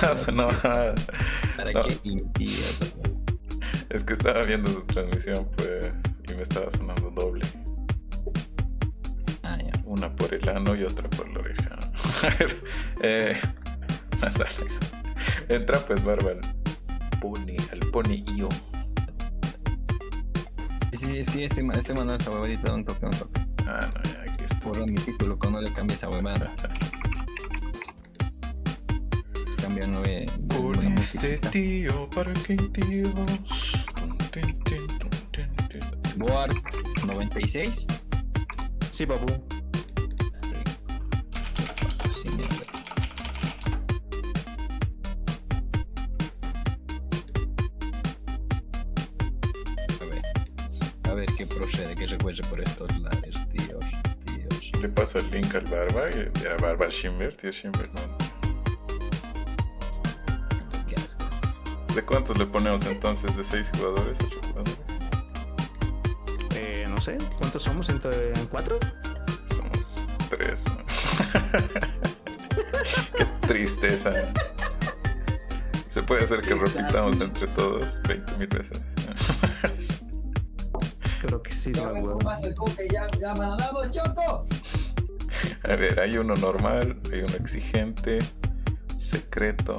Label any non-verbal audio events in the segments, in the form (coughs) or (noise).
(laughs) no, ¿Para no. impías? güey? es que estaba viendo su transmisión, pues, y me estaba sonando doble. Ah, ya. Una por el ano y otra por la oreja. (laughs) A ver, eh, ándale. Entra pues barba al pony, al pony yo. Sí, sí, este, este mandó esa huevadita, un toque, un toque. Ah, no, ya, aquí está. Borra mi título cuando le cambie esa huevada. (laughs) este tío, ¿para qué tíos? Tin, tin. Boar 96. Sí, papu. A ver, a ver qué procede, que recuerde por estos lares, Dios, Dios. Le paso el link al barba, y de la barba al Shimber, tío Shimber, no. ¿De cuántos le ponemos entonces? ¿De seis jugadores? ¿Ocho jugadores? Eh, no sé, ¿cuántos somos? ¿Entre cuatro? Somos tres. ¿no? (laughs) Qué tristeza. Se puede hacer que repitamos entre todos 20 mil veces. (laughs) Creo que sí, choco. A ver, hay uno normal, hay uno exigente, secreto.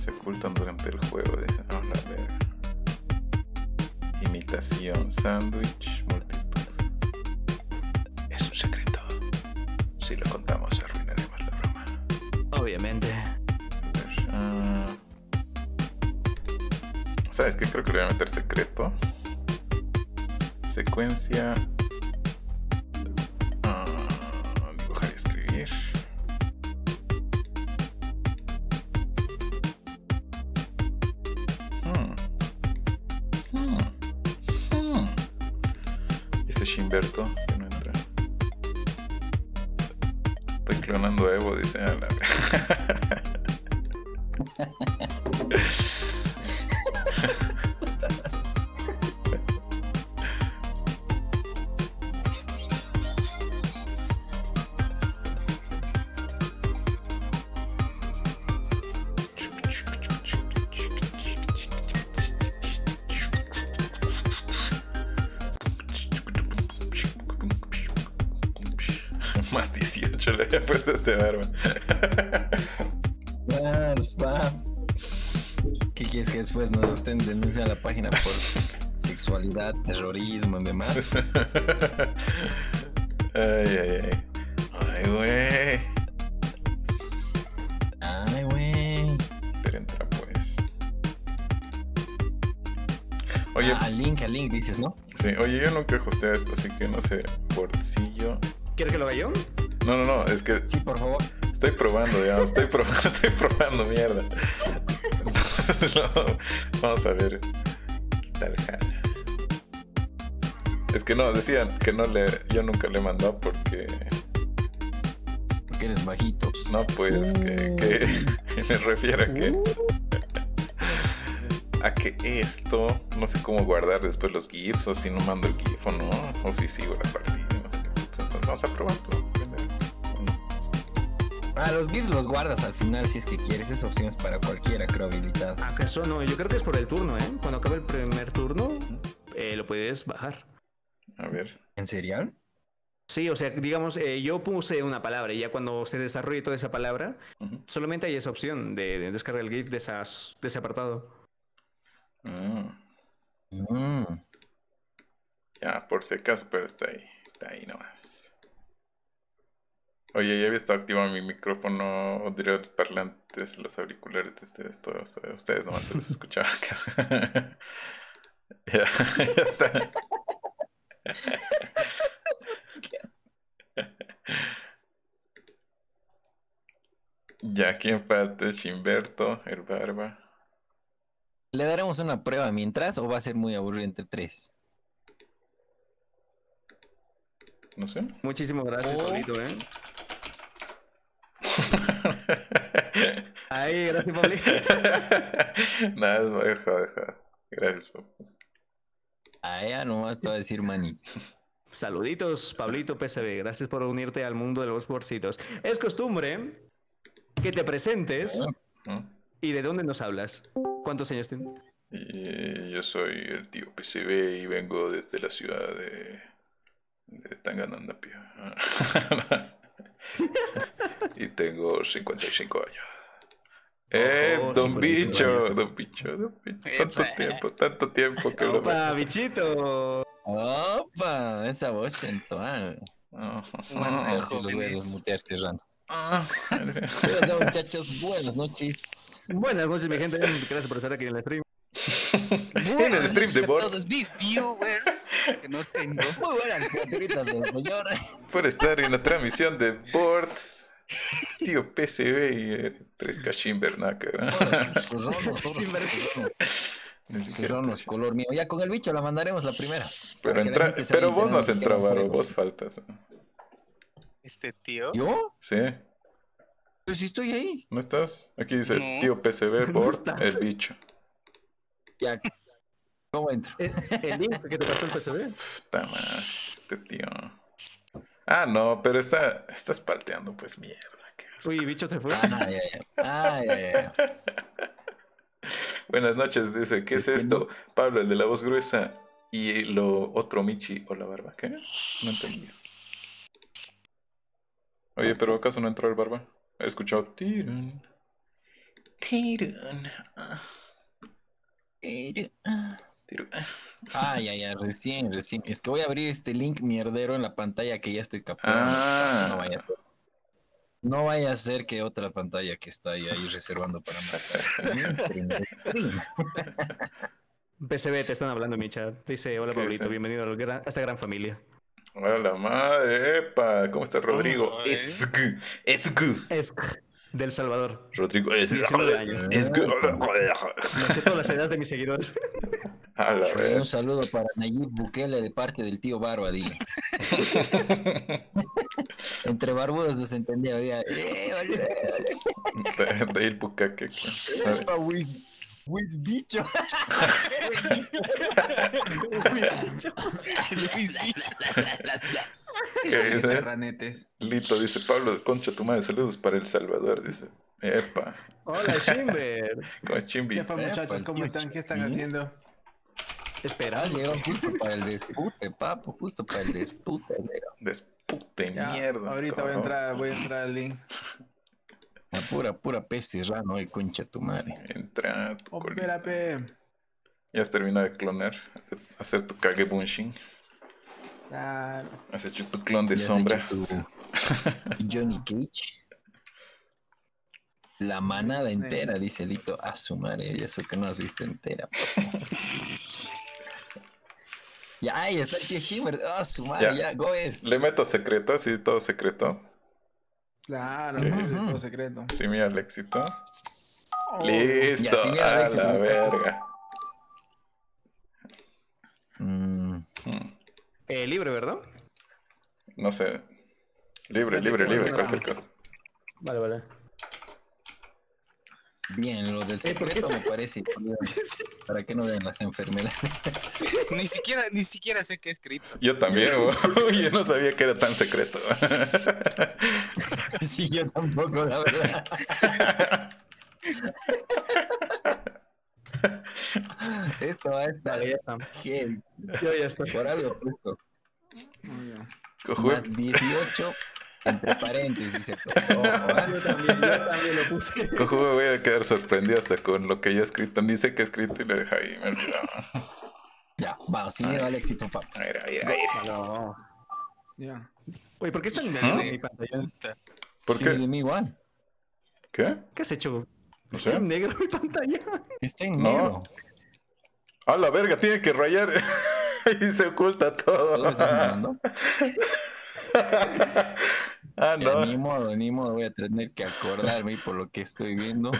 Se ocultan durante el juego. Ah, la verga. Imitación, sándwich, multitud. Es un secreto. Si lo contamos, arruinaremos la broma. Obviamente. A ver, ah. ¿Sabes qué? Creo que le voy a meter secreto. Secuencia. Más 18 (laughs) le había puesto este barba. Después nos estén denunciando la página por (laughs) sexualidad, terrorismo y demás? Ay, ay, ay. Ay, güey. Ay, güey. Pero entra pues. Oye, Ah, al link, al link dices, ¿no? sí, oye, yo nunca ajusté esto, así que no sé. Bolsillo. ¿Quieres que lo haga yo? No, no, no, es que Sí, por favor. estoy probando, ya, estoy probando, (laughs) estoy probando mierda. Vamos a ver qué tal jala. Es que no, decían que no le, yo nunca le he mandado porque, Porque eres bajito. pues. no, pues, que, que (laughs) me refiero a que, a que esto, no sé cómo guardar después los GIFs, o si no mando el GIF o no, o si sigo la partida, no sé qué. Entonces vamos a probarlo. Ah, los GIFs los guardas al final si es que quieres. Esa opción es para cualquiera, creo, habilitada. ¿Acaso no? Yo creo que es por el turno, ¿eh? Cuando acabe el primer turno, eh, lo puedes bajar. A ver. ¿En serial? Sí, o sea, digamos, eh, yo puse una palabra y ya cuando se desarrolle toda esa palabra, solamente hay esa opción de, de descargar el GIF de, esas, de ese apartado. Ah. Mm. Ya, por si acaso, pero está ahí. Está ahí nomás. Oye, ya había estado activado mi micrófono, los parlantes, los auriculares de ustedes, todos. eh, Ustedes nomás se los escuchaban acá. (laughs) ya, ya está. ya, ¿quién falta? Shimberto, el barba. ¿Le daremos una prueba mientras o va a ser muy aburrido entre tres? No sé. Muchísimas gracias, Oh. ¿eh? Ahí, gracias, Pablito. (laughs) Nada, deja, deja. Gracias, papu. A ella nomás te va a decir mani. Saluditos, Pablito PSB. Gracias por unirte al mundo de los sportsitos. Es costumbre que te presentes ¿no? y de dónde nos hablas. ¿Cuántos años tienes? Y yo soy el tío PCB y vengo desde la ciudad de, de Tanganandapia. (laughs) (laughs) (laughs) y tengo 55 años. Eh, Ojo, don 55 Bicho, años. don Bicho, don Bicho. Tanto tiempo, tanto tiempo que lo Opa, bichito. Opa, esa voz sensual. Ah, Bueno, sí voy a desmutear ah. (laughs) Muchachos, buenas noches. Buenas noches, mi gente. Gracias por estar aquí en el stream. En el stream de Bord. todos mis viewers que no tengo. Muy buenas criaturitas del señor. por estar en la transmisión de Board. Tío PCB y eh, 3K Shimbernacker. Ni siquiera Cerrón los color mío. Ya con el bicho la mandaremos la primera. Pero, que entra, pero vos no has entrado, que Varo, no vos faltas. Este tío. ¿Yo? ¿Sí? Pues si estoy ahí. ¿No estás? Aquí dice No. tío PCB (laughs) No por estás. el bicho. Ya. ¿Cómo entro? Eh, ¿El link que te pasó el PSB? Puta madre, este tío. Ah, no, pero está, estás palteando, pues mierda. qué asco. Uy, bicho te fue. Ah, ya, ya. Ah, ya, ya. (laughs) Buenas noches, dice, ¿qué es Es que esto? Pablo, el de la voz gruesa y lo otro Michi o la barba. ¿Qué? No entendí. Oye, pero ¿acaso no entró el barba? He escuchado tirun. Tirun. ah, tirun. Ah, ya, ya, recién, recién. Es que voy a abrir este link mierdero en la pantalla que ya estoy capturando. Ah. No vaya a ser. No vaya a ser que otra pantalla que está ahí, ahí reservando para matar. (laughs) PSB, te están hablando en mi chat. Te dice, hola, ¿Qué Pablito. dice? Bienvenido gran- a esta gran familia. Hola madre, epa, ¿cómo está Rodrigo? Ay. Es gu, es gu. Del Salvador. Rodrigo es 19 años. Es gu. Me sé todas las edades de mis seguidores. Un saludo para Nayib Bukele de parte del tío Barba. (laughs) Entre barbudos nos entendía, diga, eh, Wiz bicho. (laughs) Luis Bicho. (laughs) (laughs) ¿Qué dice? Serranetes. Lito dice, Pablo, concha tu madre, saludos para El Salvador, dice. Epa, Hola, (laughs) chimbi. ¿Qué fue, Eh, muchachos? ¿Cómo están? ¿Qué están haciendo? Espera. Ah, llegó justo para el despute, papo, justo para el despute. llegó. Despute Ya, mierda. ahorita voy a entrar, voy a entrar al link. La pura, pura pez serrano, el concha tu madre. Entra a tu Oh, colita. espérate. Ya has terminado de clonar, de hacer tu kagebunshin. Claro. Has hecho tu clon de sombra. hecho tu Johnny Cage. La manada entera, dice Lito. A su madre, y eso que no has visto entera. (laughs) ya, ahí está el tío Shimmer. A su madre, Ya. ya, Goes. Le meto secreto, así todo secreto. Claro, Ujú. todo secreto. Sí, mira el éxito. Oh, Listo, Ya, sí, mira el a éxito. la verga. Mm, Hmm, Eh, libre, ¿verdad? No sé. Libre, libre, libre, cualquier cosa. Vale, vale. bien, lo del Eh, ¿por qué secreto me parece. Para que no vean las enfermedades. (laughs) Ni siquiera, ni siquiera sé qué he escrito. Yo también, (laughs) yo no sabía que era tan secreto. (laughs) sí, yo tampoco, la verdad. (laughs) Esto va a estar heavy. Yo ya estoy. Por algo puesto. bien. Más 18 entre paréntesis. se tocó. (laughs) Yo también, yo también lo puse. Cojué, voy a quedar sorprendido hasta con lo que ya he escrito. Ni sé qué he escrito y lo dejo ahí. Me he olvidado. Ya, vamos, sin miedo al éxito, papus. A ver, a ver, a ver. No. Ya. Oye, ¿por qué está en ¿Ah? mi pantalla? ¿Por Sí, qué? igual. ¿Qué? ¿Qué has hecho? No Está en negro mi pantalla. (laughs) Está en No. negro. A la verga, tiene que rayar. (laughs) y se oculta todo. ¿Lo estás (laughs) ah, Ya, no. Ni modo, ni modo, voy a tener que acordarme por lo que estoy viendo.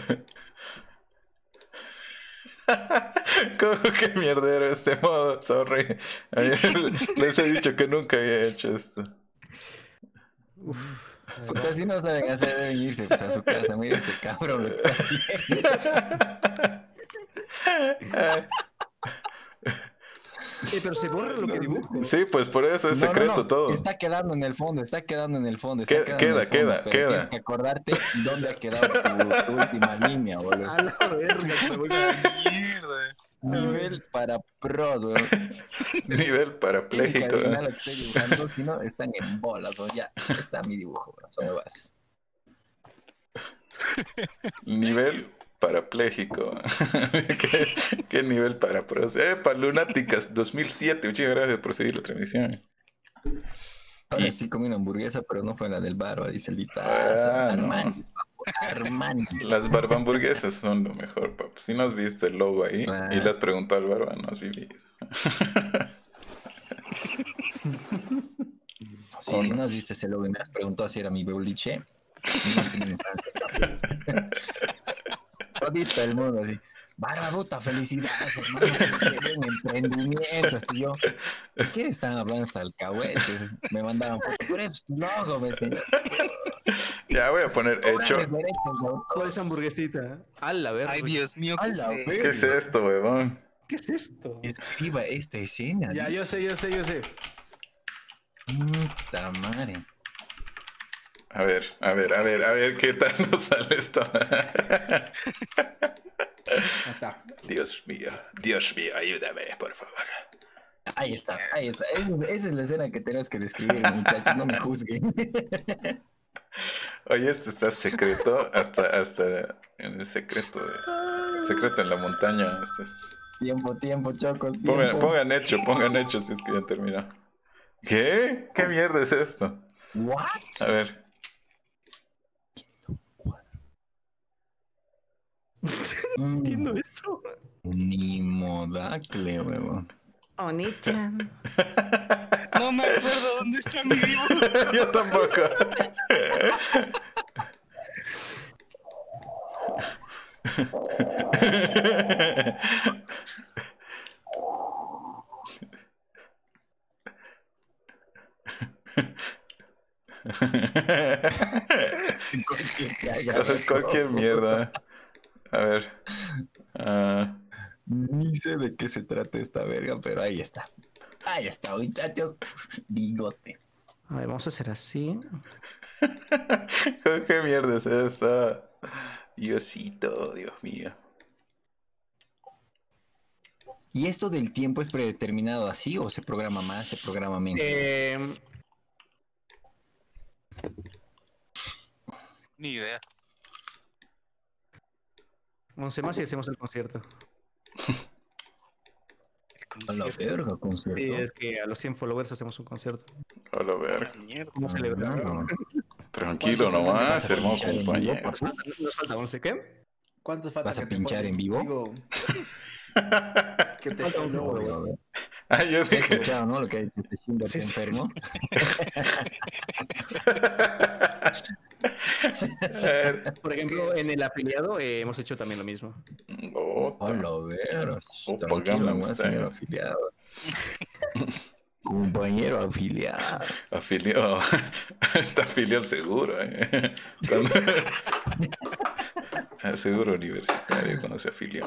¿Cómo que mierdero este modo? Sorry. Les he dicho que nunca había hecho esto. Puta, si no saben hacer, deben irse pues, a su casa. Mira este cabrón lo que está haciendo. (laughs) Eh, pero se borra lo que dibujo. Sí, pues por eso es No, secreto no, todo. Está quedando en el fondo, está quedando en el fondo. Está Queda- quedando en el queda, fondo, queda, pero queda. Tienes que acordarte dónde ha quedado tu, tu última línea, boludo. A la verga, se vuelve- Mierda. Nivel para pros, weón. (laughs) Nivel parapléjico. lo que estoy dibujando, si no, están en bolas, weón. Ya, está mi dibujo, weón. Son huevadas. Nivel parapléjico. (laughs) ¿Qué, qué nivel para pros? Eh, para lunáticas 2007. Muchas gracias por seguir la transmisión. Ahora Y- sí comí una hamburguesa, pero no fue la del bar, dice el Ah, no. Las barbamburguesas son lo mejor, papu. Si no has visto el logo ahí Claro. y le has preguntado al barba, no has vivido. (laughs) Sí, ¿O si no? no has visto ese logo y me has preguntado si era mi boliche, no sé. (laughs) Todito el mundo así. Barba puta, felicidades, hermano. emprendimiento. Así yo, ¿qué están hablando hasta alcahuetes? Me mandaban, por es tu logo, me decían. Ya voy a poner hecho. ¿Cuál es hamburguesita? A la verga. Ay, Dios mío, ¿qué. ¿Qué es esto, huevón? ¿Qué es esto? Escriba esta escena. Ya, yo sé, yo sé, yo sé. Puta madre. A ver, a ver, a ver, a ver qué tal nos sale esto. (laughs) Está. Dios mío, Dios mío, ayúdame, por favor. Ahí está, ahí está. Esa, esa es la escena que tenemos que describir, muchachos. No me juzguen. Oye, esto está secreto hasta, hasta en el secreto, de- secreto en la montaña. Tiempo, tiempo, chocos. Tiempo. Pongan, pongan hecho, pongan hecho si es que ya terminó. ¿Qué? ¿Qué mierda es esto? ¿What? A ver. Mm, Entiendo esto. Ni modacle, huevón. Oni-chan. (laughs) No me acuerdo dónde está mi dibujo. (laughs) Yo tampoco. Ya, (laughs) Cualquier mierda. A ver. Ah, Ni sé de qué se trata esta verga, pero ahí está. Ahí está, muchachos. Bigote. A ver, vamos a hacer así. (laughs) ¿Qué mierda es esa? Diosito, Dios mío. ¿Y esto del tiempo es predeterminado así o se programa más, se programa menos? Eh, Ni idea. 11 más y hacemos el concierto. El A la concierto. verga, concierto. Sí, es que a los 100 followers hacemos un concierto. A la ver. Mierda. Como celebración. No. Tranquilo ¿Cuántos nomás, vivo, compañero. Nos falta 11, ¿qué? ¿Cuántos falta ¿Vas a pinchar en vivo? Que te Falta un poco, güey. Ah, yo ¿Se ha dije. escuchado, no? Lo que ese Shindo Sí, sí. enfermo. (laughs) Por ejemplo, en el afiliado eh, hemos hecho también lo mismo. Tranquilo, Gangnam nomás, Style. señor afiliado. Compañero afiliado. Afilió. (laughs) Está afiliado al seguro, ¿eh? Cuando... (laughs) Al seguro universitario cuando se afilió.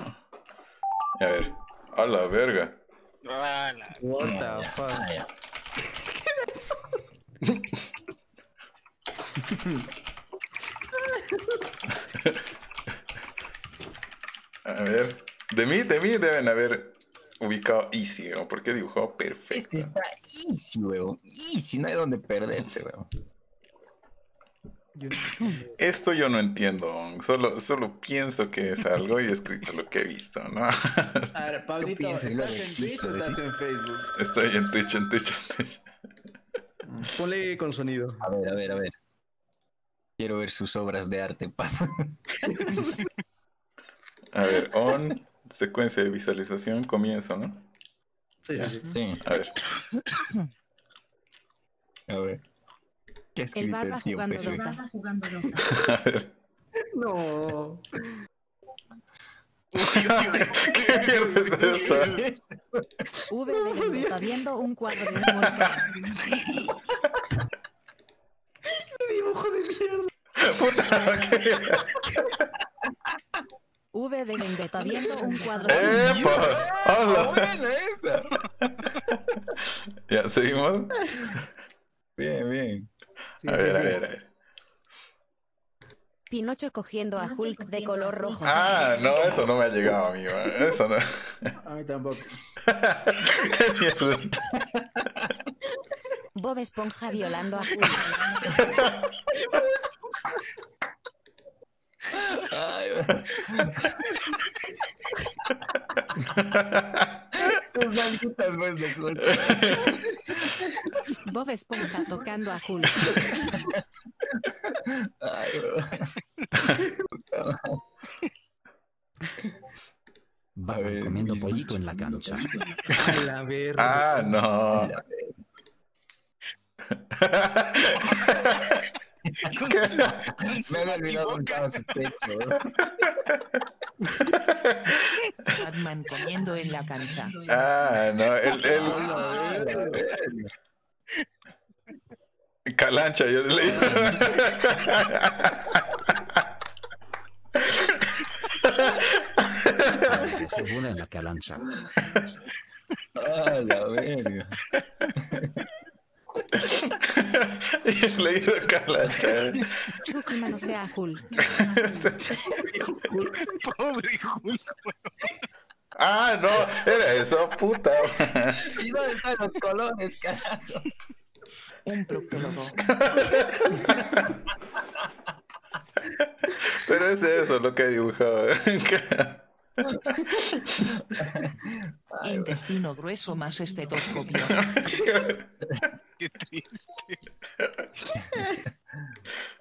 A ver. A la verga. Ah, la- What the fuck. (laughs) A ver. De mí, de mí deben haber ubicado Easy, ¿no? Porque dibujó perfecto. Este está easy, weón. Easy, no hay donde perderse, weón. Yo- Esto yo no entiendo. Solo, solo pienso que es algo y he escrito lo que he visto, ¿no? A ver, Pablito, pienso que ¿estás en existe, Twitch o estás en Facebook? Estoy en Twitch, en Twitch, en Twitch. Ponle con sonido. A ver, a ver, a ver. Quiero ver sus obras de arte, pa. A ver, on, secuencia de visualización, comienzo, ¿no? Sí, sí, sí. Sí, A ver. a ver. ¿Qué ha El barba jugando? Dota. (laughs) No. ¿Qué mierda es esto? V de Dota viendo un cuadro de un mono. puta. V de Vendetta viendo un cuadro. ¡Epa! ¡Hala! Buena esa. Ya, seguimos. Bien, bien. Sí, A sí, ver, a ver, a ver. Pinocho cogiendo a Hulk de color rojo. Ah, no, eso no me ha llegado a mí, man. Eso no. A mí tampoco. Qué (laughs) mierda. Bob Esponja violando a Hulk. Ay, (laughs) Sus nalguitas, pues, de Hulk. (laughs) Bob Esponja tocando a Hulk. Ay, Va A ver, comiendo pollito en la cancha. A la verga. Ah, no. (laughs) (laughs) Me había olvidado su pecho. Batman comiendo en la cancha. Ah, no. El, el Calancha, yo leí. Se pone en la calancha. Ah, la verga. (laughs) Leído Calancha. Chucky manosea a Hulk. (laughs) Pobre Hulk. Ah, no. Era eso, puta. ¿Y dónde están los colores, carajo? Un proctólogo. Pero es eso lo que he dibujado. Intestino grueso más estetoscopio. (laughs) Qué triste.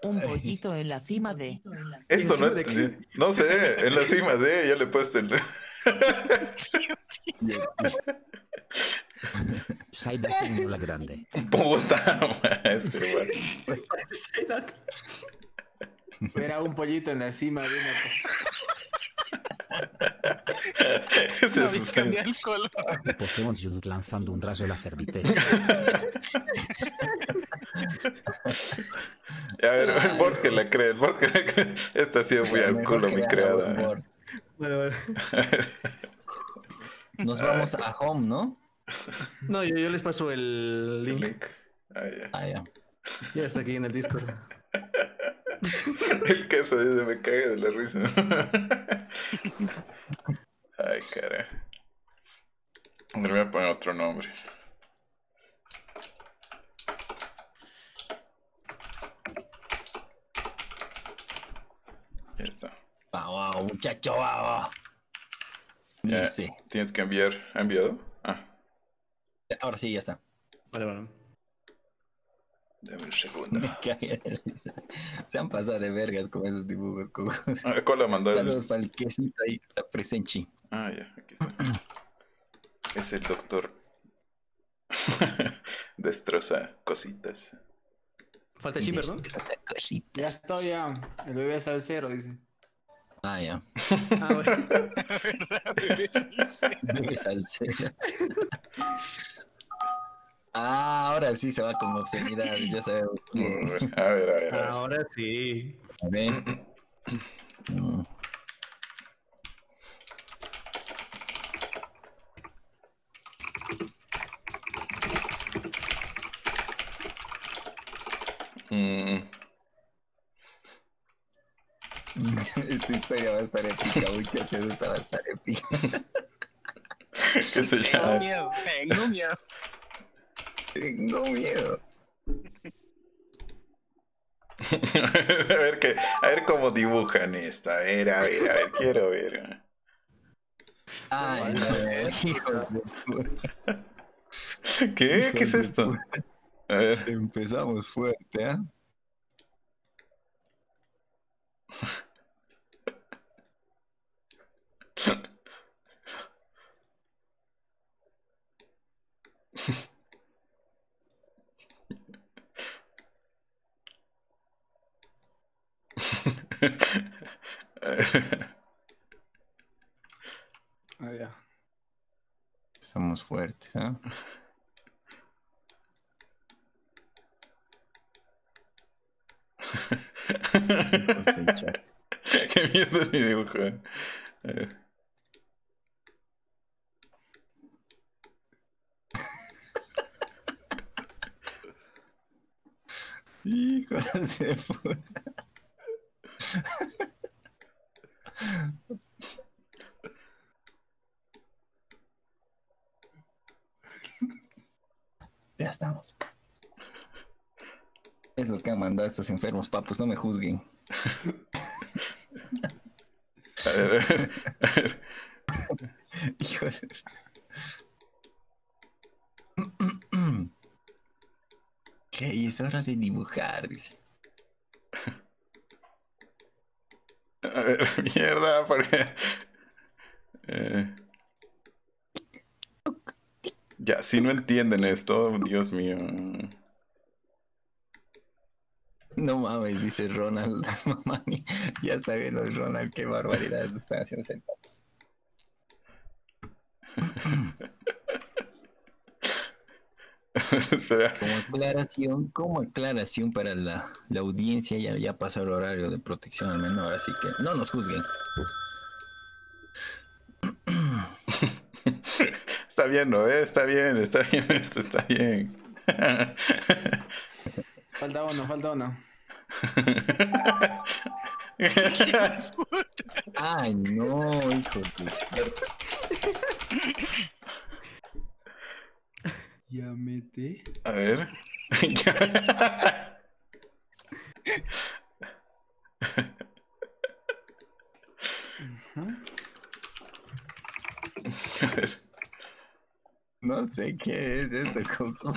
Un pollito en la cima de. Esto no, ¿Encima de qué? no sé, en la cima de, yo le he puesto el... Cyberpunk la grande. Puta güey. (laughs) Era un pollito en la cima de una. (laughs) Es- cambiado el color. Pokémon lanzando un rayo láser vite. A ver, el bot que la cree, el bot que la cree. Esta ha sido muy al culo mi creada. Vale, vale. Nos vamos a home, ¿no? No, yo, yo les paso el link. Link. Ah, ya. Ah, ya. Ya está aquí en el Discord. (laughs) (laughs) El queso dice, me cague de la risa. (laughs) Ay, cara. Le voy a poner otro nombre. Ya está. Vamos, muchacho, vamos. Ya, Sí. Tienes que enviar. ¿Ha enviado? Ah, Ahora sí, ya está. Vale, vale. Dame un segundo. (laughs) Se han pasado de vergas con esos dibujos. Con... Ah, ¿Cuál la mandó? Saludos para el quesito ahí que está presente. Ah, ya, aquí está. Es el doctor. (laughs) Destroza cositas. Falta Shimmer, ¿no? Ya Cositas. estoy ya. El bebé es al cero, dice. Ah, ya. Ah, bueno. (laughs) Bebé salsera. Ah, ahora sí se va con obscenidad. (laughs) Ya sabemos. A ver, a ver, a ver. Ahora sí. A ver. Mm. Mm, (laughs) Esta historia va a estar épica, muchachos. Esta va a estar épica. (laughs) ¿Qué se Tengo llama? miedo, tengo miedo. Tengo miedo. (laughs) a ver qué, a ver cómo dibujan esto. A ver, a ver, a ver, quiero ver. Ay. ¿Qué? ¿Qué es esto? A ver. Empezamos fuerte, ¿ah? Ver. Ah, ya. Empezamos fuertes, chat. (laughs) ¿Qué mierda es mi dibujo? A ver. Hijos de puta. Ya estamos. Mandado estos enfermos, papus, no me juzguen. A ver, a ver, a ver. ¿Qué? Y es hora de dibujar, dice. A ver, (laughs) mierda, porque. Eh, Ya, si no entienden esto, Dios mío. No mames, dice Ronald. (laughs) Mami, ya está viendo Ronald, qué barbaridades están haciendo sentados. Espera. Como aclaración, como aclaración para la, la audiencia, ya, ya pasó el horario de protección al menor, así que no nos juzguen. (laughs) Está bien, ¿no? eh? Está bien, está bien esto, (laughs) está bien. Falta uno, falta uno. Ay, no, hijo de... Ya mete. A ver. A ver. No sé qué es esto, Coco.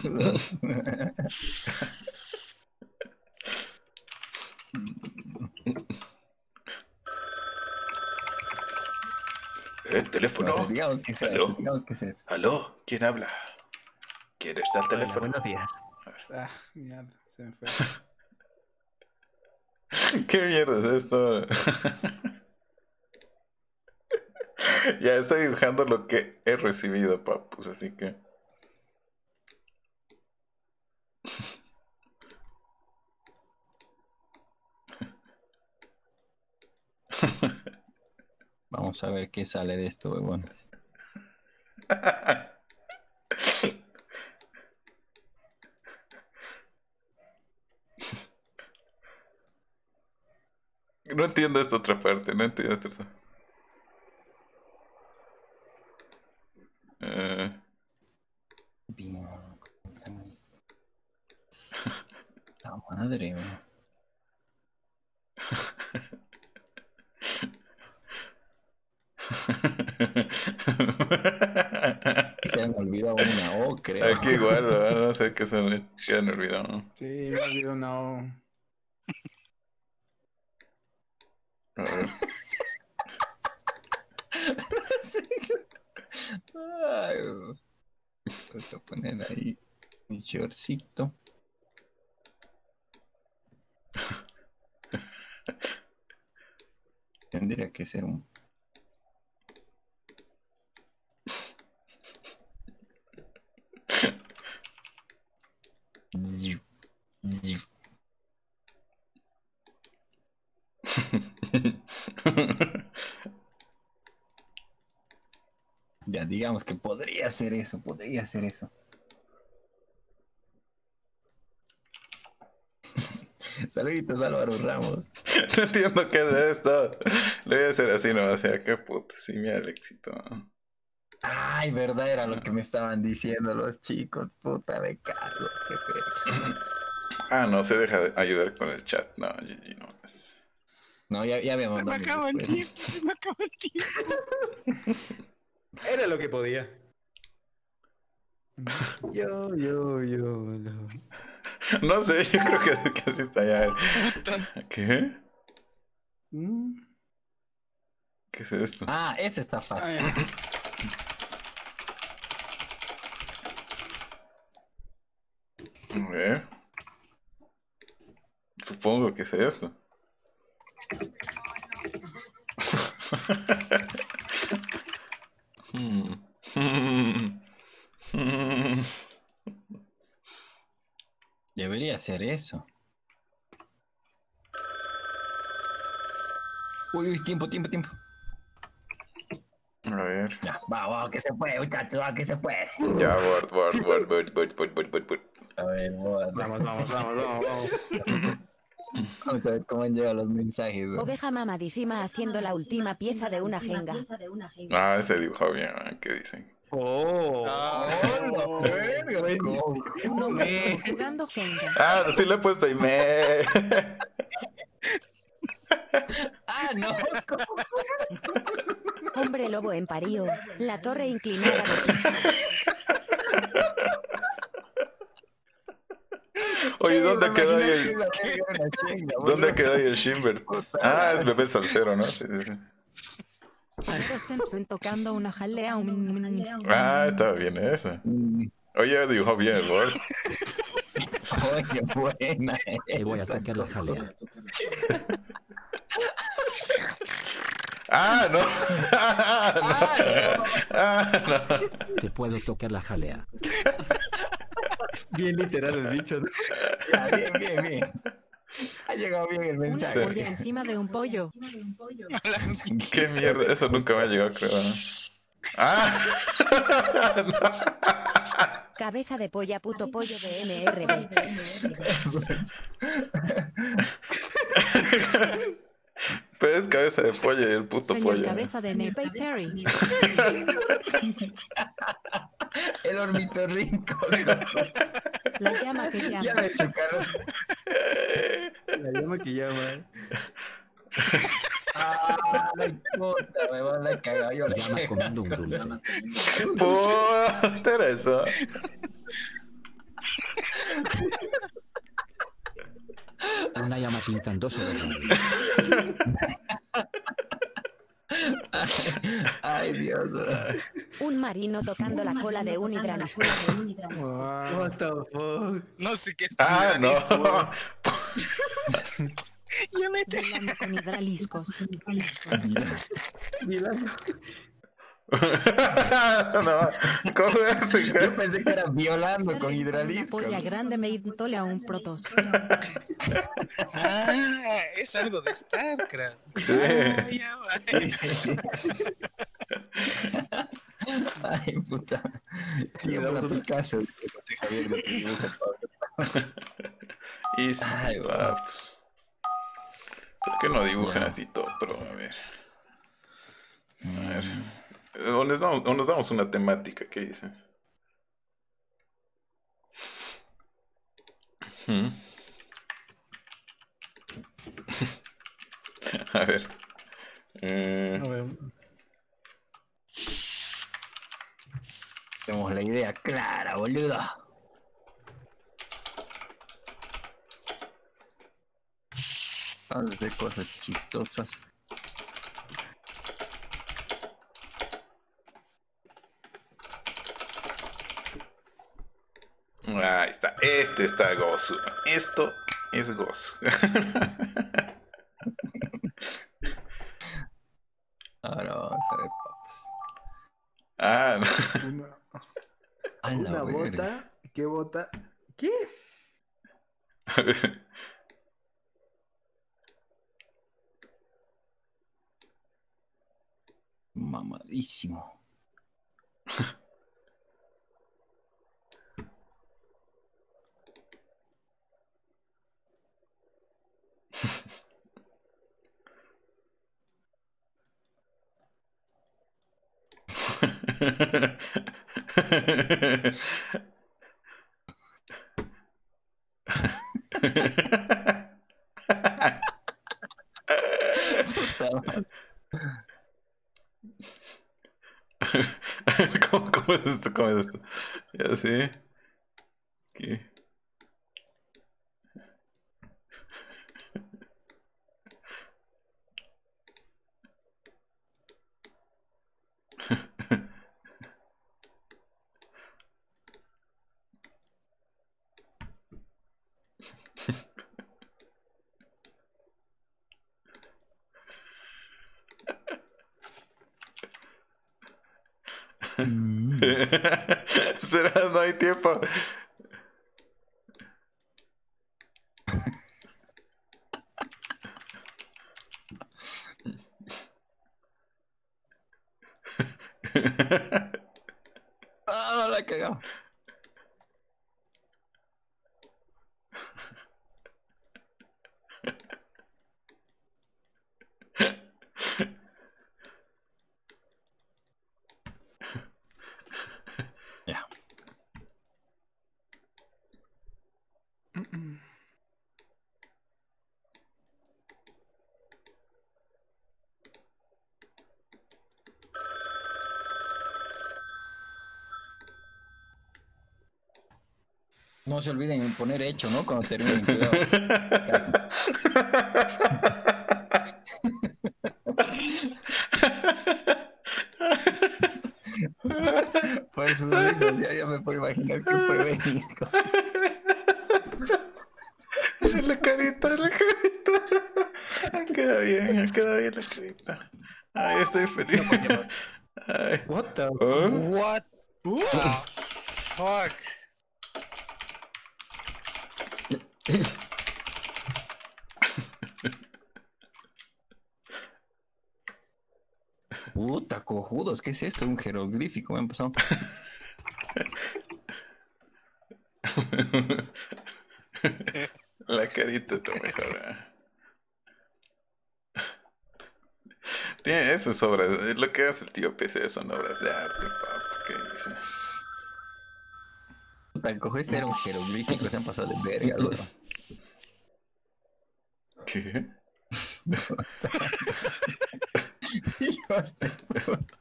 Eh, teléfono. No sé, digamos que es ¿Aló? eso, digamos que es eso. ¿Aló? ¿Quién habla? ¿Quién está al Hola, teléfono? buenos días. Ah, mierda, se me fue. (laughs) ¿Qué mierda es esto? (laughs) ya estoy dibujando lo que he recibido, papus, así que. (laughs) Vamos a ver qué sale de esto, huevón. (laughs) No entiendo esta otra parte, no entiendo esta otra Bien. La madre, weón. Se han olvidado una O, creo. Aquí igual, ¿verdad? no sé qué se me qué me olvidó. Sí, me olvidó una O. A ver. Ay, weón. Voy a poner ahí mi shortcito. (laughs) Tendría que ser un. (laughs) Ya, digamos que podría ser eso, podría ser eso. (laughs) Saluditos Álvaro Ramos. (laughs) No entiendo qué es esto. Le voy a hacer así, no o sea, qué puta, sí, mira el éxito. Ay, verdad, era lo que me estaban diciendo los chicos. Puta, me cago. Qué verga. Ah, no, se deja de ayudar con el chat. No, GG, no es. No, ya, ya habíamos Se me acaba el tiempo, se me acaba el tiempo. (laughs) Era lo que podía. Yo, yo, yo, no. No sé, yo creo que, que así está ya. ¿Qué? Mm. ¿Qué es esto? Ah, ese está fácil. Ah, ya. A ver. Supongo que es esto. Debería ser eso. Uy, uy, tiempo, tiempo, tiempo. A ver. Ya, va, va, que se puede, muchachos, va, que se puede. Ya, board, board, board, board, board, board, board, board, board. A ver, vamos, Vamos, vamos, vamos, vamos, vamos. (laughs) (laughs) vamos a ver cómo han llegado los mensajes. ¿no? Oveja mamadísima haciendo la última pieza de una jenga. Ah, ese dibujó bien, ¿eh? ¿qué dicen? Oh. ¡Hola, verga! ¿cómo? Un hombre jugando jenga. Ah, sí le he puesto ahí, me. (laughs) ¡Ah, no! Hombre lobo en parío. La torre inclinada de (laughs) Oye, (laughs) ¿dónde quedó ahí el, ¿dónde quedó ahí el Shimbert? Ah, es beber salsero, ¿no? Sí, sí, Simpson tocando una jalea. Ah, estaba bien esa. Oye, dibujó bien el board. Oye, buena. Te voy a tocar la jalea. (laughs) Ah, no. Ah, no. Te puedo tocar la jalea. (laughs) Bien literal el bicho. ¿no? Ya, bien, bien, bien. Ha llegado bien el Una mensaje. polla encima de un pollo. (laughs) Qué mierda, eso nunca me ha llegado, creo. ¿no? Ah, cabeza de polla puto pollo de MRB. (laughs) pero es cabeza de pollo y el puto Señor pollo. cabeza de Nepe Perry. (laughs) El ornitorrinco. La llama que Ya llama. me chocaron. La llama que llama. Ay, puta, me van a cagar. Yo la Llama comiendo un dulce. Puta, era eso. Una llama pintando sobre la Ay, Dios. Un marino tocando la cola de un hidralisco. What the fuck. No sé qué. Ah, no. (laughs) Ya me te- Bailando con hidraliscos. (laughs) no, ¿cómo es? Yo pensé que era violando con Una hidralisco. polla grande me intole a un protos. Ah, es algo de StarCraft. Sí. Ah, ya va. Ay, puta. Tiembla Picasso, dice José Javier de tu dibujo, Pablo. (laughs) Y sí, Ay, ah, pues. ¿Por qué no dibujan así todo? Pero a ver. A ver. O nos damos, o nos damos una temática, ¿qué dicen? Ujú. (laughs) A ver. Eh, Tenemos la idea clara, boludo. Vamos a hacer cosas chistosas. Ahí está. Este está gozo. Esto es gozo. (laughs) Ahora vamos a ver, papas. ah, no. Una, una bota. ¿Qué bota? ¿Qué? A (laughs) ver. Mamadísimo. Puta madre. (laughs) ¿Cómo, cómo es esto? ¿Cómo es esto? Ya. Aquí. Espera, no hay tiempo. Ah, la he cagado. Ya. No se olviden en poner hecho, ¿no? Cuando terminen. cuidado. (laughs) Por sus risas, ya, ya me puedo imaginar que puede venir. la carita, la carita. Queda bien, queda bien la carita. Ay, estoy feliz. Ay. What the? ¿Oh? What the fuck? Puta, ¿qué es esto? Un jeroglífico, me han pasado. La carita está mejor. Tiene eso es obras. Lo que hace el tío PC son obras de arte, papu. ¿Qué dice? Puta, era un jeroglífico, se han pasado de verga, güey. ¿Qué? Hijos de puta.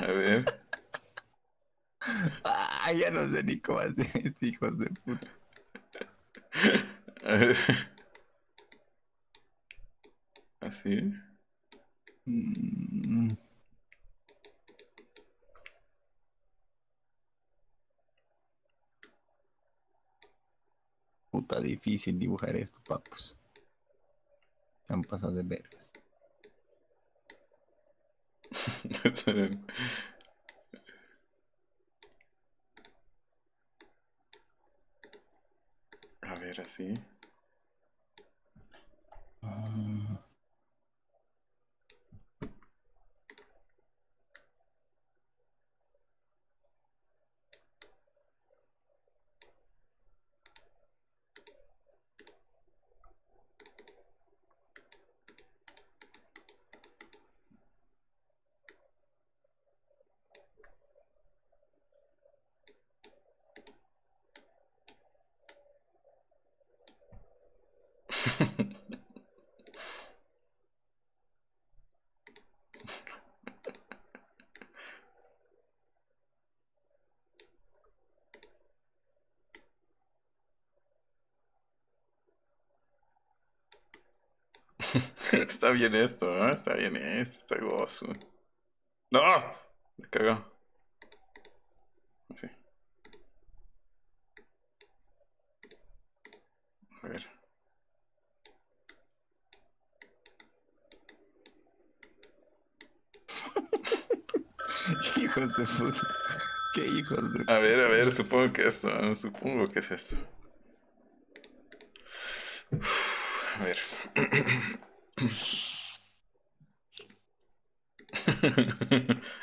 A ver. Ah, ya no (laughs) hijos de puta. A ver. Así. Mm. Puta difícil dibujar esto, papus. Se han pasado de vergas. A ver, así. Ah. (laughs) Está bien esto, ¿eh? Está bien esto, está gozo. ¡No! Me cagó. Así. A ver. (laughs) hijos de puta. Qué hijos de A ver, a ver, supongo que esto, supongo que es esto. Uf, a ver. (clears throat) (laughs)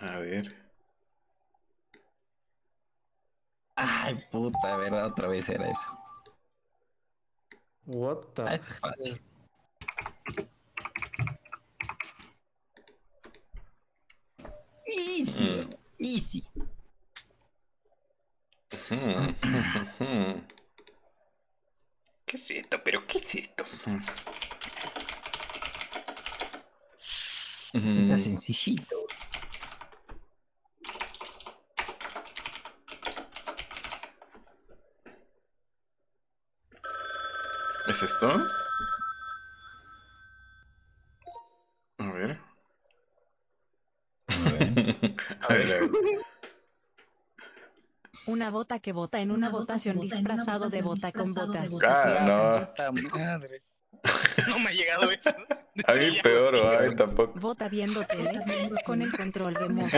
A ver. Ay, puta, verdad, otra vez era eso. What the? Ah, es fácil. Easy, Mm. Easy. Hmm, hmm. ¿Qué es esto? ¿Pero qué es esto? Está Mm, sencillito. ¿Es esto? A ver. A ver. A ver, a ver. (laughs) Una bota que vota en una votación disfrazado de bota con botas. Ah, no. Madre. No me ha llegado eso. (laughs) A mí peor o a mí tampoco. Vota viendo tele con el control de (laughs) modo.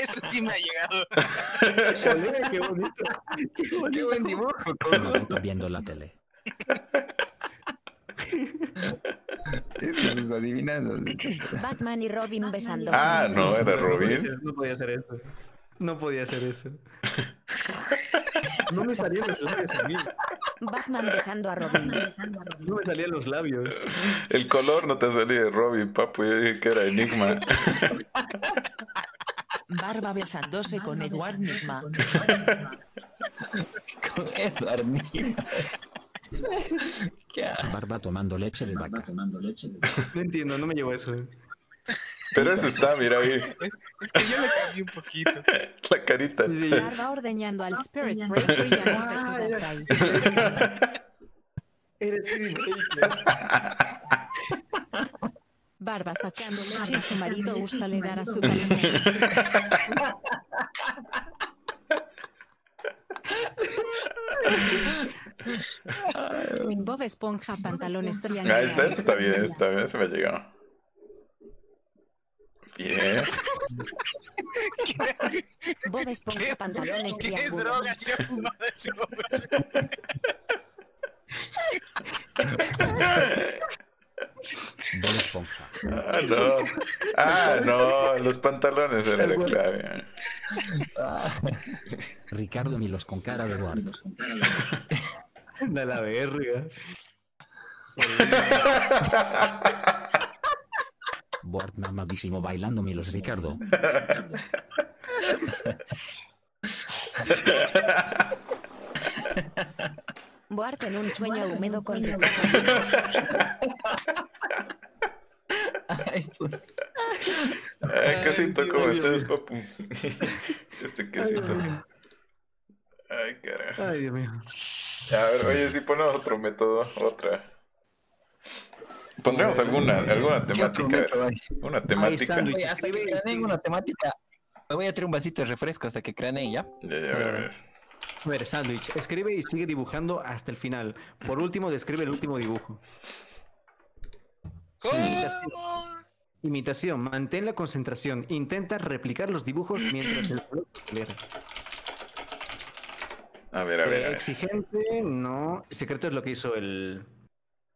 Eso sí me ha llegado. Qué bonito. Qué bonito. Qué buen dibujo. No voto viendo la tele. (laughs) Sus adivinanzas. Batman y Robin besándose. Ah, no, era Robin. No podía hacer eso. No podía hacer eso. (laughs) No me salían los labios a mí. Batman besando a Robin. No me salían los labios. El color no te salía de Robin, papu. Yo dije que era Enigma. Barba besándose con Edward Nigma. Con Edward Nigma. (laughs) ¿Qué Barba tomando leche de vaca. No entiendo, no me llevo eso. Pero ese está, mira ahí. Es que yo le cambié un poquito. (laughs) La carita. Sí. Barba ordeñando al Spirit Breaker y a Mr. Kudasai. Eres. Barba sacando leche y su marido usa le dar a su parecer. (laughs) Bob Esponja, pantalones Ah, está, triangulares. está bien, está bien, se me ha llegado. Bien. (laughs) Bob Esponja, pantalones ¿Qué triángulos. droga se ha fumado ese hombre? Bob Esponja. Ah, no. Ah, no. Los pantalones era la clave. Ricardo Milos con cara de guardo. De la verga. Bort mamadísimo bailando Milos Ricardo. Boart en un sueño húmedo con Ay, pues, Ay, quesito, ¿cómo Dios estás, mío. papu? (laughs) Este quesito. Ay, carajo. Ay, Dios mío. A ver, oye, si ponemos otro método, otra. Pondremos alguna, alguna ¿qué otro temática. Una temática. sándwich. Oye, hasta que craneen una temática. Me voy a traer un vasito de refresco hasta que craneen, ¿ya? Ya, ya, a ver, a ver. A ver, sándwich. Escribe y sigue dibujando hasta el final. Por último, describe el último dibujo. ¿Cómo? Imitación. Mantén la concentración. Intenta replicar los dibujos mientras el acelera. A ver, a ver. a Eh, ver. exigente, no. Secreto es lo que hizo el,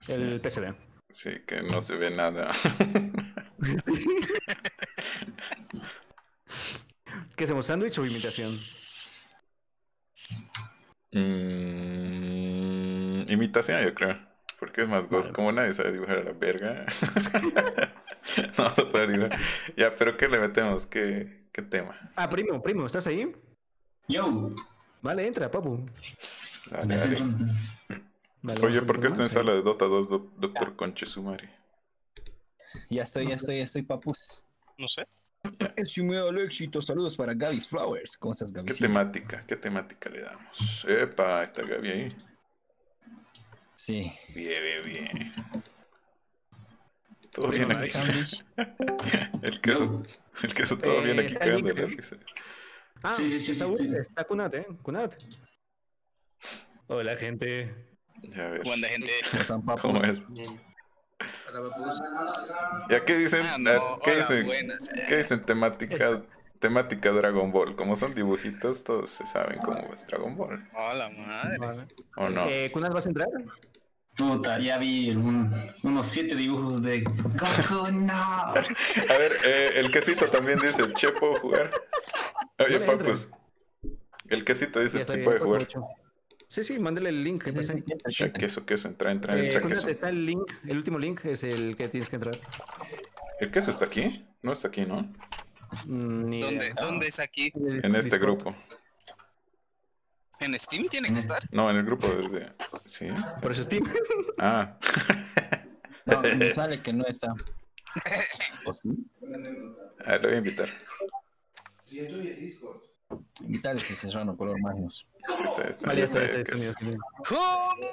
el PSB. Sí, que no se ve nada. (laughs) ¿Qué hacemos? ¿Sándwich o imitación? Mm, imitación, yo creo. Porque es más gozo. Como nadie sabe dibujar a la verga. (laughs) no se puede dibujar. Ya, pero ¿qué le metemos? ¿Qué, qué tema? Ah, primo, primo, ¿estás ahí? Yo. Vale, entra, papu. Dale, dale. Vale, Oye, ¿por qué está en sala de Dota 2, doc- Doctor Conchesumari? Ya estoy, ya estoy, ya estoy, papus. No sé. Es un nuevo éxito. Saludos para Gaby Flowers. ¿Cómo estás, Gaby? ¿Qué temática? ¿Qué temática le damos? Epa, está Gaby ahí. Sí. Bien, bien, bien. Todo Primo, bien aquí. (laughs) El queso, el queso todo bien Eh, aquí está el cagando la risa. Ah, Sí, sí, sí, está, sí, está Kunat, ¿eh? Kunat. Hola, gente. Ya ves. ¿Cómo anda, gente? ¿Cómo es? ¿Ya qué dicen? Ah, no. ¿Qué Hola, dicen? buenas. ¿Qué dicen temática, temática Dragon Ball? Como son dibujitos, todos se saben cómo es Dragon Ball. Hola, madre. Vale. ¿O no? Eh, ¿Kunat vas a entrar? Puta, ya vi un- unos siete dibujos de Goku, no. (laughs) A ver, eh, el quesito también dice, che, ¿puedo jugar? Oye, papus. El quesito dice, está sí puede jugar. Sí, sí, mándale el link. Sí, sí, sí, queso, queso, entra, entra, Eh, entra, queso. está el link, el último link es el que tienes que entrar. ¿El queso está aquí? No está aquí, ¿no? Mm, ni ¿Dónde, idea. ¿Dónde es aquí? En este Discord. grupo. ¿En Steam tiene que estar? No, en el grupo desde... Sí. está. Por eso Steam. Ah. (laughs) No, me (laughs) sale que no está. ¿O sí? A ver, lo voy a invitar. Invitar ese serrano color Magnus. Está, está, Vale, ya está, está, ya está, está, está. ¿Cómo?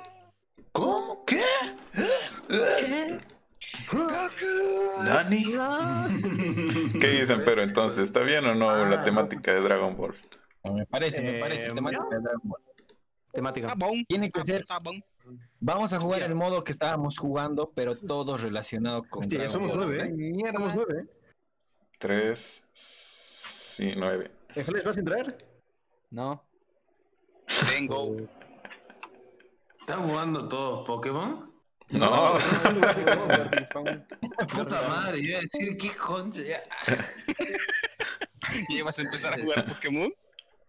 ¿Cómo? ¿Qué? ¿Nani? ¿Qué dicen, pero entonces? ¿Está bien o no la temática de Dragon Ball? Me parece, me Eh, parece temática de Dragon Ball. Temática. Tiene que ser. Vamos a jugar el modo que estábamos jugando, pero todo relacionado con. Hostia, Dragon somos Ball. nueve, ¿eh? Somos nueve, ¿eh? Tres. Sí, nueve. ¿Ángeles vas a entrar? No. Tengo. ¿Están jugando todos Pokémon? No. (laughs) Puta madre, yo iba a decir qué concha. ya. ¿Y vas a empezar a jugar Pokémon?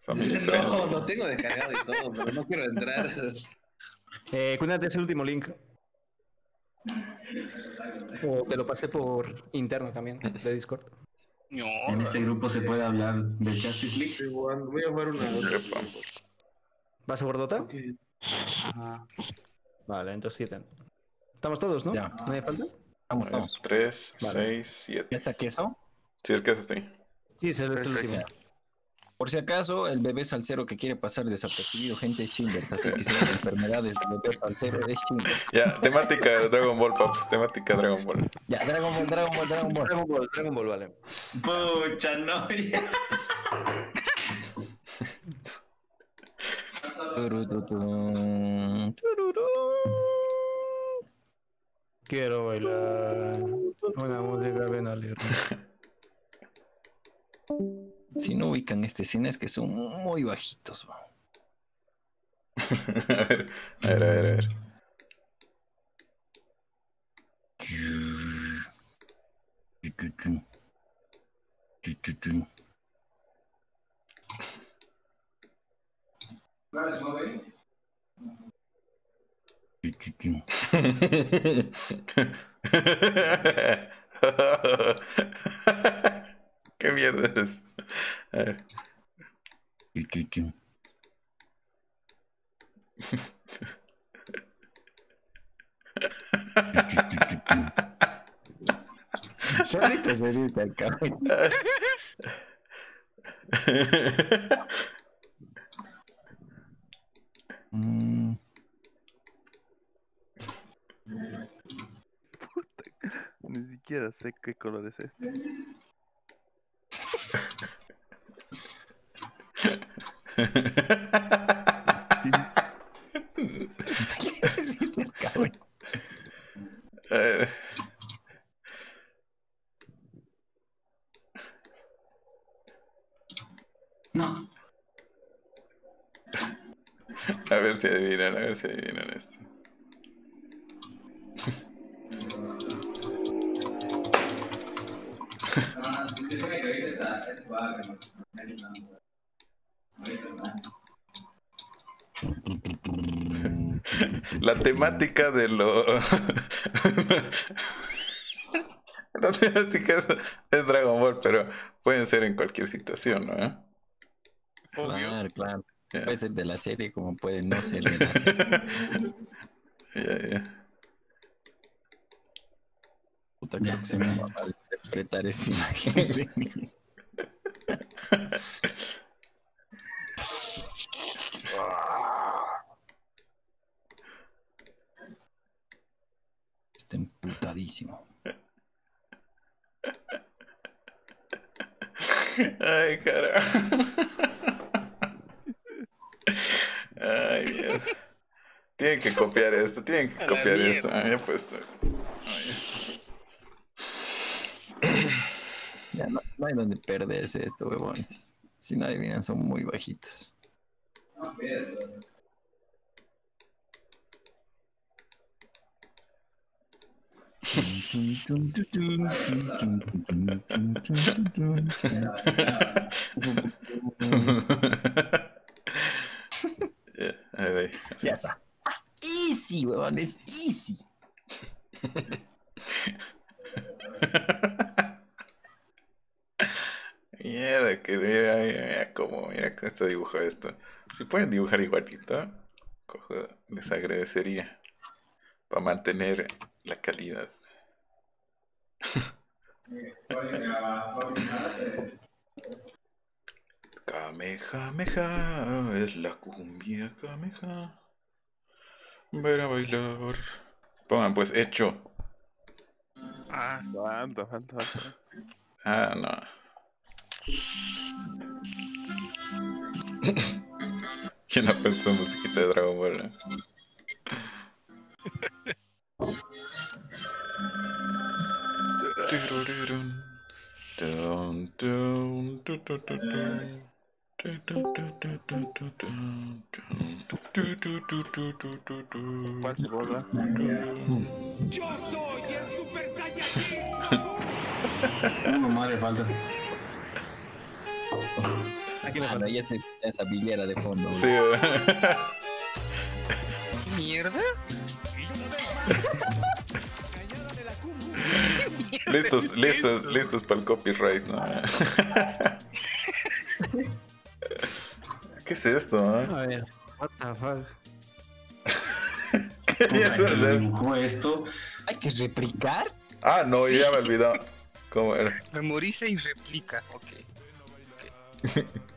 No, lo tengo descargado y todo, pero no quiero entrar. Eh, cuéntate ese último link. O te lo pasé por interno también, de Discord. No. En este grupo se puede hablar de Justice League. Voy a jugar una ¿Vas a Gordota? Vale, entonces siete. ¿Estamos todos, no? Ya. ¿Nadie falta? Vamos, vamos. Tres, Vale. seis, siete. ¿Ya está queso? Sí, el queso está ahí. Sí, es el, es el último. Por si acaso, el bebé salsero que quiere pasar desapercibido, gente, es Schindler. Así que (laughs) si hay enfermedades del bebé salsero, es Schindler. Ya, temática de Dragon Ball, papus. Temática Dragon Ball. Ya, Dragon Ball, Dragon Ball, Dragon Ball. Dragon Ball, Dragon Ball, vale. Pucha, no. Quiero bailar una música bien alegre. (laughs) Si no ubican esta escena es que son muy bajitos. man. (laughs) a ver, a ver, a ver. a ver. (laughs) ¿Qué mierda es? A ver. Solito se dice el cabrón. Mm, Ni siquiera sé qué color es este. No. A ver si adivinan, a ver si adivinan esto. (laughs) La temática de lo. (laughs) La temática es, es Dragon Ball, pero pueden ser en cualquier situación, ¿no? Claro, claro. Puede ser de la serie como puede no ser de la (laughs) serie. Ya, ya. Puta, creo que se me va a interpretar esta imagen de mí. (laughs) Está emputadísimo. Ay, carajo. Ay, mierda. Tienen que copiar esto, tienen que A copiar esto. Ah, ya he puesto. Ya no, no hay donde perderse esto, huevones. Si no adivinan, son muy bajitos. Ahí. Ya está. Easy, huevones, easy. (laughs) Mierda, que mira, mira, mira cómo, mira cómo está dibujado esto. Si pueden dibujar igualito, cojo, les agradecería. Para mantener la calidad. (laughs) Kamehameha es la cumbia Kameha. Ver a bailar. Pongan pues hecho. Ah, falta, falta, falta. Ah, no. ¿Quién ha puesto musiquita de Dragon Ball? eh? ¿Cuál se borra? Yo soy el Super Saiyajin. Más le falta. Aquí falta, ya se escucha esa villera de fondo. güey. Sí, eh. ¿Mierda? (laughs) listos, listos, listos para el copyright, ¿no? ¿Qué es esto? eh? A ver, what the fuck. (laughs) ¿Qué mierda es esto? Hay que replicar. Ah, no, ya me olvidó. ¿Cómo era? Memoriza y replica. Ok. (laughs)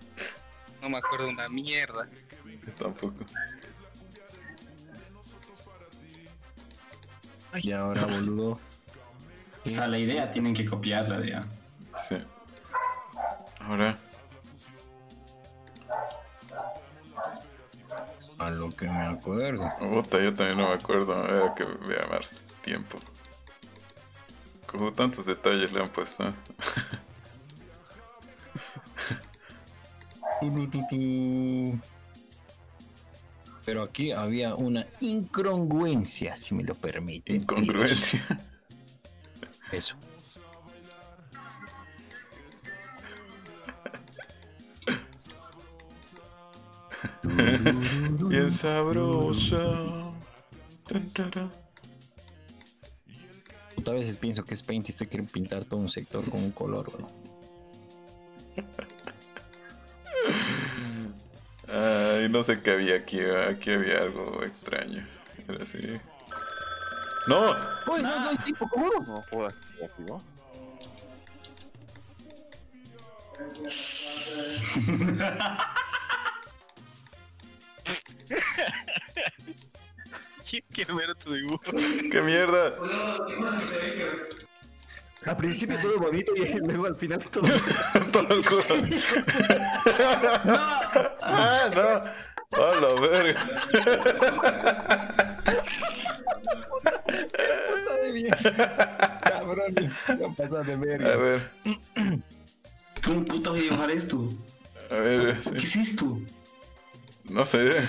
No me acuerdo una mierda. Yo tampoco. Y ahora, boludo. O sea, la idea tienen que copiarla ya. Sí. Ahora. A lo que me acuerdo. Puta, yo también no me acuerdo. Era que vea más tiempo. Como tantos detalles le han puesto. (laughs) Pero aquí había una incongruencia, si me lo permiten. Incongruencia. Eso. (laughs) Bien sabrosa. Tan, taran. Puta, A veces pienso que es Paint y estoy quieren pintar todo un sector con un color, güey. (laughs) Ay, no sé qué había aquí. Aquí había algo extraño. Era así. ¡No! ¡Uy, no, no hay tipo! ¿Cómo? No jodas, ¿se activó? ¿Quién quiere ver tu dibujo? ¡Qué mierda! Al principio todo bonito y (laughs) luego al final todo. (laughs) Todo el culo. (laughs) ¡Ah, no! ¡A la verga! Puta de bien. Cabrón, ya pasas de A verga. ver, ¿Cómo puta voy a dibujar esto? a ver. ¿Qué sí. es esto? No sé.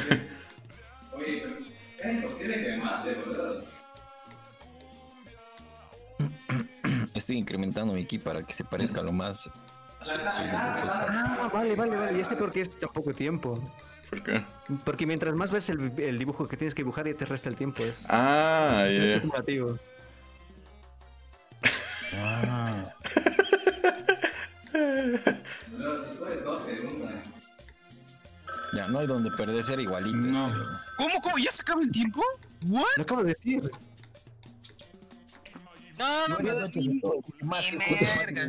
Estoy incrementando mi ki para que se parezca lo más a su, a sus dibujos. Ah, vale, vale, vale. Y este porque es tan poco tiempo. ¿Por qué? Porque mientras más ves el, el dibujo que tienes que dibujar, ya te resta el tiempo. Es Ah, ya. mucho acumulativo. Ah, ya no hay donde perder ser igualito. No. ¿Cómo, cómo? ¿Ya se acaba el tiempo? ¿What? Lo acabo de decir. No, no, no. Ni, (laughs) ni verga.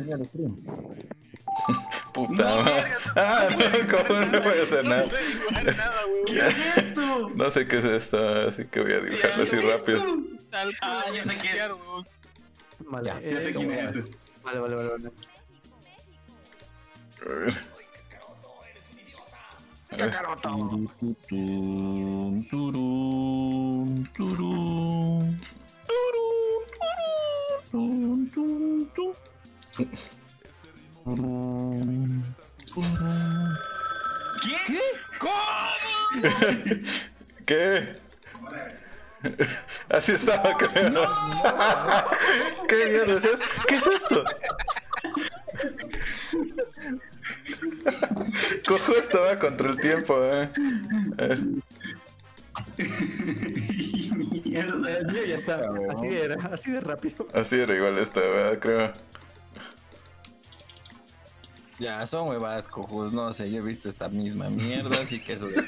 Puta No, madre. Ah, (laughs) no, ¿cómo no voy a hacer No nada? puedo dibujar nada, weón. (laughs) No sé qué es esto, así que voy a dibujarlo así rápido. Tal Ah, cual, ya sé qué es. claro, weón. Vale, Ya, Ya sé quién es. vale, vale, vale, vale. A ver. A ver. Turun, turun, turun. Turun. ¿Qué? ¿Cómo? (laughs) ¿Qué? Así estaba, creo. ¿Qué mierda es esto? ¿Qué es esto? Cojo estaba contra el tiempo, eh. A ver. (laughs) Mierda. Ya, ya está. Así era, así de rápido. Así era igual esta, ¿verdad? Creo. Ya, son huevadas, cojos. No sé, yo he visto esta misma mierda, así que eso. (laughs)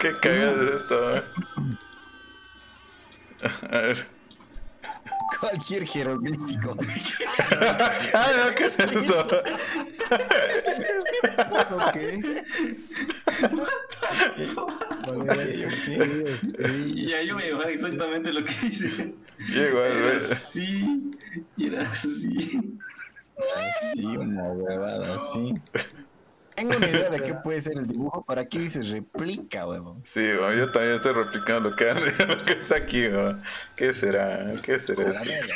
¿Qué cagada es esto, eh? A ver. Cualquier jeroglífico. (laughs) Ah, no, ¿qué es eso? Ya yo voy a dibujar exactamente lo que dice. Yo igual, así. Y era así. Así, una huevada así. Tengo una idea de qué puede ser el dibujo, pero aquí dice replica, huevón. Sí, weón, yo también estoy replicando lo que, (laughs) lo que está aquí, weón. ¿Qué será? ¿Qué será? Verga.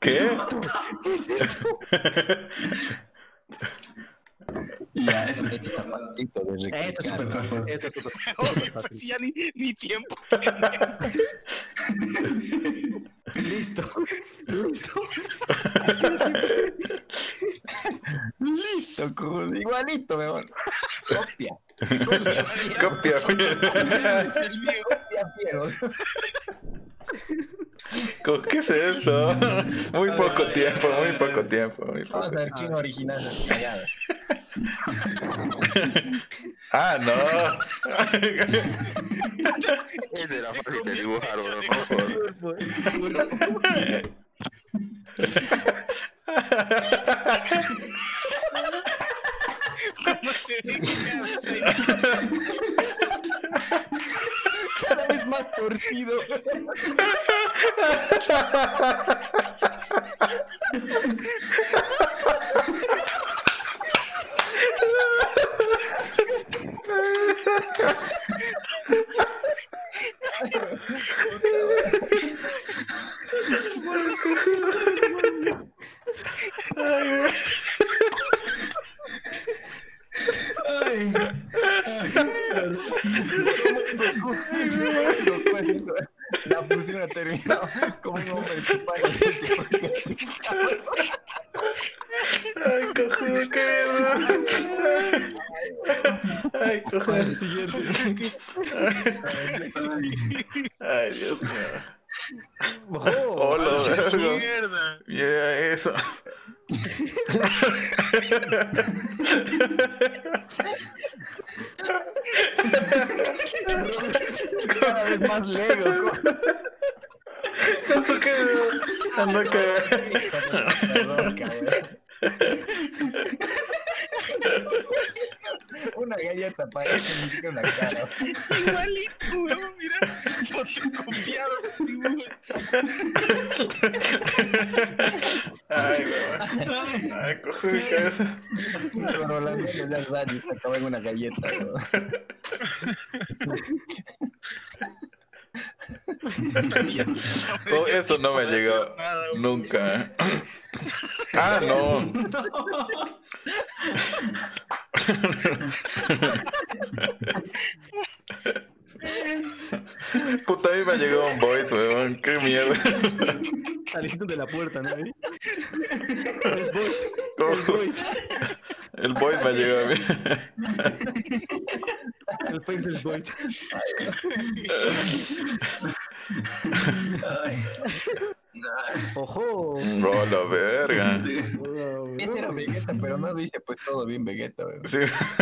¿Qué? ¿Qué es esto? (laughs) Ya, eso Esto está facilito de Esto es súper fácil. Esto es súper fácil. pues ya ni, ni tiempo. (laughs) Listo. Listo. (laughs) Listo, cojones, igualito, huevón. Copia. Copia. ¿Cómo- ¿Qué es esto? Muy poco tiempo, muy poco tiempo. Muy poco. Vamos a ver quién original. Ah, no. Ese era fácil de dibujar, por favor. ¿Cómo se ve que cabeza? Cada vez más torcido. La fusión ha terminado como un hombre. Ay, cojudo, qué mierda. Ay, cojudo. siguiente. Ay, Dios mío. Hola. Mierda. Mira eso. Cada vez más Lego. ¿Cómo que ando cabrón. Una galleta parece ni siquiera una cara. Igualito, weón, mira. Fotocopiado. Ay, weón. Ay, cojo mi cabeza. Rolando de las radios se acaba en una galleta. ¿no? Oh, eso no me ha llegado nunca. Ah, no. (laughs) Puta, a mí me ha llegado un void, weón. Qué mierda. Saliendo de la puerta, ¿no? ¿Cómo? El void me ha llegado a mí. El Face es Void. Ojo. No, la verga. Ese era Vegeta, pero no dice pues todo bien Vegeta. weón. Sí.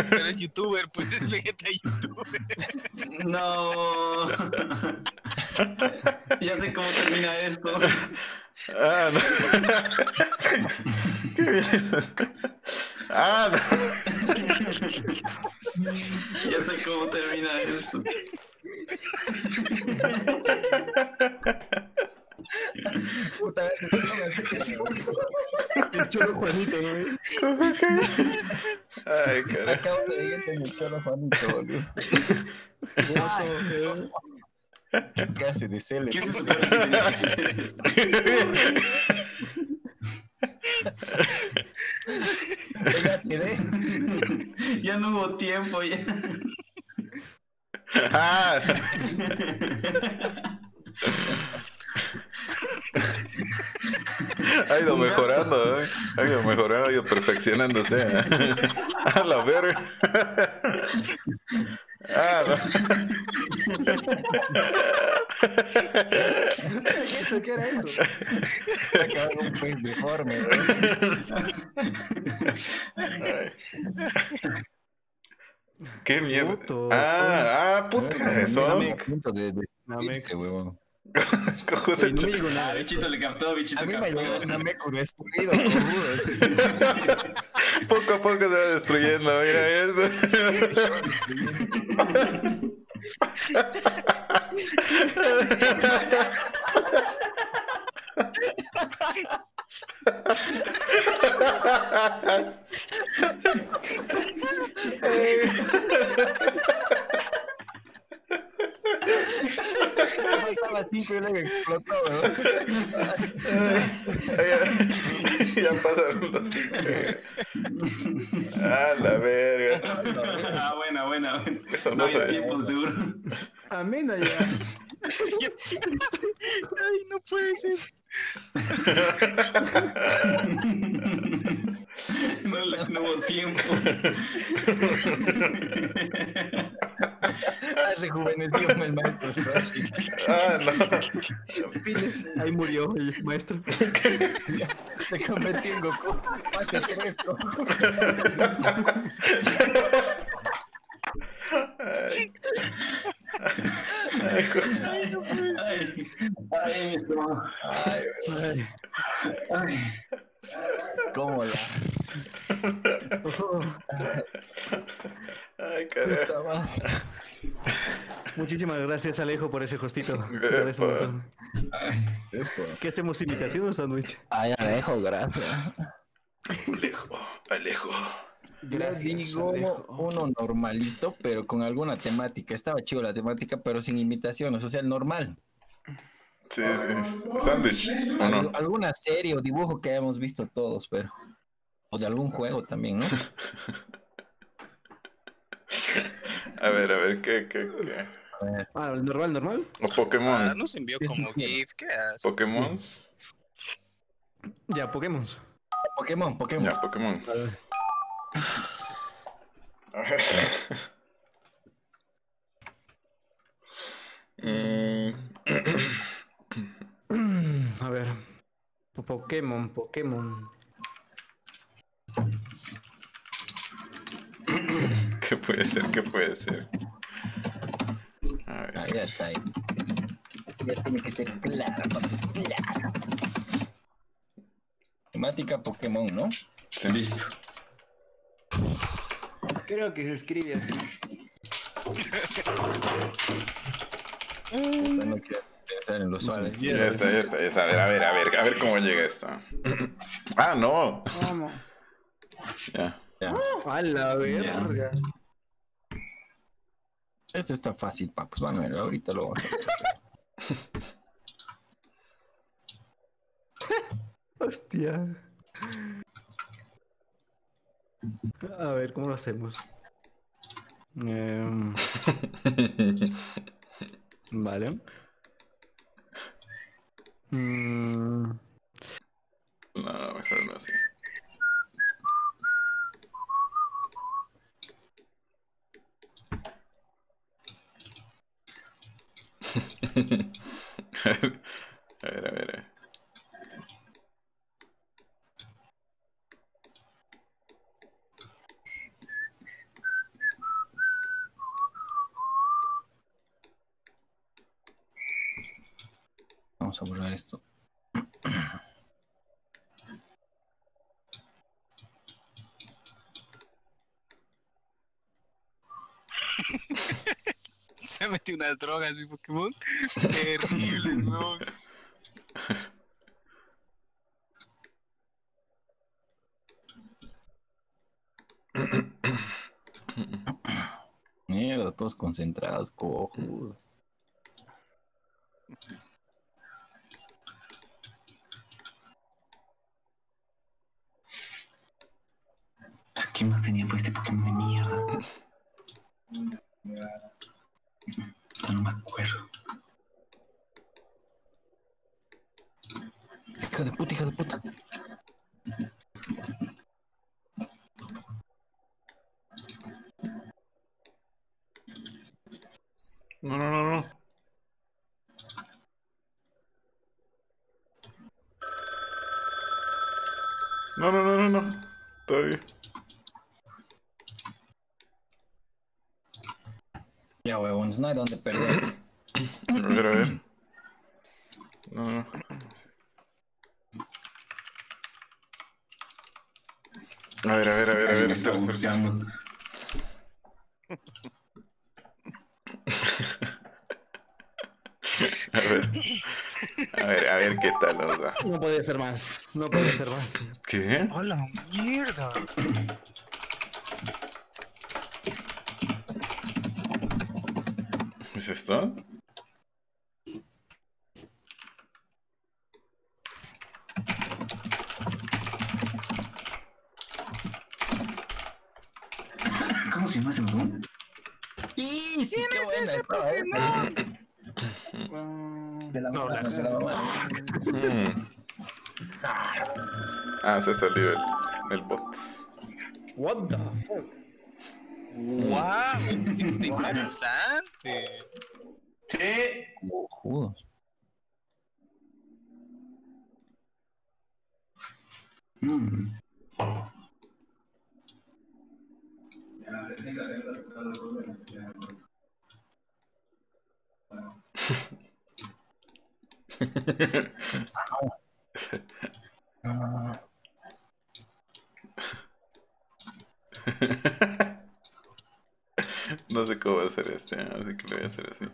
Pero es youtuber, pues es Vegeta youtuber. No. ya sé cómo termina esto. Ah, no. Qué mierda. Ah, no. Ya sé cómo termina esto. Puta, El cholo Juanito, ¿no? Ay, carajo. Acabo de el cholo Juanito, boludo. ¿Qué hace de. Ya no hubo tiempo. Ya. Ah, ha ido mejorando, ¿eh? ha ido mejorando, ha ido perfeccionándose. ¿eh? (laughs) A la verga. (laughs) Ah, no. ¿Eso qué era eso? Se acaba un pez deforme, weón. ¿Qué mierda? Puto. Ah, ah, puta, eso. A punto de Namek. destruirse, huevón. (laughs) José no A mí me llegó un Nameku destruido, (laughs) Poco a poco se va destruyendo, mira eso. (laughs) faltaba cinco y luego explotó, weón. ya pasaron los cinco. Ah, la verga. Ah, buena, buena. buena. Eso no No se tiempo, seguro. Amena ya. (laughs) Ay, no puede ser. (laughs) (laughs) No, le- no hubo tiempo. (laughs) Ah, rejuvenecido el maestro. Ah, no. Ahí murió el maestro. (laughs) Se convirtió en Goku. Más de fresco. Ay, ay, estómago. Ay, Ay. ¿Cómo la? (laughs) Ay, carajo. Muchísimas gracias, Alejo, por ese hostito. ¿Qué hacemos? ¿Imitación o sándwich? Ay, Alejo, gracias. Alejo, Alejo. Yo digo uno normalito, pero con alguna temática. Estaba chido la temática, pero sin imitaciones, o sea, el normal. Sí, sí. Sándwich, ¿o Al- no? alguna serie o dibujo que hayamos visto todos, pero. O de algún juego también, ¿no? (laughs) A ver, a ver, ¿qué, qué, qué? Ah, normal, normal. ¿O Ah, Pokémon? nos envió como GIF. ¿Qué haces? ¿Pokémon? Ya, Pokémon. Pokémon, Pokémon. Ya, Pokémon. A ver. (laughs) Mm, (clears throat) A ver. Pokémon, Pokémon. (coughs) ¿Qué puede ser? ¿Qué puede ser? A ver. Ah, ya está ahí. Ya tiene que ser claro, papis, claro. Temática Pokémon, ¿no? Sí. Listo. Creo que se escribe así. Ya está, ya está. A ver, a ver, a ver, a ver cómo llega esto. (clears throat) Ah, no. (laughs) Ya. Ya. A la verga. Este está fácil, papus. Van a ver, ahorita lo vamos a hacer. (laughs) Hostia. A ver, ¿cómo lo hacemos? Em, (laughs) vale. Mm, No, mejor no así. (laughs) A ver, a ver, a ver. Vamos a borrar esto. (laughs) Se metió unas drogas, mi Pokémon. Terrible, (laughs) no. Mierda, todos concentrados, cojudos. ¿Qué más tenía pues este Pokémon de mierda? Ya no me acuerdo. Hijo de puta, hijo de puta. No, no, no, no. No, no, no, no, no. Todavía. Ya, donde perderse. A ver, a ver. No, no. A ver, a ver, a ver, a ver. (laughs) A ver. A ver, a ver qué tal nos va. no podía ser más. No podía ser más. ¿Qué? ¡Hola, mierda! ¿Cómo se llama ese sí, qué buena ese no. Hmm. Ah, se salió el, el bot. What the fuck? Wow, esto sí está. Sí. Mm. (laughs) No sé cómo hacer este, así que lo voy a hacer así.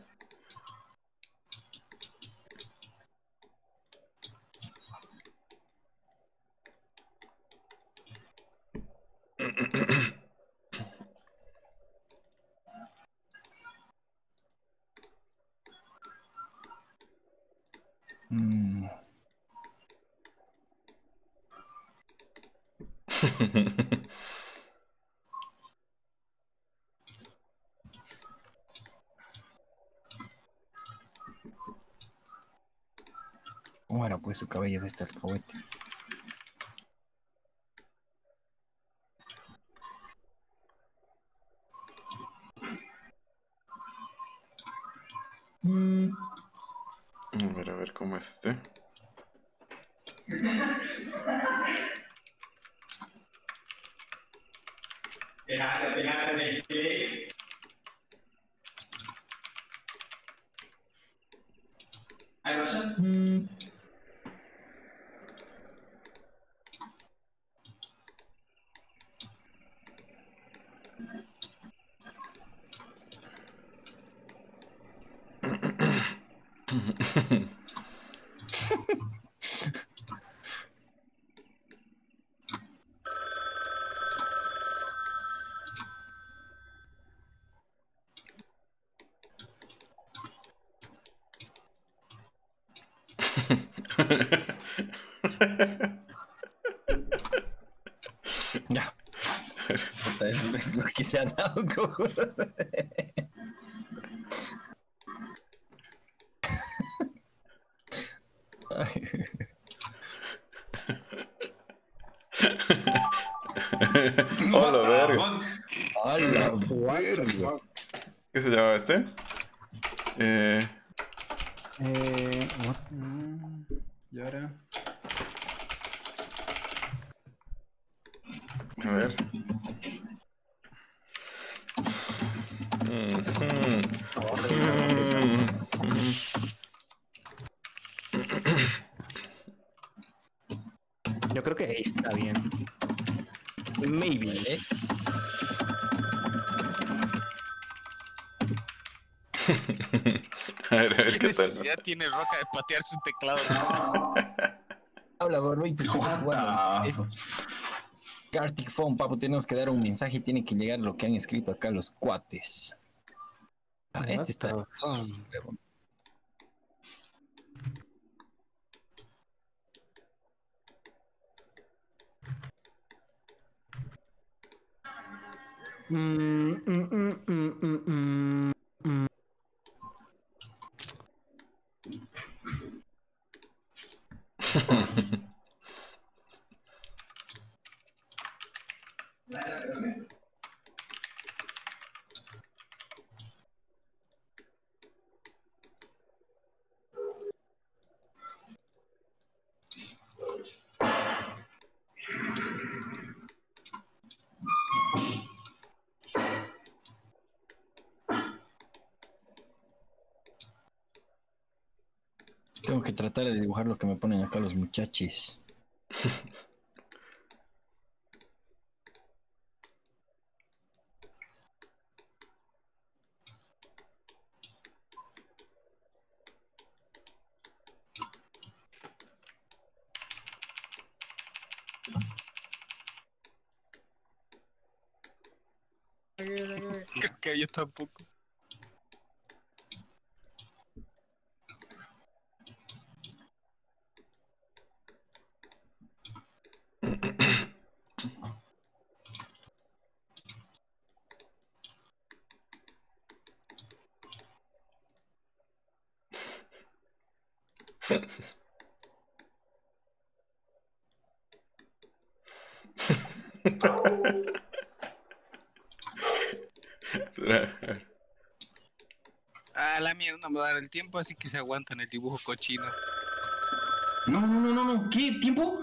mm. ¿Cómo era pues su cabello de este alcahuete? A ver, a ver cómo es este. Ya. Puta, Es es lo que se ha dado, cojudo. Ay, Hola, verga. a la verga. ¿Qué se llamaba este? Eh, Eh, what? Mm, ¿Y ahora? a ver. Mhm. Mhm. Yo creo que ahí está bien. Maybe. ¿eh? A ver, a ver ¿Qué qué tal. necesidad tiene Roca de patear su teclado? (laughs) Habla, estás jugando. Es Gartic Phone, papu. Tenemos que dar un mensaje y tiene que llegar lo que han escrito acá los cuates. Ah, este está. Sí. Mm, mm, mm, mm, mm, mm, mm. Tengo que tratar de dibujar lo que me ponen acá los muchachos. Creo (laughs) que yo tampoco. Ah, la el tiempo, así que se aguantan el dibujo cochino. No, no, no, no, no. ¿Qué? ¿Tiempo?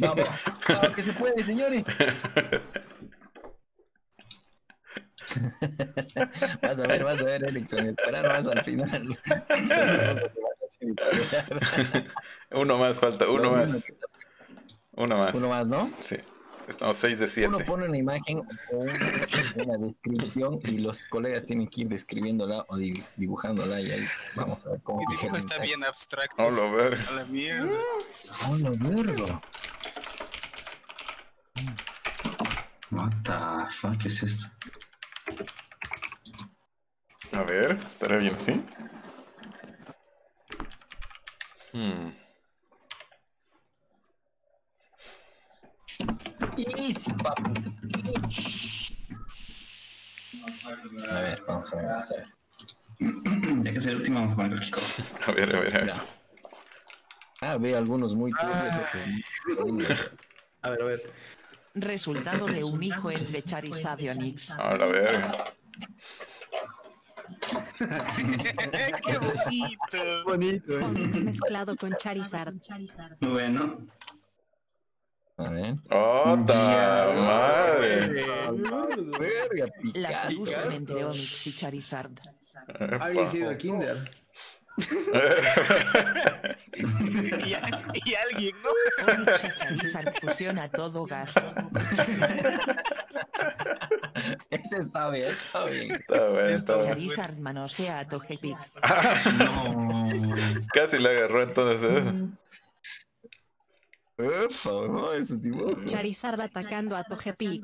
Vamos, vamos, (laughs) que se puede, señores. (laughs) vas a ver, vas a ver, Erickson. Espera más al final. (laughs) uno más, falta, uno más. Uno más. Uno más, ¿no? Sí. Estamos 6 de 7. Uno pone una imagen o un- una descripción y los colegas tienen que ir describiéndola o dibu- dibujándola y ahí vamos a ver cómo Mi queda dibujo el está bien abstracto. Lo ver. A la mierda. ¡Oh, la verga! What the fuck es esto? A ver, ¿estará bien así? Hmm. Easy, papus. Easy. A ver, vamos a ver. (clears throat) Ya que es el último, vamos a poner cualquier cosa. A ver, a ver, a ver. Ah, ve algunos muy turbios, turbios. A ver, a ver. Resultado de un hijo entre Charizard y Onix. Ahora, a ver. (laughs) ¡Qué bonito! Bonito, ¿eh? Onix mezclado con Charizard. Bueno, A ver. ¡Otra madre! Verga, La fusión entre Onix y Charizard. Había sido el Kinder. (laughs) y, a- y alguien, ¿no? Onix y Charizard fusión a todo gas. Ese está bien, está bien. Está bueno. Charizard manosea a Togepic. (laughs) no. Casi le agarró entonces. ¿eh? Ufa, no, ese tipo. Charizard atacando a Togepic.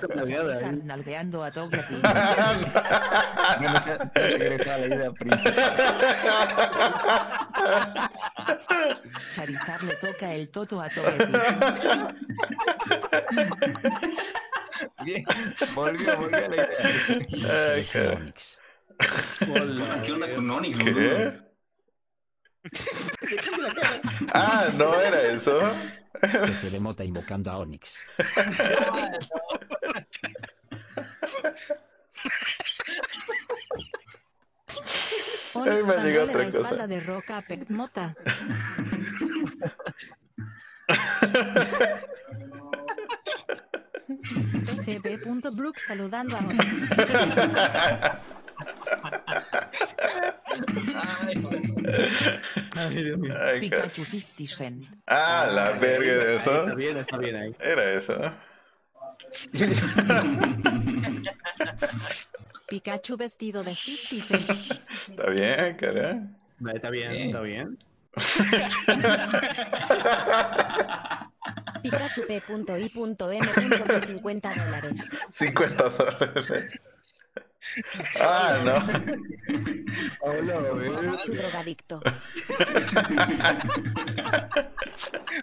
Charizard nalgueando a Togepic. Bueno, se ha regresado a la idea principal. Charizard le toca el toto a Togepic. Bien, Volvió, volvió a la idea. ¿Qué onda con Onix, ¿Qué? Ah, no era eso. Jefe de Mota invocando a Onix. Onix Ay, me ha llegado dándole otra la cosa. de roca a (laughs) saludando a Onix. (laughs) Ay, Dios mío. Ay. Pikachu 50 Cent. Ah, la verga era Está eso. bien, está bien ahí. Era eso. (laughs) Pikachu vestido de 50 Cent. Está bien, cara. Está bien, está bien. Pikachu P.I.M. por 50 dólares. (laughs) 50 dólares. Ah, no. (laughs) Pikachu drogadicto. (laughs)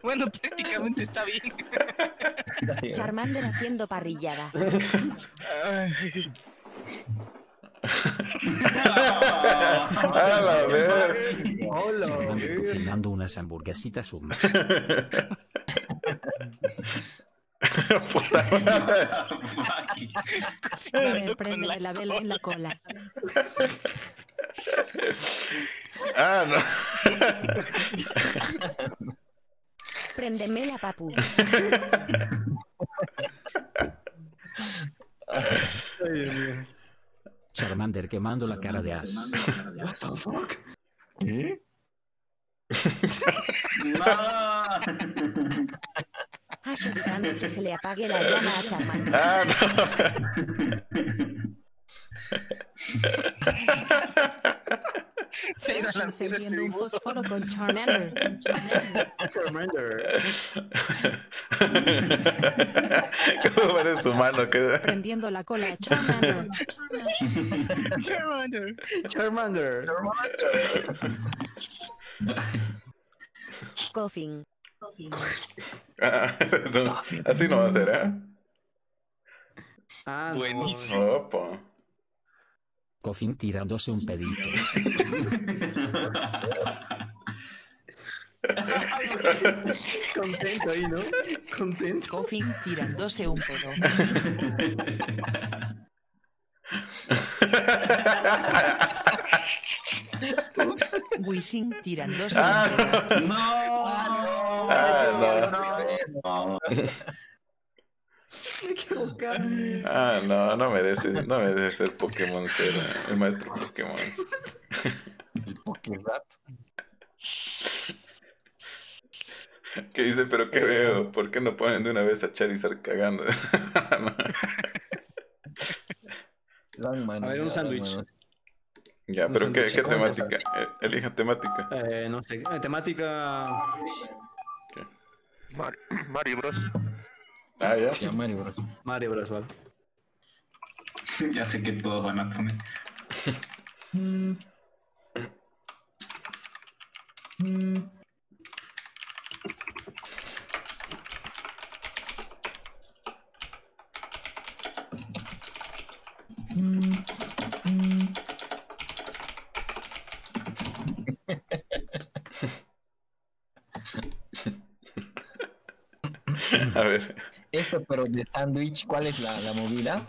Bueno, prácticamente está bien. (laughs) Charmander haciendo parrillada. Ay, A la verga. Hola. Charmander cocinando unas hamburguesitas (laughs) Prende la la vela en la cola. Ah, no. Préndeme la papu. Ay. Charmander quemando la cara de Ash. What the fuck? ¿Qué? (laughs) Ash evitando que se le apague la llama a Charmander. Ah, no. Se irá encendiendo un fósforo con Charmander. Charmander. ¿Cómo parece su mano? Prendiendo la cola a (laughs) Charmander. Charmander. Charmander. Coughing. Ah, (laughs) eso- así no va a ser, ¿eh? Ah, Buenísimo. Opa. Coffin tirándose un pedito. (laughs) Contento ahí, ¿no? Contento. Coffin tirándose un pedo. (laughs) Wisin tirándose un pedo. No. Ah, no. (laughs) Me equivoqué. Ah, no, no merece, no merece ser Pokémon Cero, el maestro Pokémon. El Pokérap. Que dice, pero ¿qué veo? ¿Por qué no ponen de una vez a Charizard cagando? (laughs) A ver, un sándwich. Ya, pero ¿qué, qué ¿Cómo se temática? Eh, Elija temática. Eh, no sé. eh, temática. Mario, Mario Bros. Ah, ya. Ya, Mario Bros. Mario Bros. Vale. Ya sé que todos van a poner. (laughs) A ver. Esto, pero de sándwich, ¿cuál es la, la movida?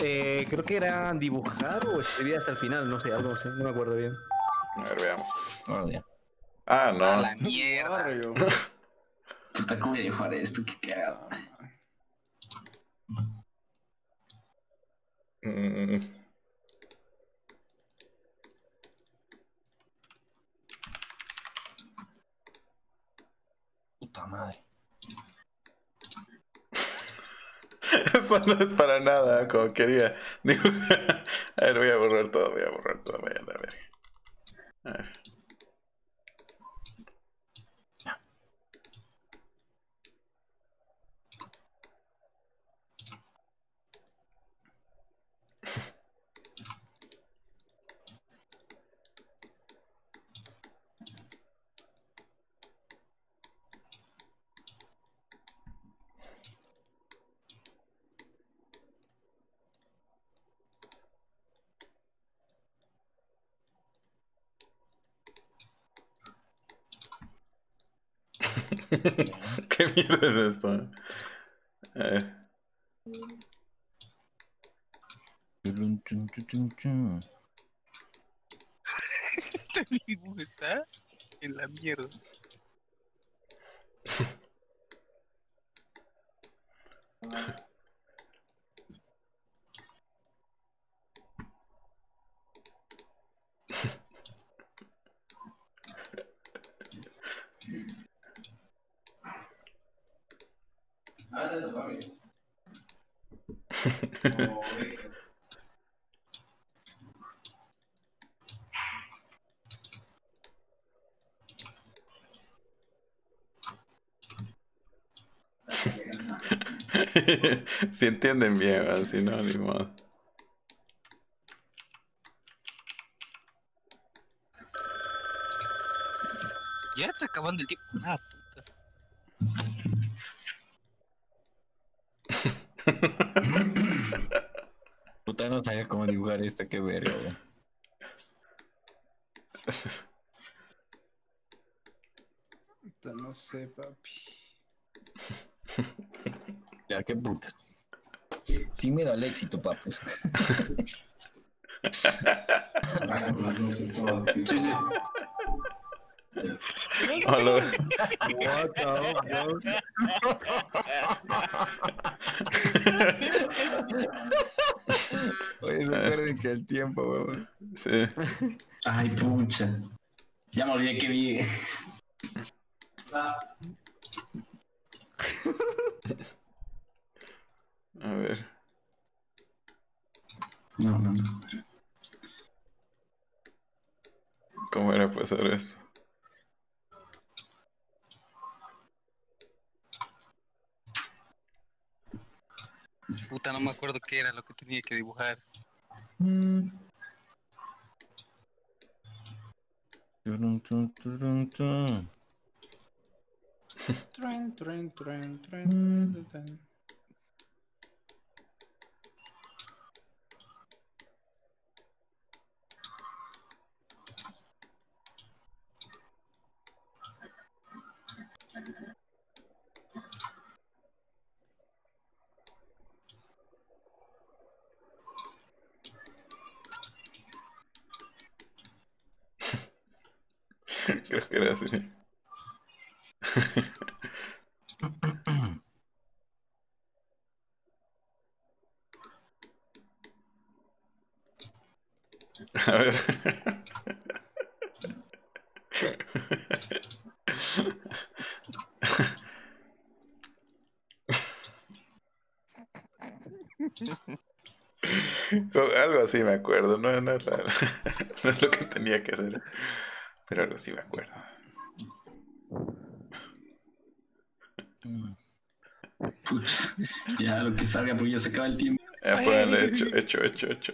Eh, creo que era dibujar o escribir hasta el final, no sé, algo así, no me acuerdo bien. A ver, veamos. Oh. Ah, A no. la mierda. (laughs) Puta, ¿cómo voy a dibujar esto? Qué cagado. Mm, Puta madre. Eso (laughs) no es para nada como quería. dibujar. (laughs) A ver, voy a borrar todo, voy a borrar todo, verga. A ver. ¿Qué mierda es esto? A ver. Chun, chun, chun, chun, chun. Este dibujo está en la mierda. Si entienden bien, ¿verdad? si no, ni modo. Ya está acabando el tiempo. Ah, puta. (laughs) Puta, no sabía cómo dibujar esto, qué verga, güey. Puta, No sé, papi. Ya, qué putas. Sin miedo al éxito, papus. Sí, sí. Hola. What the Oye, recuerden que el tiempo, weón. Sí. Ay, pucha. Ya me olvidé que vi. A ver. No, no, no. ¿Cómo era pasar esto? Puta, no me acuerdo qué era lo que tenía que dibujar. Turun, tun, turun, tun. Tren, tren, tren, tren, tren, tren. Creo que era así. A ver. Así me acuerdo, no, no, es la- (laughs) no es lo que tenía que hacer, pero algo sí me acuerdo. Ya lo que salga, porque ya se acaba el tiempo. Ya fue, le he hecho, hecho, hecho, hecho.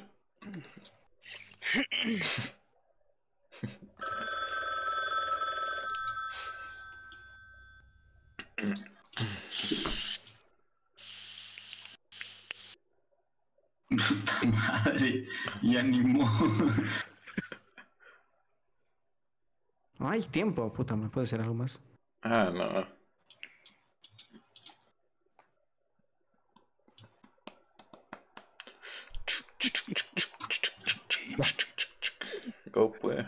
Puta madre, ya ni modo. No hay tiempo, puta, me puede ser algo más. Ah, no. Go, pues.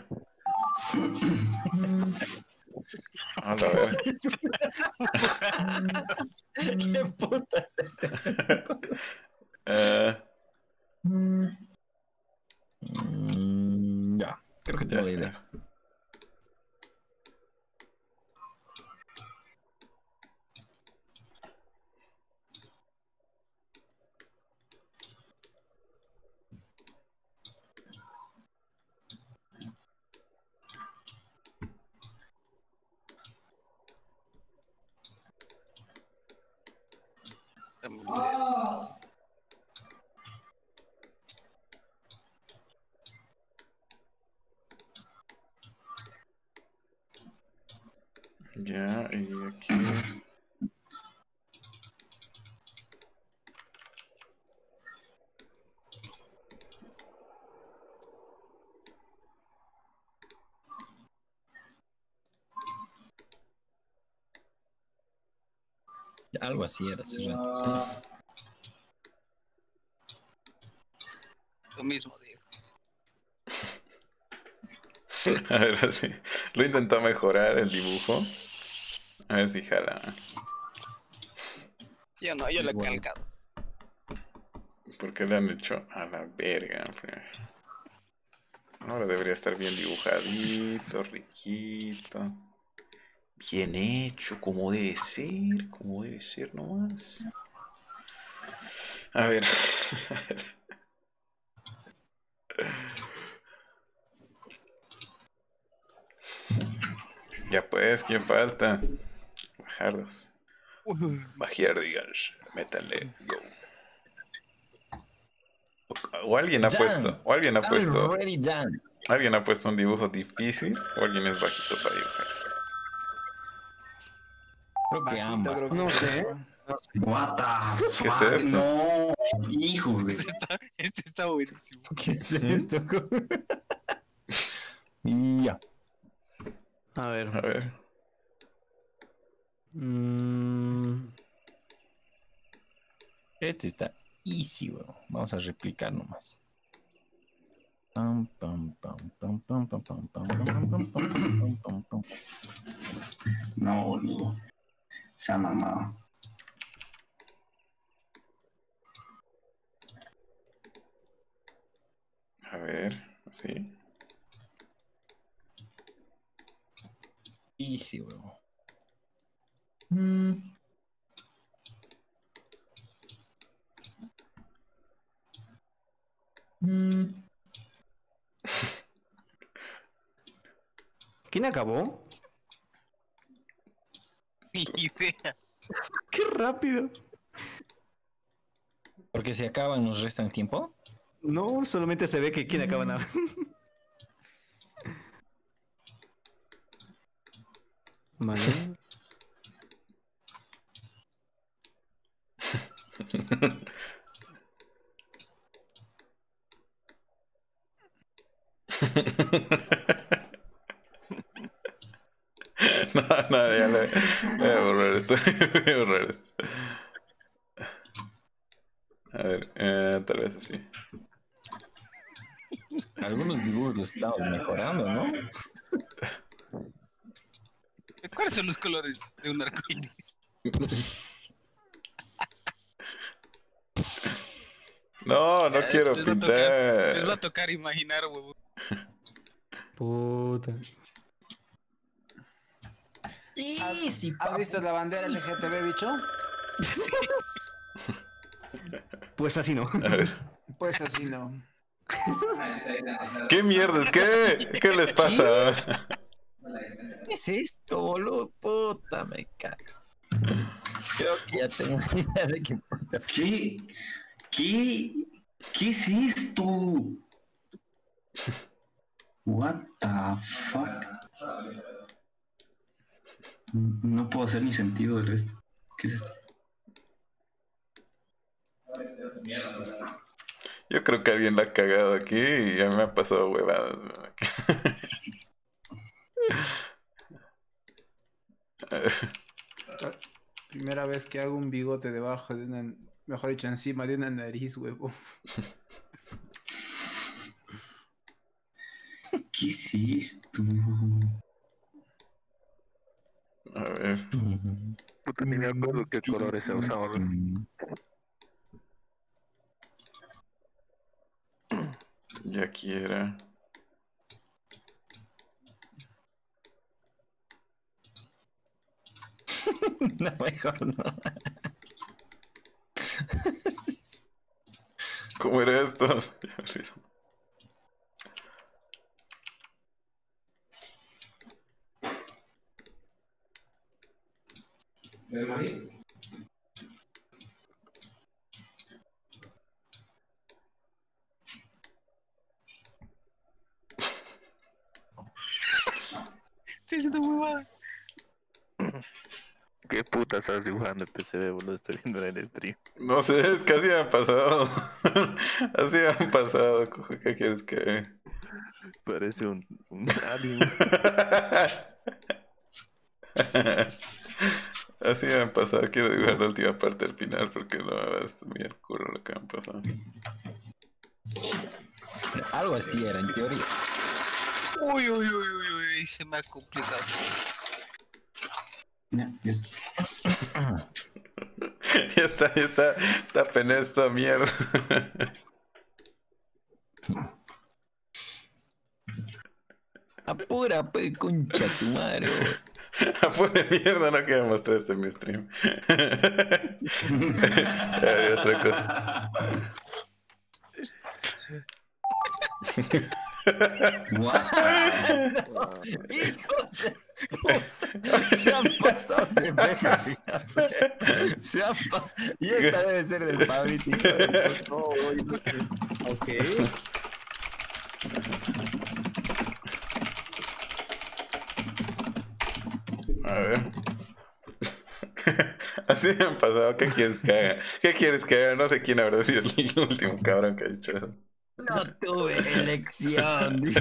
(laughs) A la ver. (laughs) ¿Qué putas es eso? Eh, Mm, ya, creo que tengo la idea. ya, y aquí. Algo así era. Lo mismo, digo. (laughs) A ver, así. Lo intentó mejorar el dibujo. A ver si jala. Yo no, yo lo he calcado. ¿Por qué le han hecho a la verga? Ahora debería estar bien dibujadito, riquito. Bien hecho, como debe ser, como debe ser nomás. A ver. (laughs) a ver. Ya pues, ¿quién falta? Bajardos. Bajardigans. Métale, go. O, alguien ha puesto, o alguien ha puesto, alguien ha puesto un dibujo difícil, o alguien es bajito para dibujar. Creo que ambas. No sé. What the ¿Qué es esto? No, hijo de... Este está, este está buenísimo. ¿Qué es esto? ya. A ver. A ver. Mm, Este está easy, weón. Vamos a replicar nomás. Pam, pam, pam, pam, pam, pam, pam, pam, pam, pam, pam, pam, pam, pam, pam. No, boludo. Se ha mamado. A ver, sí. Easy, weón. ¿Quién acabó? Ni idea. (laughs) ¡Qué rápido! Porque si acaban, nos restan tiempo. No, solamente se ve que quién acaba nada. (laughs) Vale. (laughs) (laughs) No, no, ya le voy a borrar esto. (laughs) Voy a borrar esto. A ver, eh, tal vez así. Algunos dibujos los estamos mejorando, ¿no? ¿Cuáles son los colores de un arcoíris? (laughs) No, no Eh, quiero les va a tocar- Les va pintar. a tocar imaginar, huevón. Puta. Easy, ¿Has visto la bandera LGTB, bicho? Pues así no. A ver. Pues así no. ¿Qué mierdas? ¿Qué? ¿Qué les pasa? ¿Qué es esto, boludo? Puta, me cago. Creo que ya tengo una idea de qué. ¿Qué? ¿Qué? ¿Qué es esto? What the fuck? No puedo hacer ni sentido del resto. ¿Qué es esto? Yo creo que alguien la ha cagado aquí y a mí me han pasado huevadas. (laughs) Primera vez que hago un bigote debajo de una. Mejor dicho, encima de una nariz, huevo. (laughs) ¿Qué es esto? A ver. Puta, ni me acuerdo qué colores se usaban. Ya quiera. (laughs) No, mejor no. ¿Cómo era esto? (laughs) Ya me olvidó. Estoy haciendo huevada. ¿Qué puta estás dibujando en PCB, boludo? Estoy viendo en el stream. No sé, es que así me han pasado. (laughs) así me han pasado. ¿Qué quieres que.? Parece un, un (laughs) alien. (laughs) así me han pasado. Quiero dibujar la última parte al final porque no me va a estar muy el culo lo que me han pasado. Algo así era, en teoría. Uy, uy, uy, uy, uy, se me ha complicado. Ya, ya está. (laughs) ya está, ya está. Tapen esta mierda. Apura, pues, concha tu madre. (laughs) Apure mierda, no quiero mostrar esto en mi stream. (laughs) A ver, otra cosa. Hijo de... Se han pasado de verga. Se han pasado. Y esta debe ser del Pablito. de (laughs) puta. Ok. A ver. (laughs) Así me han pasado. ¿Qué quieres que haga? ¿Qué quieres que haga? No sé quién habrá sido el (laughs) último cabrón que ha dicho eso. No tuve elección. (laughs)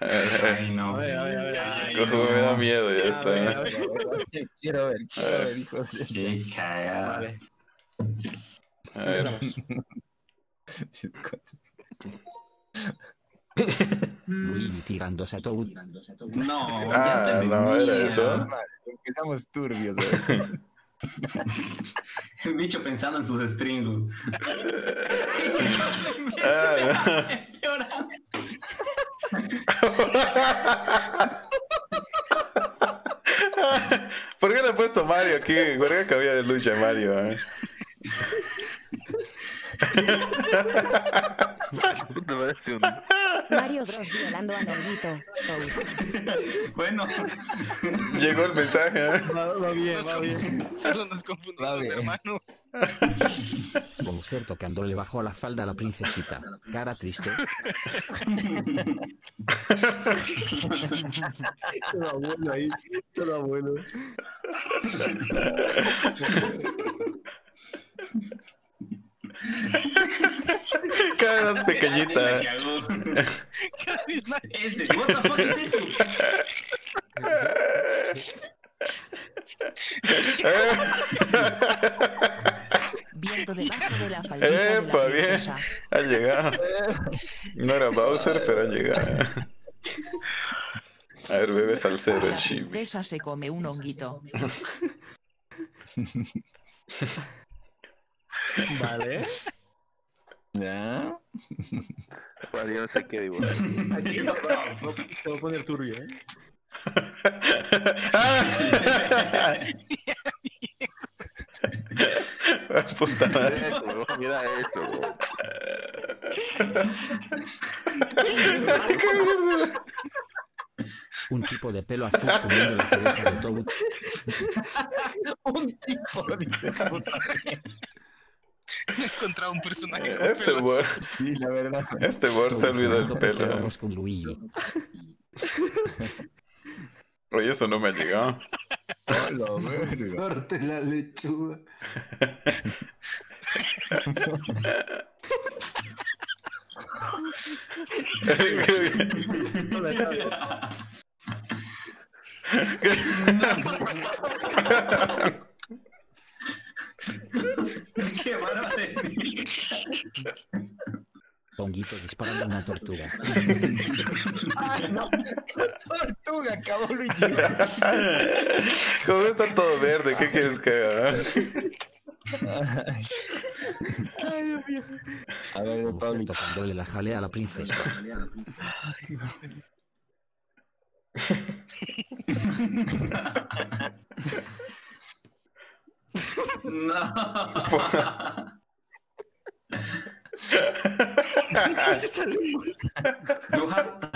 A ver, a ver. Ay, no. Me da miedo, ya a está. ver, Quiero ver, quiero ver, hijos de... Qué cagada. A ver. Luigi tirándose a Toad. No, (laughs) Ah, ya se me no, era eso. Empezamos turbios. ¿eh? (laughs) El bicho pensando en sus streams. Ah, Llorando. ¿Por qué le he puesto Mario aquí? ¿Por qué cabía de lucha Mario? eh? Puta, parece un... Mario Bros violando a Nolguito. Bueno, Llegó el mensaje. ¿eh? Va, bien, Nos va bien. Solo nos confundimos, bien. hermano. Bowser tocándole bajo la falda a la princesita. Cara triste. Todo abuelo ahí. Todo abuelo. (laughs) (laughs) Cada vez más pequeñita. Cada vez más (laughs) Ese, what the fuck es eso? (laughs) Viendo debajo de la faldita de la Epa, bien. princesa. Ha llegado. No era Bowser, pero ha llegado. A ver, bebé salsero, el La chibi. princesa se come un honguito. Vale. ¿Ya? Bueno, yo no sé qué dibujar. Aquí no, no, se va a poner turbio, ¿eh? (laughs) Puta Mira madre. mira eso. weón. Un tipo de pelo azul comiendo la cabeza de Toad. (laughs) Un tipo, dice (laughs) encontrado un personaje con Este pelo azul. word, Sí, la verdad. este word se olvidó el pelo. con. (laughs) Oye, eso no me ha llegado. Hola, verga. Corte la lechuga. (laughs) (laughs) Qué bárbaro. Honguito disparando a una tortuga. Ay, no. Tortuga, acabó Luigi. ¿Cómo está todo verde? ¿Qué quieres que haga? A ver, Como Pablo. tocándole la jalea a la princesa. No. What (laughs) the-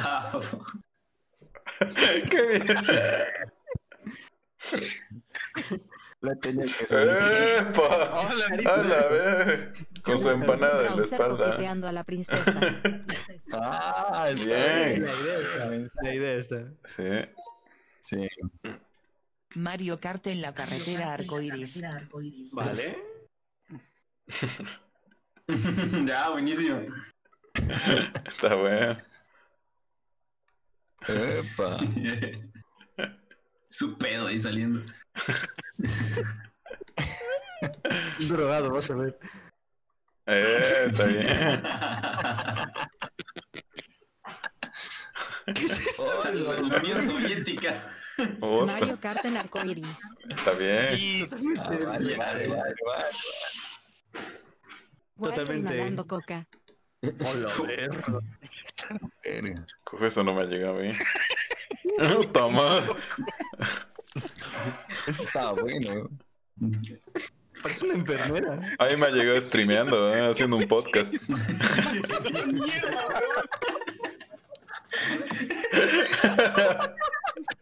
¡Qué bien! La tenía que hacer. ¡Epa! ¡A la ver! Con su empanada en la espalda. a la princesa. Ah, Bien. La idea está. La idea está. Sí. Sí. Mario Kart en la carretera arcoiris. Vale. (laughs) ya, buenísimo. (laughs) Está bueno. Epa. (laughs) Su pedo ahí saliendo. Drogado, vas a ver. Eh, está bien. ¿Qué es eso? Oh, la Unión Soviética. Mario Kart en arcoiris. Está bien. Ah, vale, vale, vale, Totalmente. coca. Hola. Coge, eso no me ha llegado a mí. (laughs) Puta madre. Eso estaba bueno. Parece una enfermera. Ahí me ha llegado streameando, ¿eh? haciendo un podcast. (laughs) (laughs)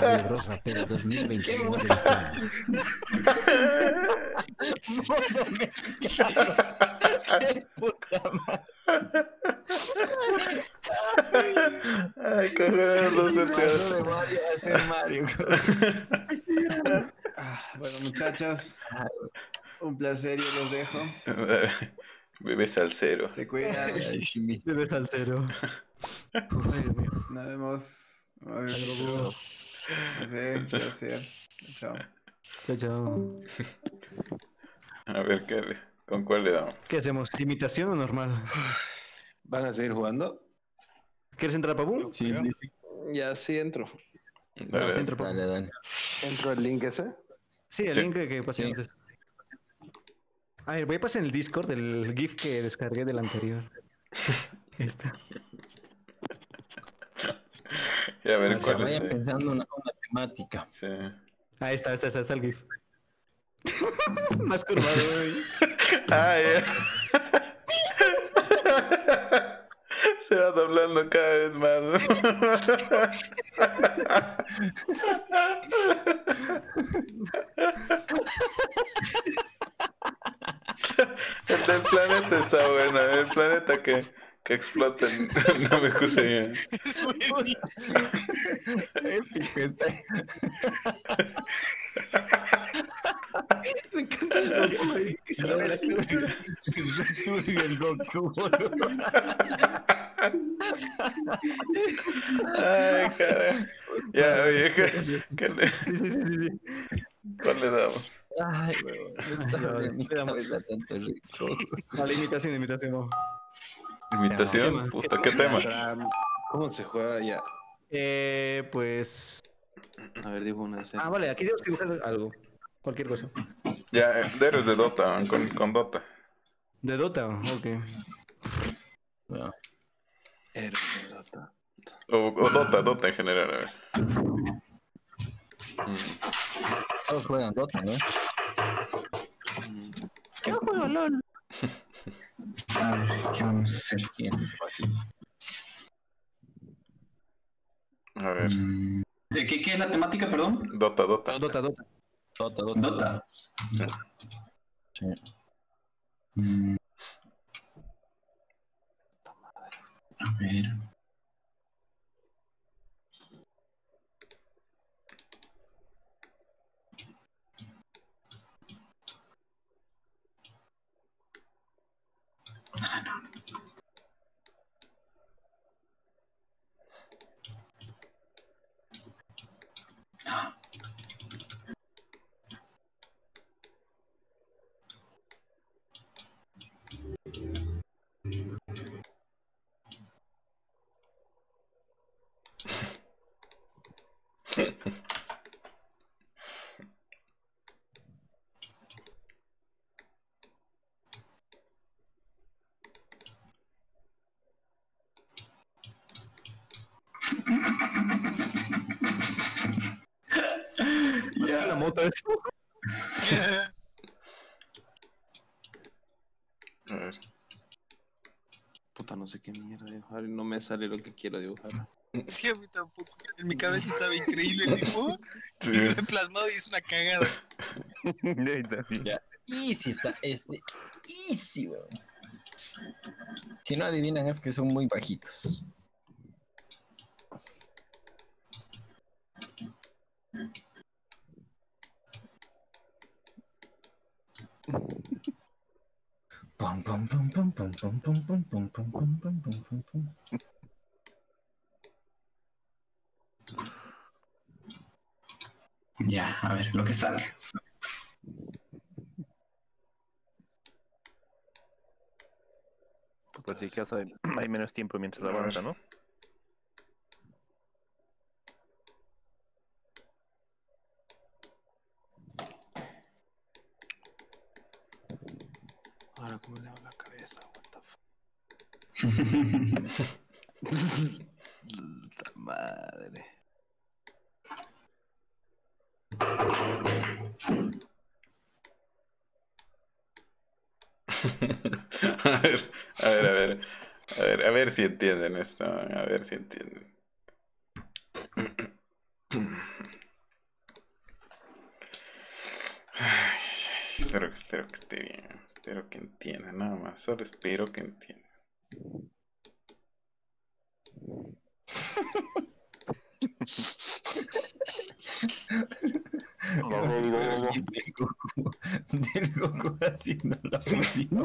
Mario Bros. Rapero 2029 diciembre. Modo mexicano. Qué puta madre. Ay, cojones, no se te Pasó de hace. Mario a ser Mario. Ah, bueno, muchachos. Un placer, yo los dejo. (laughs) Bebé salsero. Se Jimmy. (laughs) Bebé salsero. Nos vemos. Sí, placer. Chao. Chao, chao. A ver, ¿qué ¿con cuál le damos? ¿Qué hacemos? ¿Imitación o normal? ¿Van a seguir jugando? ¿Quieres entrar, Papu? Sí, sí. Ya sí entro. Dale. sí, entro. Dale, dale. ¿Entro el link ese? Sí, el Sí. link que pasé Sí. A ver, voy a pasar en el Discord el GIF que descargué del anterior. (laughs) Esta. Y a ver O sea, cuál es. vayan pensando una, una temática. Sí. Ahí está, está, está, está el GIF. (laughs) Más curvado, güey. (laughs) Ah, ya. Se va doblando cada vez más. (laughs) El del planeta está bueno. El planeta que, que explota. (laughs) No me puse bien. Es (laughs) buenísimo. Épico está. Me encanta el. Que se ve la el Goku, boludo. Ay, cara. Ya, oye, ¿qué, qué le, Sí, sí, sí, sí, sí. ¿cuál le damos? Ay, weón. (laughs) Tanto rico. Vale, imitación, imitación. Imitación, puta, ¿qué tema? ¿Cómo se juega ya? Eh, pues. A ver, dibujo una escena. Ah, vale, aquí tenemos que dibujar algo. Cualquier cosa. Ya, eh, de héroes de Dota, con, con Dota. De Dota, ok. Héroe de Dota. O, o Dota, Dota en general, a ver. Mm. Todos juegan Dota, ¿no? Yo juego LOL. A (laughs) ver, ¿qué vamos a hacer? ¿Quién es bajito? A ver. ¿De ¿Qué, ¿Qué es la temática, perdón? Dota, Dota. Dota, Dota. Dota, Dota. Dota. Sí. Sí. Mm. A ver. no. No. (laughs) (laughs) Eso. (laughs) A ver. Puta, no sé qué mierda dibujar y no me sale lo que quiero dibujar. Sí, a mí tampoco. En mi cabeza estaba increíble el tipo. (laughs) Sí. Y lo he plasmado y es una cagada. (laughs) Ya. Easy está este. Easy, weón. Si no adivinan es que son muy bajitos. Ya, a ver, lo que. Por si acaso hay hay menos tiempo mientras avanza, ¿no? Ahora, ¿cómo le hago la cabeza? What the fuck? Puta madre. a ver, a ver, a ver. A ver, a ver si entienden esto. A ver si entienden. Ay, espero, espero que esté bien. Espero que entiendan, nada más. Solo espero que entiendan. (laughs) Del Goku, del Goku haciendo la (laughs) fusión. (laughs)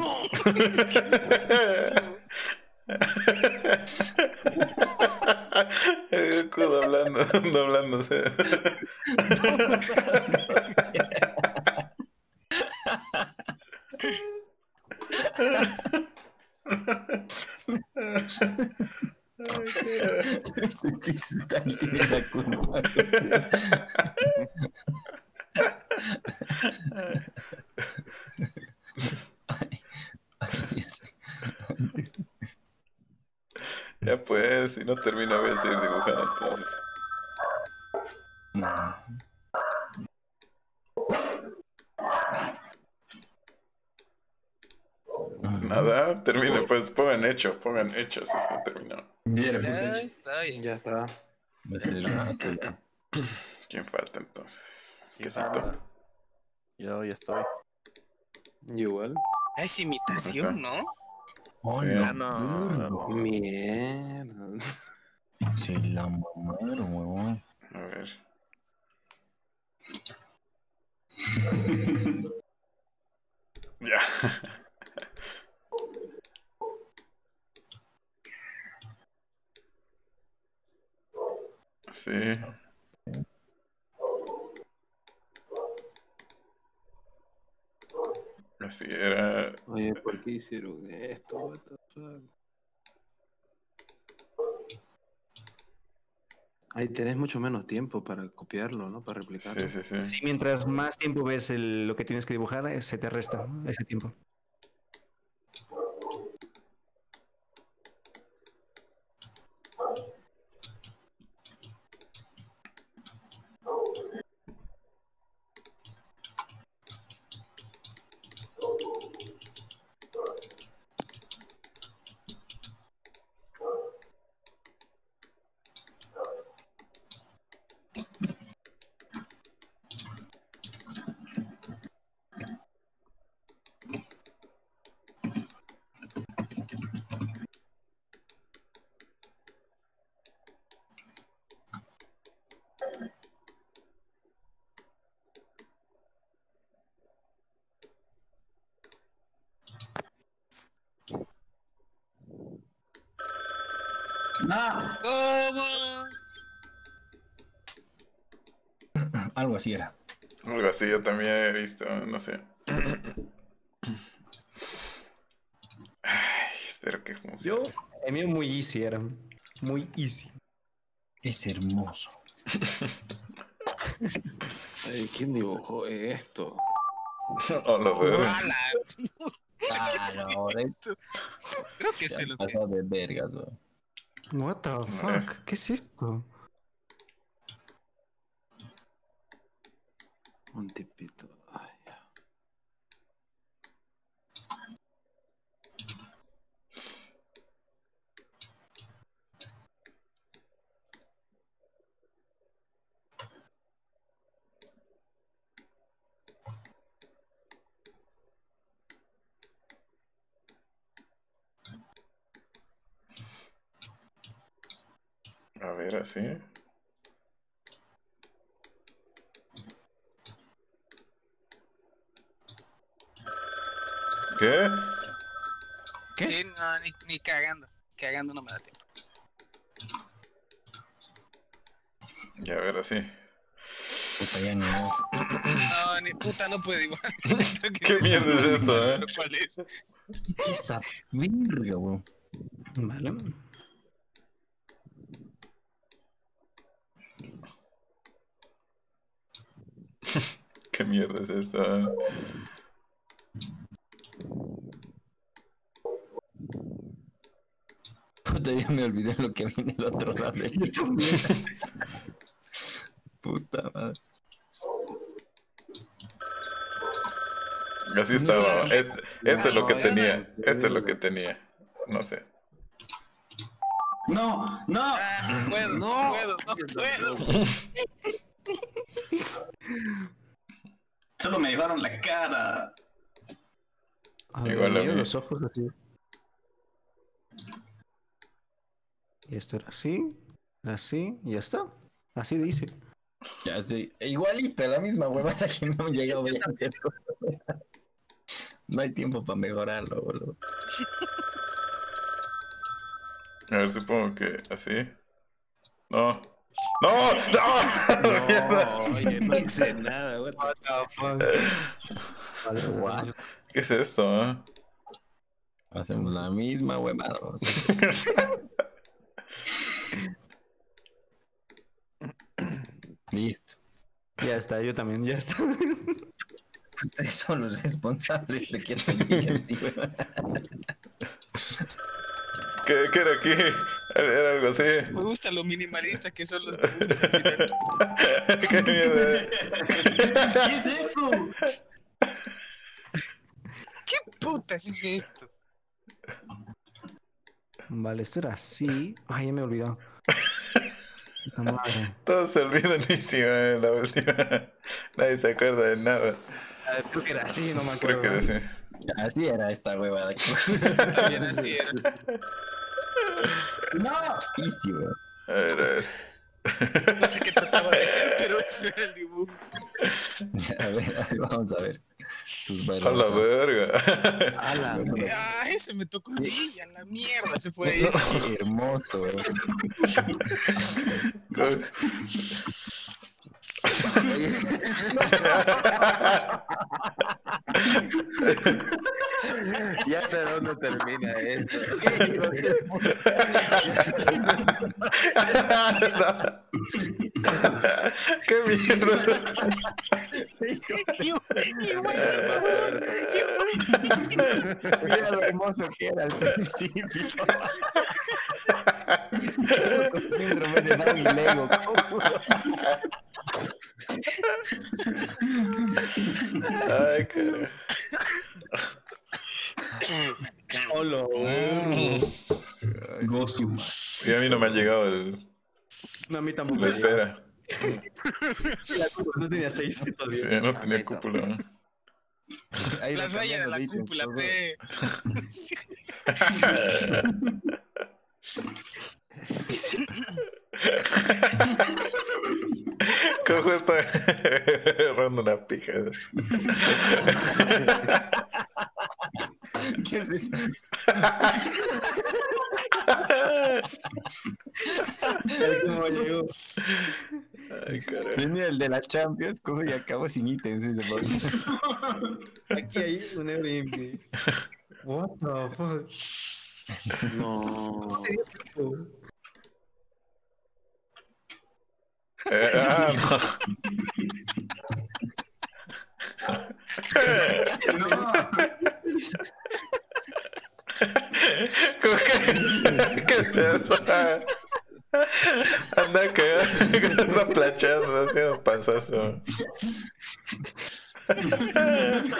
eran hechas hasta terminar. Ya, ya ah, está bien. Ya está. (clears throat) ¿Quién falta entonces? ¿Qué saltó? Yo ya estoy. Igual. Ah, es imitación, ah, ¿no? Oh, no, no. Mierda. Se la mamaron, weón. A ver. (laughs) ya. (laughs) Sí. Así era. Oye, ¿por qué hicieron esto? What the fuck? Ahí tenés mucho menos tiempo para copiarlo, ¿no? Para replicarlo. Sí, sí, sí. Sí, mientras más tiempo ves el- lo que tienes que dibujar, eh, se te resta ese tiempo. ¿Cómo? Algo así era. Algo así yo también he visto, no sé. Ay, espero que funcione. Yo, el mío muy easy era. Muy easy. Es hermoso. Ay, ¿quién dibujó esto? Lo veo. ¡Hala! Ah, (laughs) no, esto. Creo que sé lo pasó de vergas. What the fuck? ¿Qué es esto? Un tipito. Ay, ya. Así. ¿Qué? ¿Qué? No, ni, ni cagando. Cagando no me da tiempo. Ya, a ver, así. Puta, ya no. No, ni puta, no puede (laughs) que ¿Qué sí. mierda es esto, eh? ¿Cuál es? Esta verga, weón. Vale. ¿Qué mierda es esto? eh? Puta, ya me olvidé lo que viene el otro lado del (laughs) Puta madre. Así estaba. Este, este es lo que No, tenía. ya. Este es lo que tenía. No sé. No, no. Ah, no puedo, no puedo, no puedo. (laughs) Solo me llevaron la cara. A ver, Igual a mío, mí. los ojos así. Y esto era así, así, y ya está. Así dice. Ya sé, igualita, la misma huevada que no me llegado ya a hacer. No hay tiempo para mejorarlo, boludo. A ver, supongo que así. No. ¡No! ¡No! Mierda. (laughs) oye, no hice nada. what the- Vale, What? ¿Qué es esto? eh? Hacemos la misma huevada. (laughs) Listo. Ya está, yo también, ya está. Ustedes (laughs) son los responsables de que esto llegue así, weón. ¿Qué, qué era aquí? Era era algo así. Me gusta lo minimalista que son los. (laughs) ¿Qué mierda es? ¿Qué es eso? ¿Qué putas es esto? Vale, esto era así. Ay, ya me he olvidado. Puta madre. Todos se olvidan eh, la última. Nadie se acuerda de nada. A ver, creo que era así, no me acuerdo. Creo que era así. Así era esta huevada. Está bien así era. (laughs) No. A ver, a ver. (laughs) No sé qué trataba de decir, pero eso era el dibujo. A ver, a ver, vamos a ver. Sus A la verga. Ala, Ah, ese me tocó a mí, a la mierda se fue ahí. Qué hermoso, weón. Ya sé dónde termina esto. ¡Qué mierda! Mira lo hermoso que era al principio. (laughs) Síndrome de Down y Lego. Ay, carajo. Hola, Gozu. Y a mí no me ha llegado el, No, a mí tampoco. la esfera. La cúpula no tenía seis Sí, todavía. no tenía cúpula. ¿no? Ahí La raya de la ítem, cúpula, todo. (laughs) (laughs) (laughs) (laughs) Cojo (laughs) está agarrando una pija. ¿Qué es eso? ¿Cómo llegó? Ay, el de la Champions, cojo y acabó sin ítems ese. Aquí hay un MVP. What the fuck? No. Eh, ah, no. ¿Cómo Anda cagando, está planchando, haciendo un panzazo.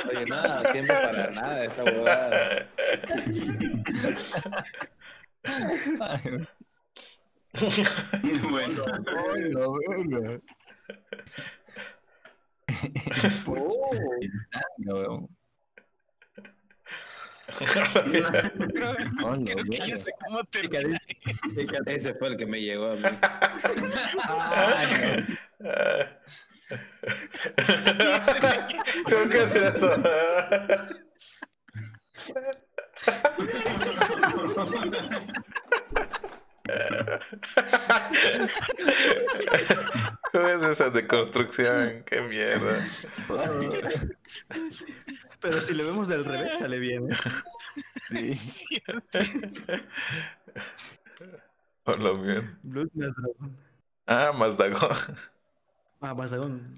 Oye, nada, tiempo para nada esta huevada. Bueno. No, Creo que verga. yo sé cómo termina. Ese fue el que me llegó a mí. ¿Cómo que eso? (laughs) ¿Cómo es esa deconstrucción? ¡Qué mierda! Pero si lo vemos del revés, sale bien. ¿eh? Sí. (laughs) Hola, bien. Blood más dragón. Ah, más Dagon. Ah, más dragón.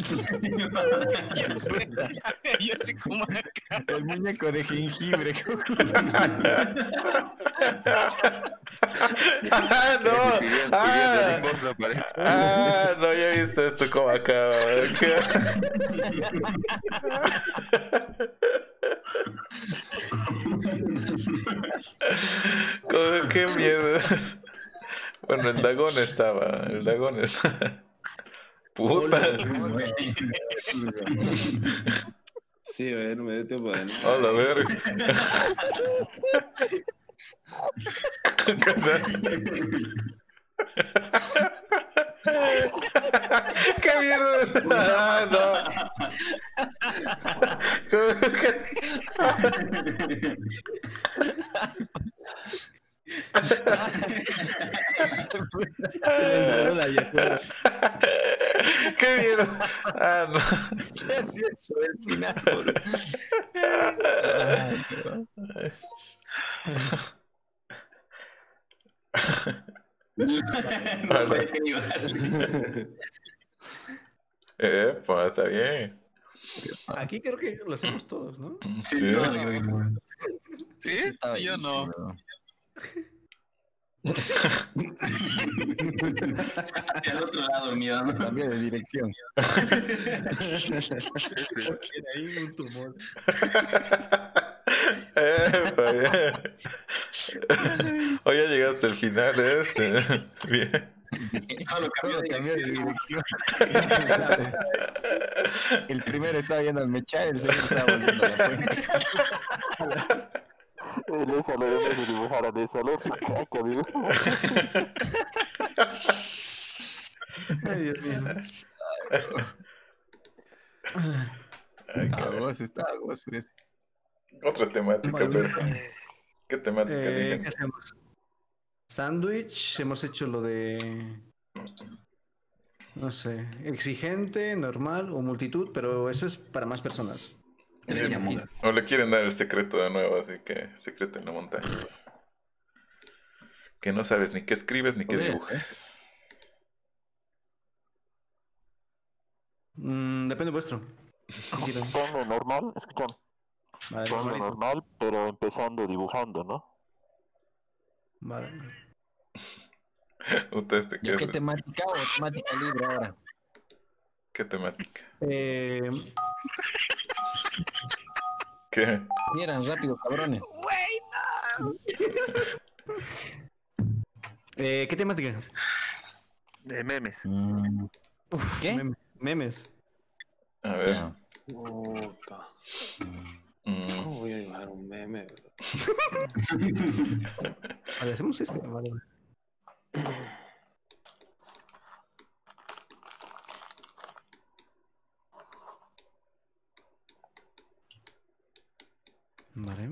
(laughs) Yo yo acá. El muñeco de jengibre. ¡Ah, no! ¡Ah! ¡Ah! No, ya he visto esto como acaba. ¿Cómo- ¿Qué mierda? Bueno, el dragón estaba. El dragón está. Puta. Sí, a ver, no me dio tiempo de nada. Hola, ver. ¿Qué mierda? Ah, no. (laughs) ¿Cómo que- Se le enredó la yacuera. ¿Qué mierda? Ah, no. ¿Qué hacía eso el final? No sé qué iba a decir. Eh, pues está bien. Aquí creo que lo hacemos todos, ¿no? Sí. no. ¿Sí? Yo no. El otro lado mío. ¿no? Cambié de dirección. Tiene ahí un tumor. Eh, pues bien. Hoy ya llegaste al final de este. Bien. Solo cambió Solo de dirección. El primero estaba yendo al mechar, el segundo estaba volviendo a la fuente. Esa lo debemos de dibujar a esa lógica, (laughs) amigo. Ay, Dios mío. Estaba gozo ese. Otra temática, pero. ¿Qué temática Eh, ¿Qué eligen? hacemos? Sándwich, hemos hecho lo de. No sé. Exigente, normal o multitud, pero eso es para más personas. Sí, o le quieren dar el secreto de nuevo, así que secreto en la montaña. Que no sabes ni qué escribes ni qué Joder, dibujas. Mm, depende vuestro. Ponlo normal, escúchame. Vale, Ponlo normal, pero empezando dibujando, ¿no? Vale. (laughs) Puta, este, ¿qué, ¿Ya es? qué temática o temática libre ahora? ¿Qué temática? Eh, ¿Qué? Quieran rápido, cabrones. eh, ¿Qué temática? De memes. ¿Qué? Mem- memes. A ver. Ya. Puta. Mm, ¿Cómo voy a dibujar un meme? bro? (laughs) Hacemos este. Vale. (clears throat) Vale.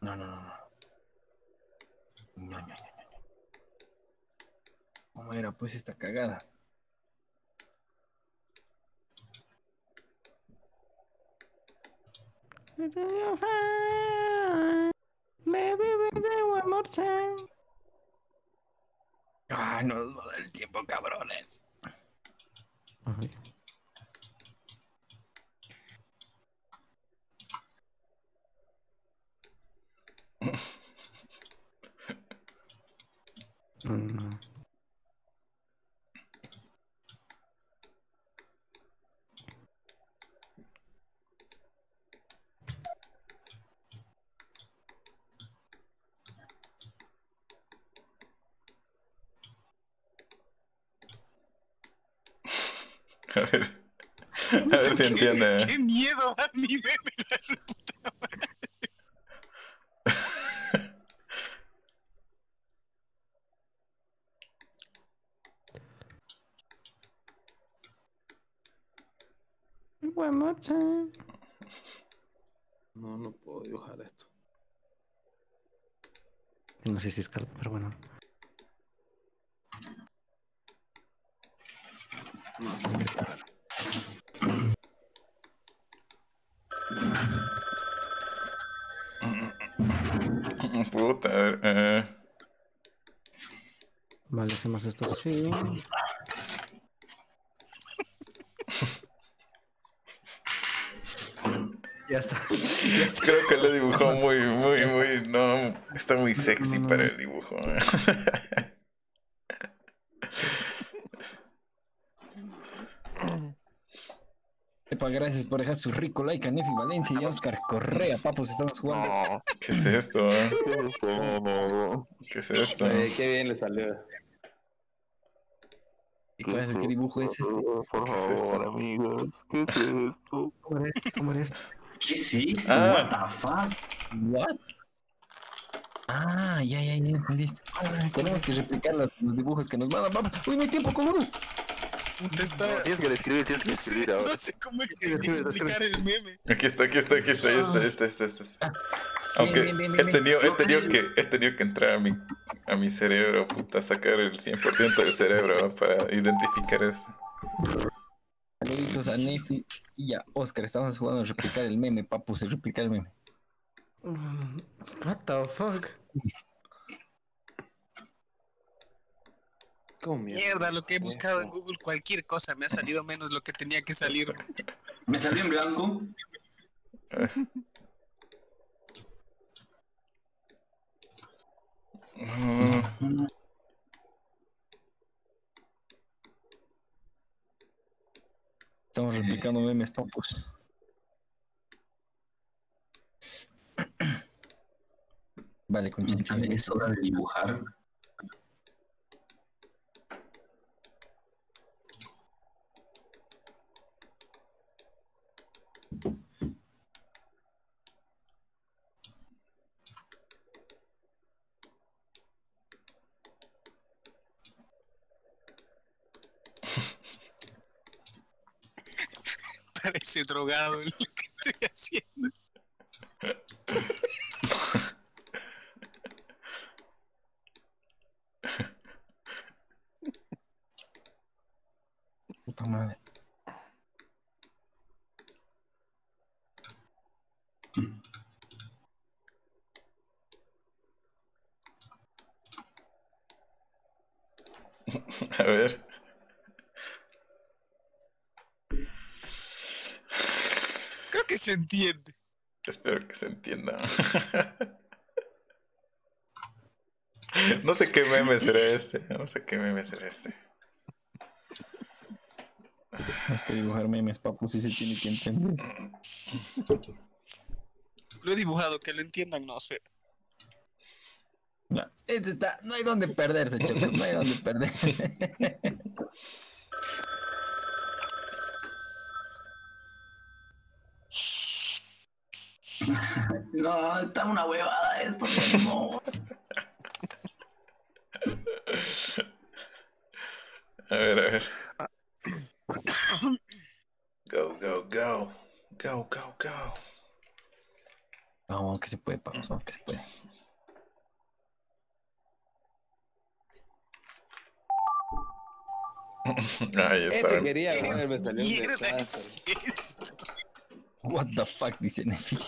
No, no, no, no. No, no, no, no. ¿Cómo era pues esta cagada? Ah, no nos va a dar el tiempo, cabrones. Ay. Mm. (laughs) A ver. A ver si (laughs) entiende. Qué miedo da mi meme. One more time. No, no puedo dibujar esto. No sé si es calvo, pero bueno. No sé qué. Puta, a ver. eh. Vale, hacemos esto así. (laughs) Creo que lo dibujó muy, muy, muy. No, está muy sexy para el dibujo. ¿eh? (laughs) Epa, gracias por dejar su rico like a Nefi Valencia y a Oscar Correa, papos, estamos jugando. ¿Qué es esto? eh? (laughs) No, ¿Qué es esto? Eh, qué bien le salió. ¿Y cuál es el que dibujo es este? Por ¿Qué es esto? favor, amigos. ¿Qué es esto? ¿Cómo eres? ¿Cómo eres? ¿Qué es esto? Ah. What the fuck? What? Ah, ya, ya, ya entendiste. Tenemos que replicar los, los dibujos que nos mandan. Vamos. Uy, no hay tiempo, está. Tienes que escribir, tienes que escribir ahora. No sé cómo explicar el meme. Aquí está, aquí está, aquí está, ahí está, ahí está, ahí está, está. Aunque bien, bien, he bien, tenido, he bien. tenido que, he tenido que entrar a mi, a mi cerebro, puta, sacar el 100% del cerebro para identificar eso. Saluditos a Nefi y a Oscar. Estamos jugando a replicar el meme, papus, a replicar el meme. Mm, What the fuck? ¿Cómo mierda? Mierda, lo que he buscado en Google, cualquier cosa me ha salido menos lo que tenía que salir. ¿Me salió en blanco? (laughs) Estamos replicando memes, papus. (clears throat) Vale, con También es hora de dibujar. parece drogado en lo que estoy haciendo. Puta madre. (laughs) A ver. Se entiende. Espero que se entienda. (laughs) No sé qué meme será este. No sé qué meme será este. Es que dibujar memes, papu, sí se tiene que entender. Lo he dibujado, que lo entiendan, no sé. No, este está, no hay donde perderse, chicos, no hay donde perderse. (laughs) No, está una huevada esto. No. A ver, a ver. Go, go, go. Go, go, go. Vamos, que se puede, papu, vamos, que se puede. (laughs) Ahí está. Ese quería, ¿no? me salió un What the fuck, dice Nefi.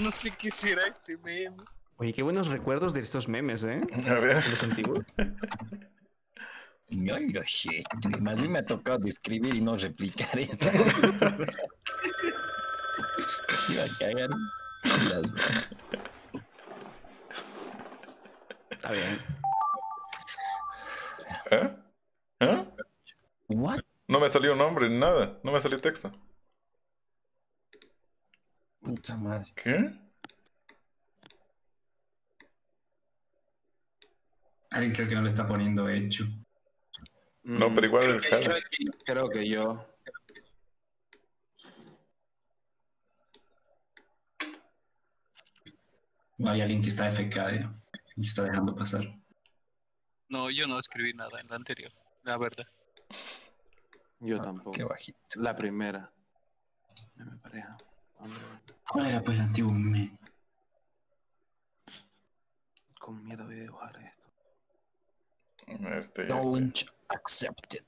No sé qué será este meme. Oye, qué buenos recuerdos de estos memes, ¿eh? A ver. Los antiguos. No lo sé. Más bien me ha tocado describir y no replicar esto. (laughs) Iba a cagar. Las- Está bien. ¿Eh? ¿Eh? What? No me salió nombre ni nada. No me salió texto. Puta madre. ¿Qué? Alguien creo que no le está poniendo hecho. No, pero igual el creo, que, creo que yo. No hay alguien que está FK eh, y está dejando pasar. No, yo no escribí nada en la anterior, la verdad. Yo tampoco. Qué bajito. La primera. Meme pareja. ¿Cuál era pues el antiguo meme? Este con miedo voy a dibujar esto. Este, este. Challenge accepted.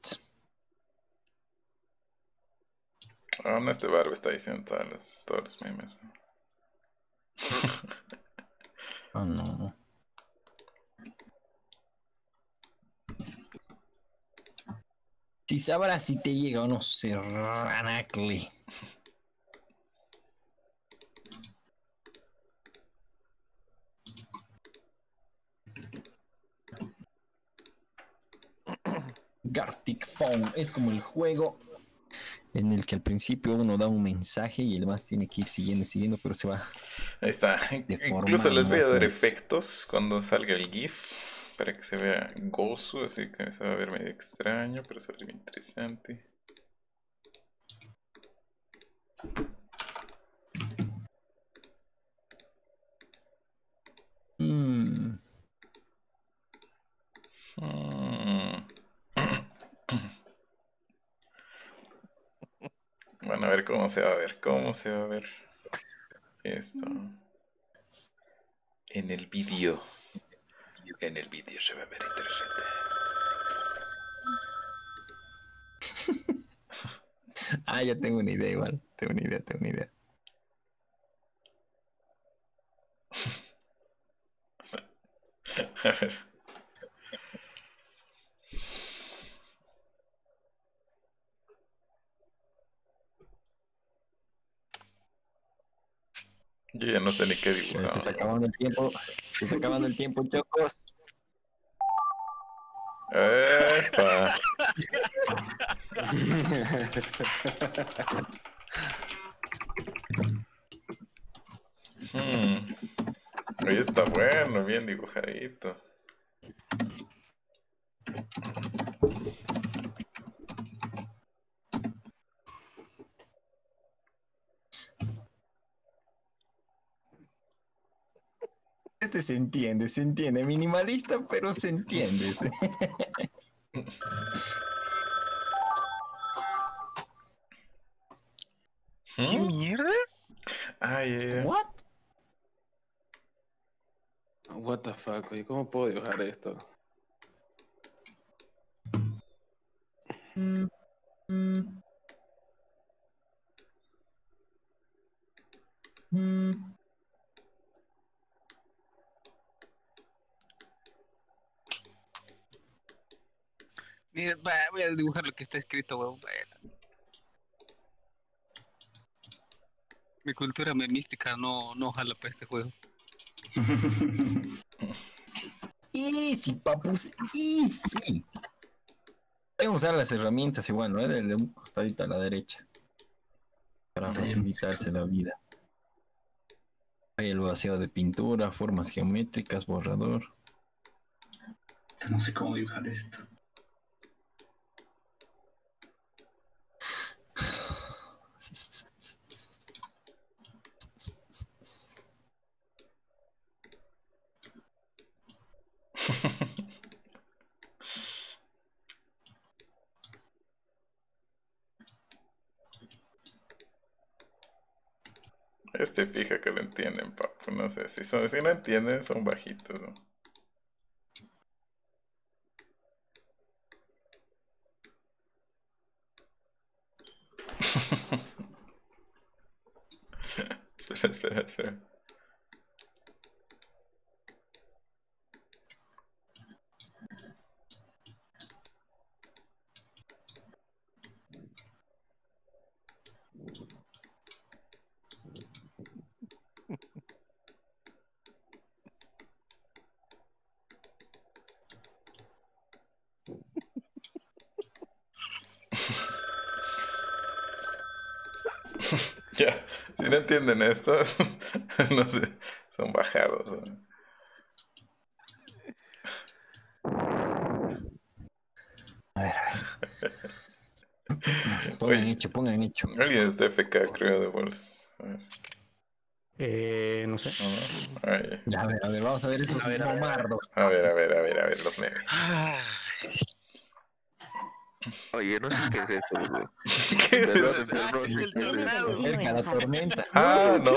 Ah, no, este barba está diciendo todas las- todos los memes. (laughs) Oh no. Si sabrás si te llega o no Serranacle. (clears throat) Gartic Phone es como el juego en el que al principio uno da un mensaje y el más tiene que ir siguiendo y siguiendo, pero se va. Ahí está. Deformando, Incluso les voy a dar efectos cuando salga el GIF para que se vea gozo, así que se va a ver medio extraño, pero se va a ver bien interesante. Mm, Mm. Bueno, a ver cómo se va a ver, cómo se va a ver esto. En el vídeo. En el vídeo se va a ver interesante. (laughs) Ah, ya tengo una idea igual. Tengo una idea, tengo una idea. (laughs) A ver. Yo ya no sé ni qué Se está dibujar. acabando el tiempo. Se está acabando el tiempo, chocos. ¡Epa! Hmm. Ahí está bueno, bien dibujadito. Este se entiende, se entiende. Minimalista, pero se entiende. (laughs) ¿Qué ¿Mm? mierda? Ay, ay. What? what the fuck, oye, ¿cómo puedo dibujar esto? Mira, va, voy a dibujar lo que está escrito, weón. Mi cultura memística no, no jala para este juego. (laughs) Easy, papus, easy. Pueden usar las herramientas igual, ¿no? De un costadito a la derecha. Para facilitarse la vida. Hay el vacío de pintura, formas geométricas, borrador. Ya no sé cómo dibujar esto. Este fija que lo entienden, papu. No sé, si, son, si no entienden, son bajitos, (laughs) espera, espera, espera. Ya, si no entienden esto, (laughs) no sé, son bajardos. ¿no? (laughs) Pongan hecho, pongan hecho. Alguien está FK, creo, de bolsas. A ver. Eh, no sé. No, no. Ay, Ya, a ver, a ver, vamos a ver estos mamardos. a ver, a ver, a ver, a ver, los memes. Oye, no sé qué es eso, güey. (laughs) ¿Qué es Cerca la tormenta. Ah, no.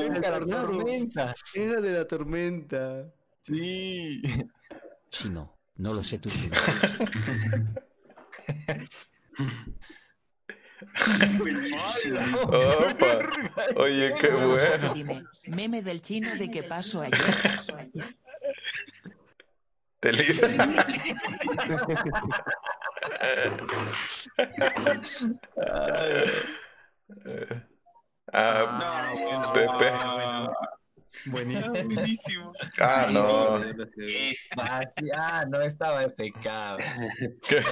Cerca la tormenta. Era de la tormenta. Sí. Chino, no lo sé tú. Opa. Oye, qué bueno. Dime, meme del chino de qué pasó ayer. Te libra. (laughs) Ah, Pepe. Buenísimo. Ah, no. Ah, no estaba FK.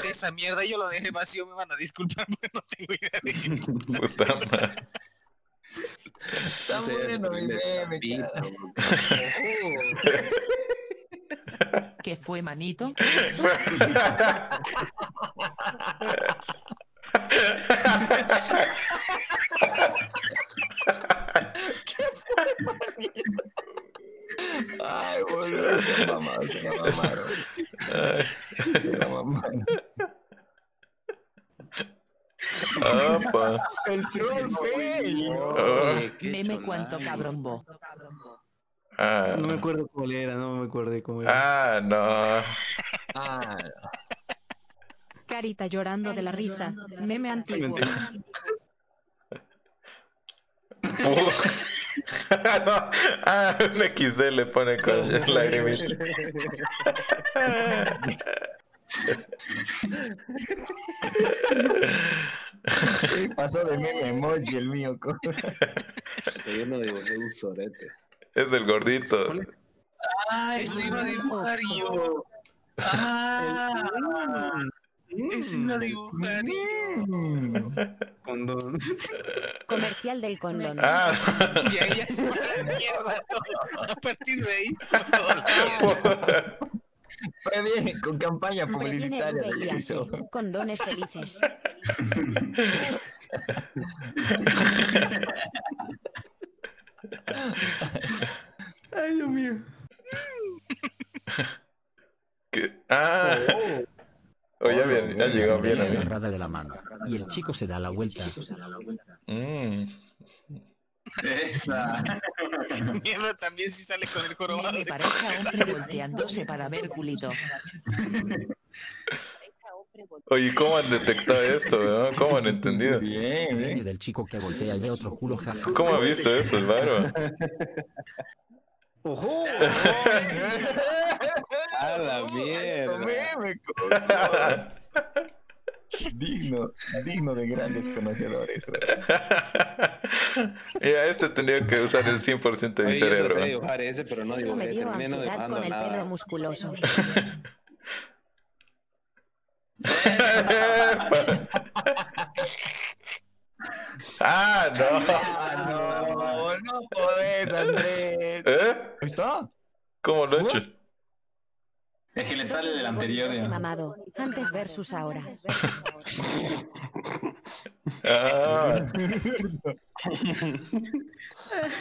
Esa mierda yo lo dejé vacío, me van a disculpar (laughs) porque no tengo idea de qué. (laughs) Puta madre. Está bueno mi meme, (laughs) cara. ¿Qué fue, manito? Ay, boludo, se mamaron, se mamaron. Se mamaron. Opa. El troll fail. Oh. Meme cuánto cabrón bo. Ah, No me acuerdo cuál era, no me acuerdo cómo era. ah, no. Ah, Carita llorando de la risa. Meme antiguo. (laughs) Pu- (laughs) no. Ah, un XD le pone con (laughs) lagrimita. sí, pasó de meme emoji el mío. co- Yo no dibujé un sorete. Es el gordito. Ah, eso iba a dibujar yo. Ah, eso iba a dibujar yo. Condón. Comercial del condón. Ah, Ya, ya se fue a la mierda todo. A partir de ahí, bien, con campaña Previene publicitaria. Que hizo. Condones felices. (laughs) (laughs) Ay, Dios mío. que- ah. Oh, ya, bien, ya llegó bien. Agarrada de la mano. Y el chico se da la vuelta. Mm. Esa. (laughs) Mierda, también si sale con el jorobado. Meme pareja hombre volteándose para ver culito. (laughs) Oye, ¿cómo han detectado esto, weón? ¿Cómo han entendido? Bien, bien. Del chico que voltea y ve otro culo, jaja. ¿Cómo ha visto eso, el barba? (laughs) ¡Ojo! A la mierda. (laughs) digno, digno de grandes conocedores. Ya, este tenía que usar el 100% de mi yo cerebro. traté de weón. dibujar ese, pero no dibujé. dio Terminé no dibujando con el perro nada. musculoso. (laughs) ah, no. No, no podés, Andrés. ¿Eh? Ahí está. ¿Cómo lo he hecho? Es que le sale del anterior. Ya. mamado. Antes versus ahora. Ah, (laughs)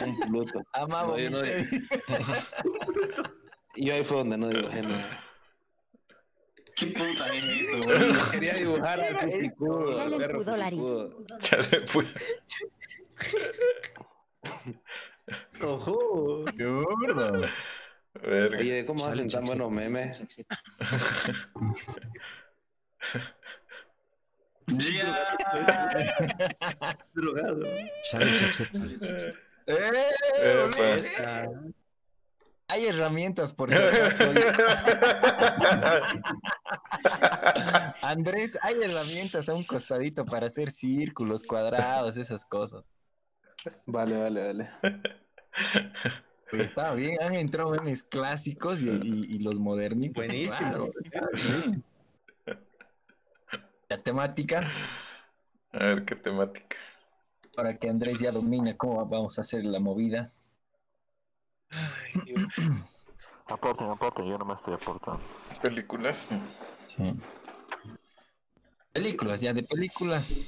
Un Pluto. Amamos. No, yo, no yo ahí fue donde no dibujé nada. ¿Qué puta es eso, güey? (laughs) Quería dibujar al fisicudo, al perro fisicudo. chale, pues. ¡Ojo! Qué. Verga. Oye, ¿cómo hacen tan buenos memes? Drogado. ¡Eh! Hay herramientas por si acaso. (laughs) Andrés, hay herramientas a un costadito para hacer círculos, cuadrados, esas cosas. Vale, vale, vale. Pues está bien, han entrado memes clásicos y, y- y los modernitos. Buenísimo. claro. La temática, A ver qué temática. para que Andrés ya domina cómo vamos a hacer la movida. (clears throat) Aporten, aporten, yo no me estoy aportando. Películas. Sí. Películas, ya, de películas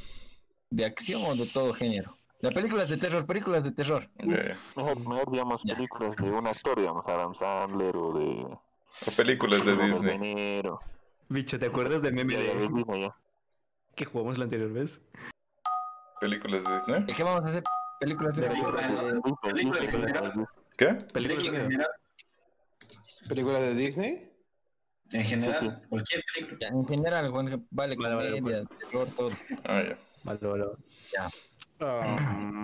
de acción o de todo género. De películas de terror, películas de terror. Eh, Mejor, mejor digamos películas de un actor, digamos, Adam Sandler o de... o películas de Disney. De Niro. Bicho, ¿te acuerdas del meme de de Disney, ya. que jugamos la anterior vez? ¿Películas de Disney? ¿De qué vamos a hacer? Películas de Película de- película de. ¿Qué? Películas Película en de- general. ¿Películas de Disney? En general, cualquier película. En general, Juan, vale, Vale, vale, comedia, terror, todo. Ah, ya. Vale, vale. Ya. Ah.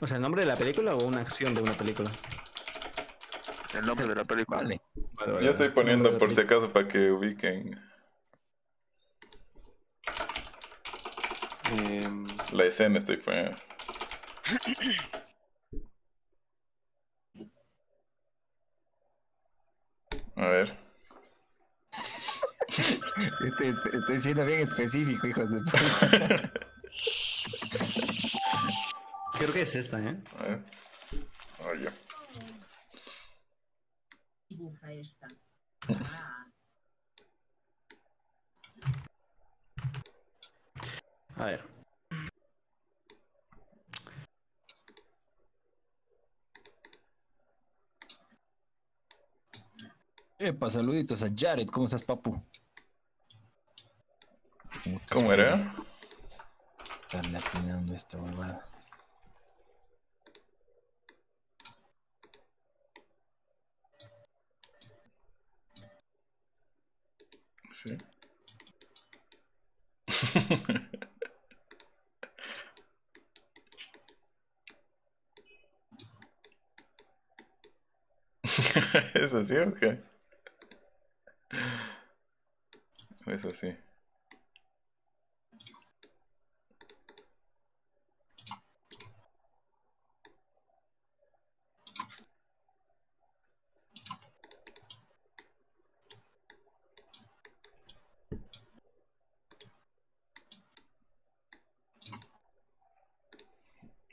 O sea, ¿el nombre de la película o una acción de una película? El nombre de la película. Vale. Vale, vale, Yo estoy vale. poniendo por si acaso para que ubiquen Em, la escena. Estoy poniendo. A ver. Este, espe- estoy siendo bien específico, hijos de puta. Creo que es esta, ¿eh? A ver. Oh, ya. Dibuja esta. A Epa, saluditos a Jared, ¿cómo estás, papu? ¿Cómo era? Estar latinando esta huevada. Sí. (laughs) ¿Es así o qué? Es así.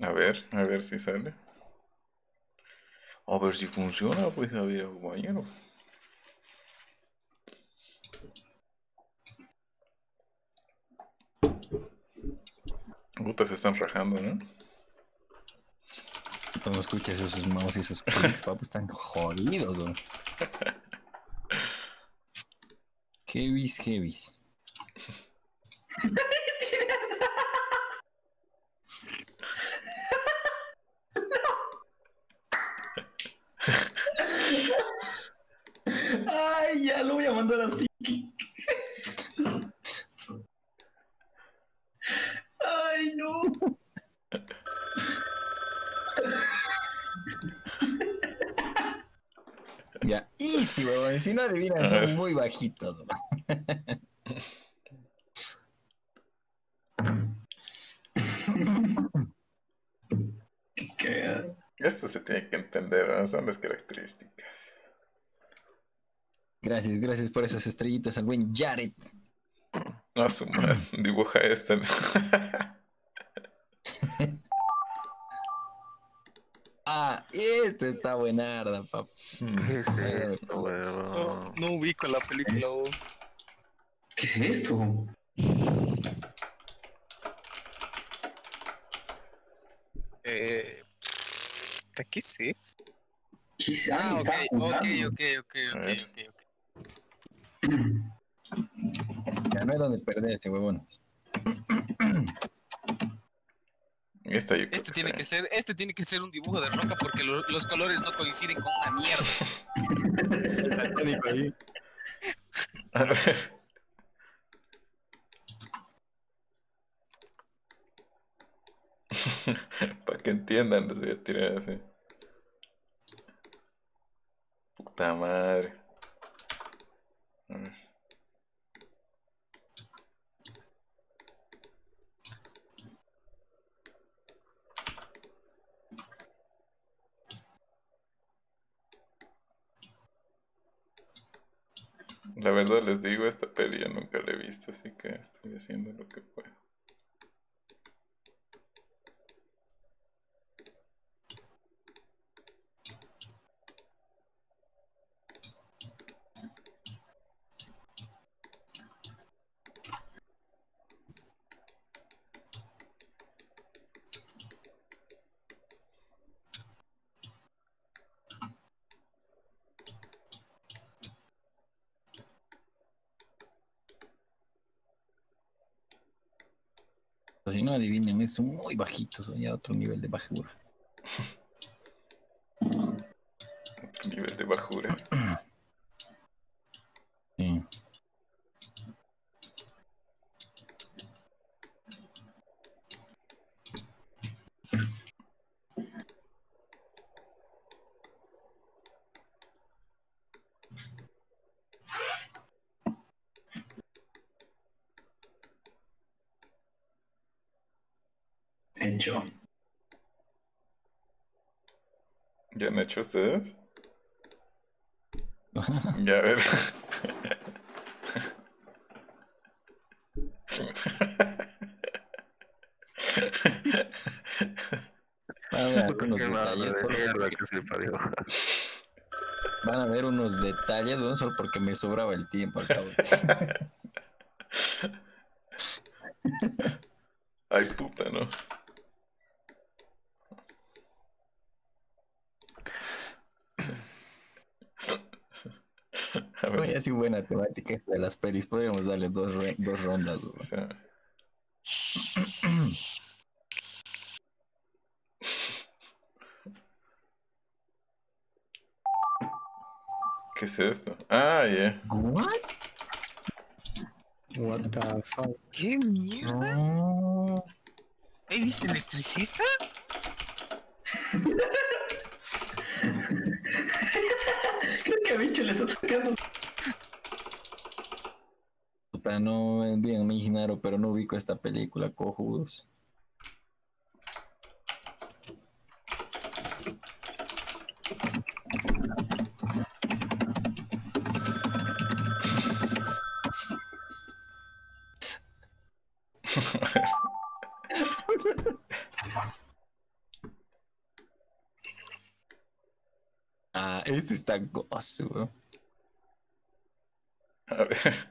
A ver, a ver si sale. A ver si funciona, pues a ver, compañero. Se están rajando, ¿no? Tú no escuchas esos mouse y esos clics, papu, están jodidos, ¿no? (laughs) Heavies, heavies. Ay, ya lo voy a mandar así. Ay, no. Ya, easy, adivinan, son muy bajitos. Esto se tiene que entender, ¿no? son las características. Gracias, gracias por esas estrellitas al buen Jared. No, su madre, dibuja esta. (laughs) este está buenarda, papá. ¿Qué es esto, No, huevón? no ubico la película. ¿Qué es esto? Eh, ¿Qué es es? Ah, Ay, ok, ok, ok, ok, ok, ok, ok. Ya no hay donde perderse, huevones. (clears throat) Esta yo creo Este que tiene que ser, este tiene que ser un dibujo de roca porque lo- los colores no coinciden con una mierda. A ver. Para que entiendan, les voy a tirar así. Puta madre. A ver. La verdad les digo, esta peli yo nunca la he visto, así que estoy haciendo lo que puedo. Si adivinen, son muy bajitos, son ya otro nivel de bajura. Otro nivel de bajura. Sí. Hecho. ¿Ya han hecho ustedes? (laughs) Ya, a ver. (laughs) Van a ver madre detalles. (laughs) Van a ver unos detalles, bueno, solo porque me sobraba el tiempo al cabo. Ay, puta, ¿no? A ver. Oye, así buena temática esta de las pelis. Podríamos darle dos, re- dos rondas. o weón. sea, ¿Qué es esto? Ah, ya. ¿What? What the fuck? ¿Qué mierda? No. ¿Ahí dice electricista? (laughs) Creo que a Bicho le está sacando. Puta, no bien me imaginaron, pero no ubico esta película, cojudos. (laughs) Ah, este está gozo. A.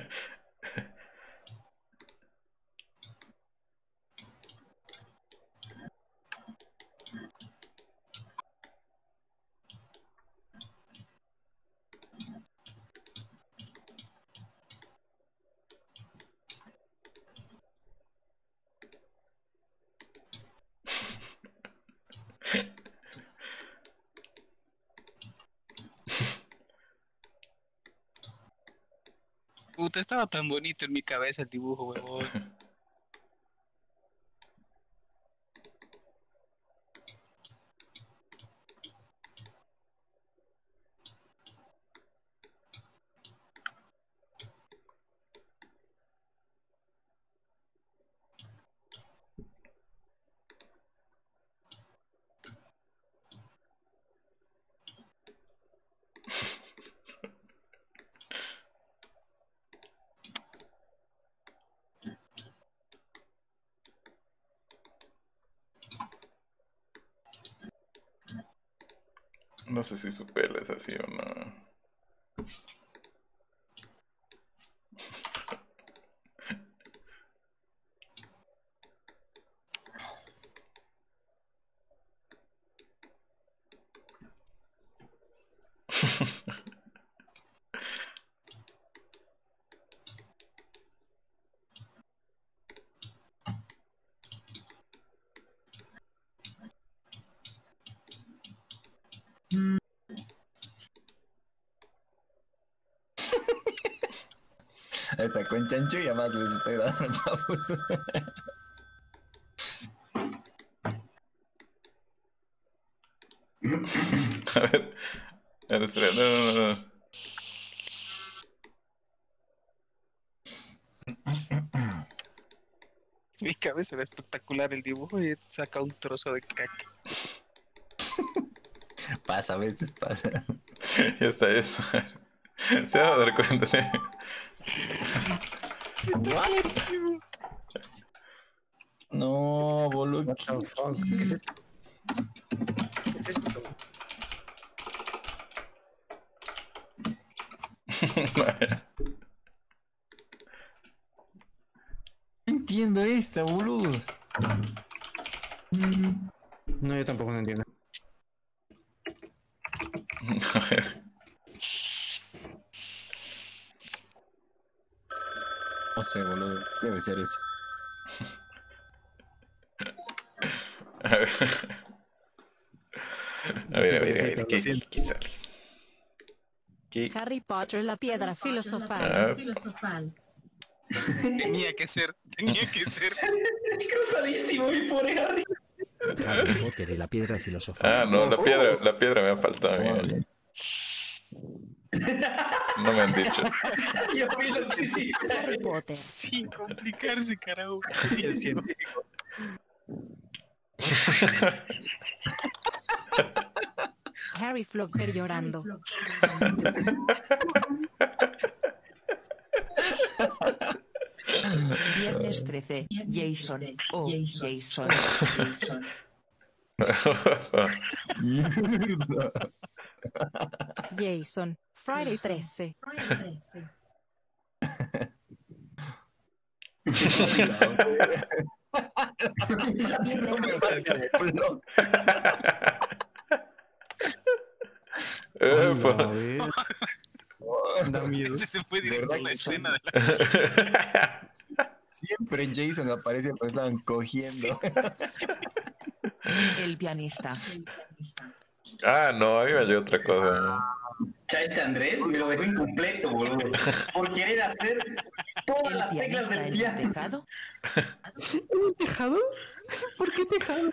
tan bonito en mi cabeza el dibujo, huevón. (laughs) sé si su pelo es así o no. Hasta con chancho y además les estoy dando papus. (laughs) A ver. A ver, espera. No, no, no, no. (laughs) Mi cabeza era espectacular el dibujo y saca un trozo de caca. Pasa, a veces pasa. (laughs) Ya está, ya está. Se van a dar cuenta. ¿Eh? No, boludo. ¿qué- qué es esto? No entiendo esta, boludos. No, yo tampoco no entiendo. A ver. No sé, boludo. Debe ser eso. (laughs) A ver. A ver, a ver, a ver. ¿Qué, qué, sale? ¿Qué? Harry Potter, la piedra Ah. filosofal. Tenía que ser, tenía que ser. Cruzadísimo, mi pobre Harry. Harry Potter y la piedra filosofal. Ah, no, la piedra, la piedra me ha faltado. mira. No me han dicho. (laughs) Yo vi lo que hiciste. Harry Potter. Sin complicarse, carajo. (laughs) Harry Flogger llorando. Viernes 13. Jason. Oh, Jason. Jason. Jason. (laughs) Friday 13. Da miedo. Este se fue directo a la escena de Siempre Jason aparece pues estaban cogiendo. El pianista. Ah, no, a mí me llegó otra cosa. Chaite Andrés me lo dejó incompleto, boludo. (laughs) Por querer hacer todas El las teclas del en el piano. tejado. ¿Un tejado? ¿Por qué tejado?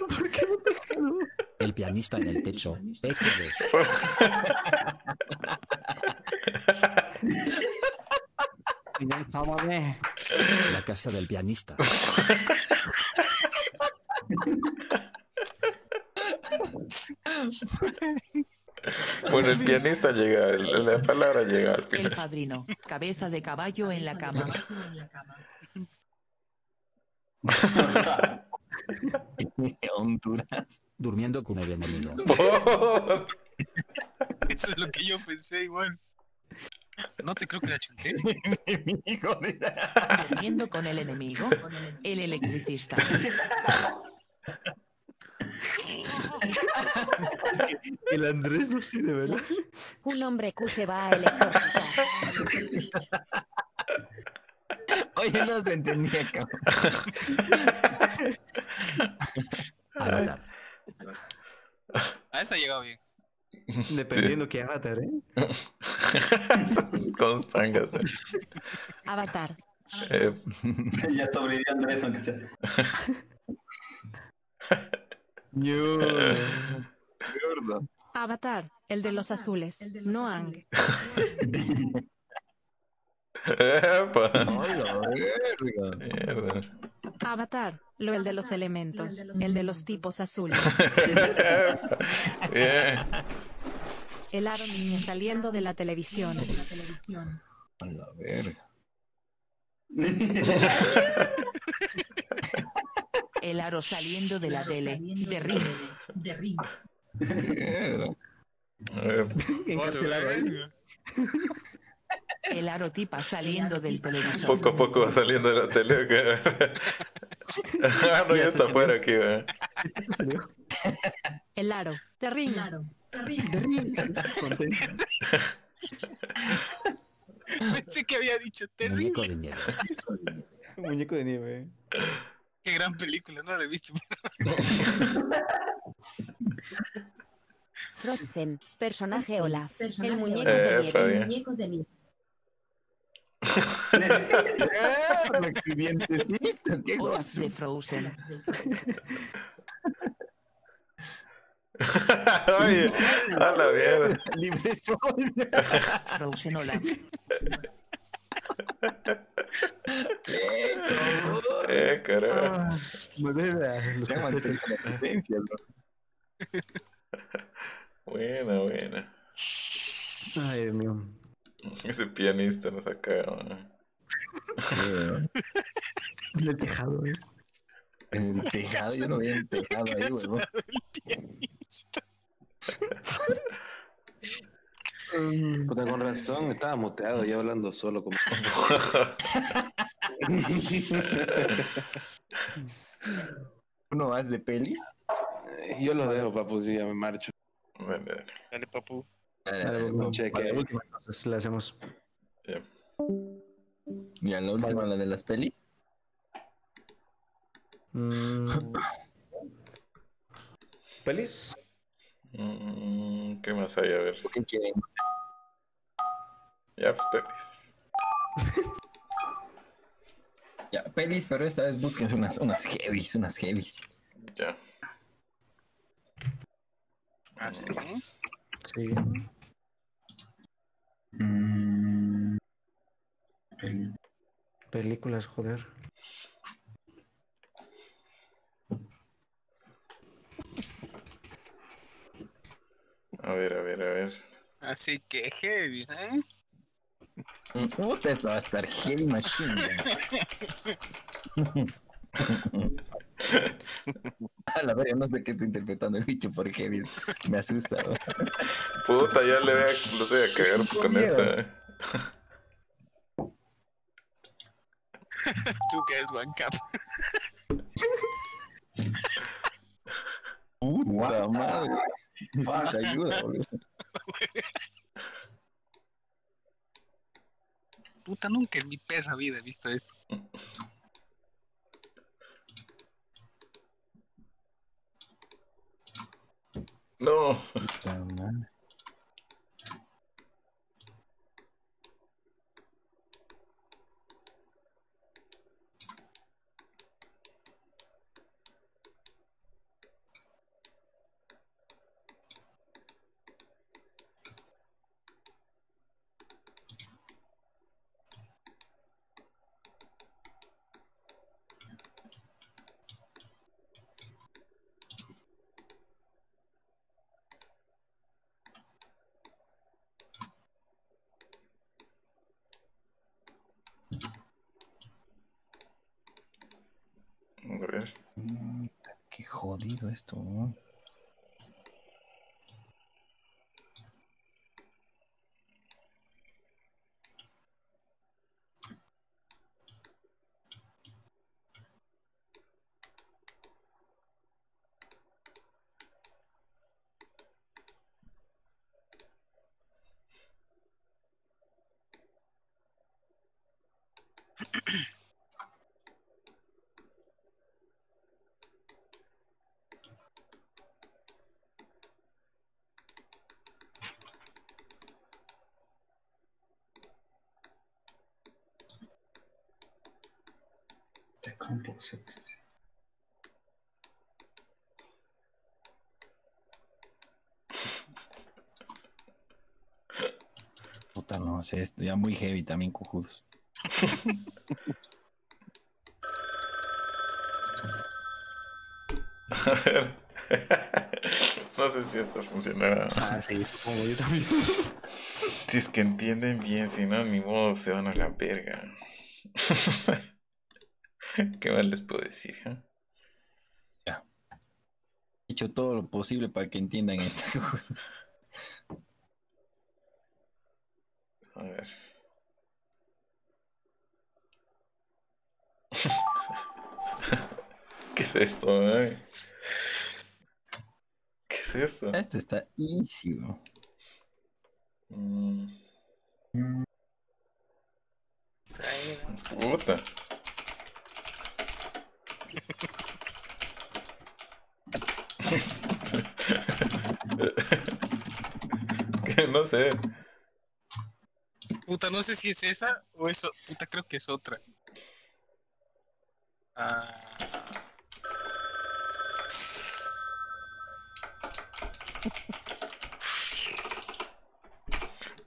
¿Por qué un tejado? El pianista en el techo. La casa del pianista. (laughs) (laughs) Bueno, el pianista llega, el- la palabra llega al El final. padrino. Cabeza de caballo en la cama. Honduras. Durmiendo con el enemigo. (laughs) Eso es lo que yo pensé igual. No te creo que la chunté. (laughs) Durmiendo con el enemigo. El electricista. (laughs) El Andrés no sé de verdad. Un hombre Q se va a electrocutar. Oye, no se entendía, cabrón. (laughs) Avatar. A esa ha llegado bien. Dependiendo qué avatar, ¿eh? (laughs) Con tangas. eh. Avatar. Eh, ya sobrevivió Andrés, aunque sea. (laughs) Avatar, el de los azules. Noang. epa. (laughs) Hola, verga. Mierda. Avatar, lo el de los elementos. El de los tipos azules. Bien. El aro niño saliendo de la televisión. A la verga. (laughs) El aro saliendo de la tele. De ring. De ring. Mierda. Encarcelado ahí. El aro tipa saliendo del televisor. Poco a poco va saliendo de la tele. ah, no, ya está afuera aquí, güey. El aro. De ring. Pensé que había dicho Muñeco terrible. de nieve. Muñeco de nieve. Qué gran película, no la he visto. Frozen, personaje Olaf. El muñeco Eh, de bien. El muñeco de nieve. Verga, qué Olaf de Frozen. Oye, a la mierda. Libre soy. Frozen Olaf. (laughs) Eh, carajo. Bro. Buena, buena. Ay, Dios mío. Ese pianista nos acaba. En (laughs) el tejado, ¿eh? En el tejado, yo no vi (laughs) el tejado ahí, huevón. (laughs) Puta, con razón, estaba muteado y hablando solo como. (laughs) ¿Uno más de pelis? Eh, Yo lo dejo, papu, si ya me marcho. Dale, dale. Dale, papu. Dale, Cheque. la última, entonces la hacemos. Ya. Ya, la última, la de las pelis. Mm. (laughs) ¿Pelis? Mm, ¿Qué más hay? A ver. ¿Qué quieren? Ya, pues, pelis. (laughs) Ya, pelis, pero esta vez búsquense unas, unas heavies, unas heavies. Ya. Ah, sí. Sí. Mm, Películas, joder. A ver, a ver, a ver. Así que heavy, ¿eh? Puta, esta va a estar heavy machine. (laughs) A la verga, no sé qué está interpretando el bicho por heavy. Me asusta. bro. Puta, ya le voy a, los voy a cagar con miedo. esta. (laughs) Tú que eres One Cap. Puta madre. (laughs) Necesita ayuda, boludo. Puta, nunca en mi perra vida he visto esto. No. Puta madre. 懂。Sé, esto ya muy heavy también, cojudos. (laughs) A ver. (laughs) No sé si esto funcionará. Ah, sí, supongo yo también. Si es que entienden bien, si no, ni modo se van a la verga. (laughs) ¿Qué más les puedo decir? eh? He hecho todo lo posible para que entiendan eso. A ver. ¿Qué es esto? eh? ¿Qué es esto? Esto está easy, bro. Mm. Puta. (laughs) Que no sé. Puta, no sé si es esa o eso. Puta, creo que es otra. Ah,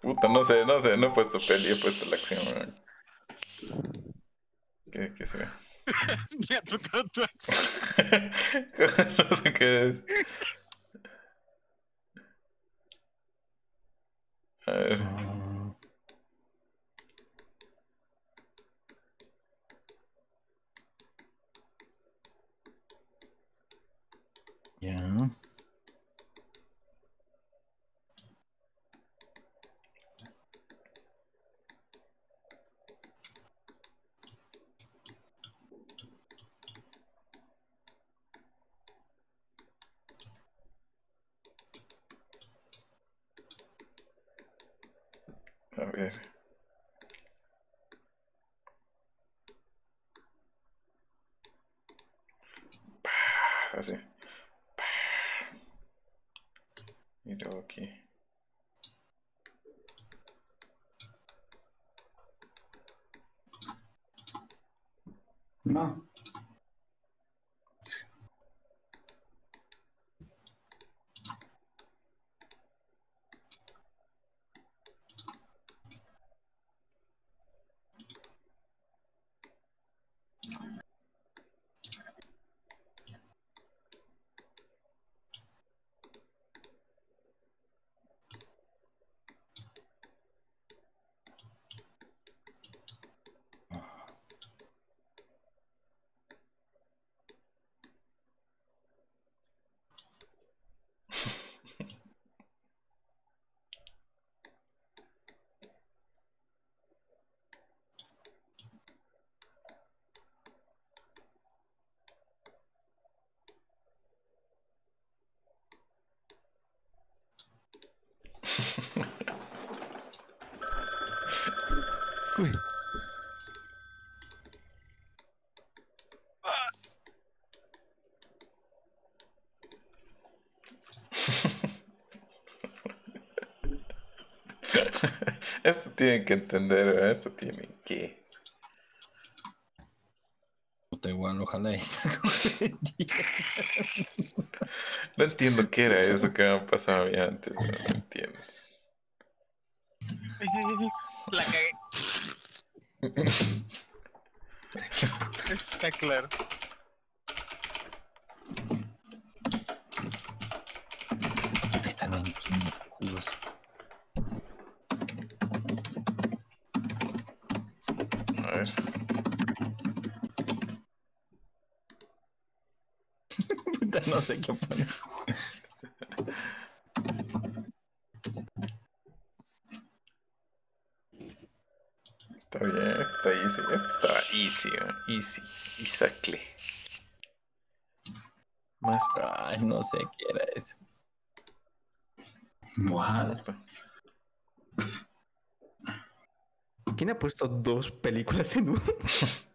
Puta, no sé, no sé, no he puesto peli, he puesto la acción. ¿Qué, qué será? (laughs) me ha tocado tu acción. (laughs) no sé qué es. A ver. Ya. A ver. Así. Y luego aquí. No. Uy. Esto tienen que entender, ¿verdad? Esto tienen que. Puta, igual, ojalá esa (laughs) No entiendo qué era eso que me ha pasado a mí antes. No, no entiendo. La cagué. (laughs) Esto está claro. Esta no entiendo, jugos. A ver. Puta, no sé qué poner. Está bien, esto está easy. Esto estaba easy, ¿eh? Easy. Isacle. Más. Ay, no sé qué era eso. What? ¿Quién ha puesto dos películas en uno? (laughs)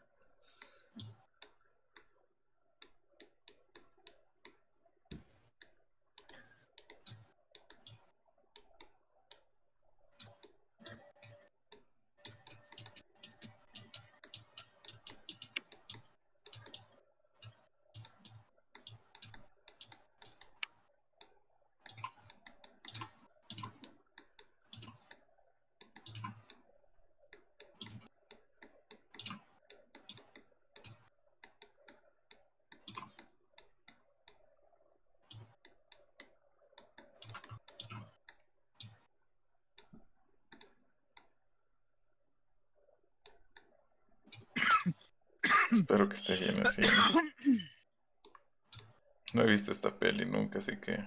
Espero que esté bien así. No he esta peli nunca, así que.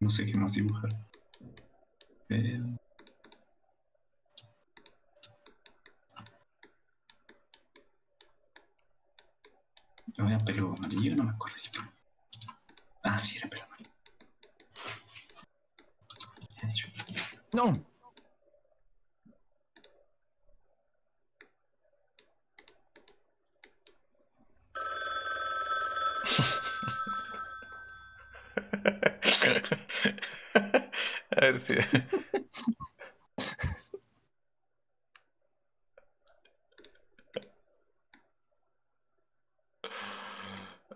No sé qué más dibujar. Eh, Había pelo amarillo, no me acuerdo. Ah, sí, era pelo amarillo. No. A ver si.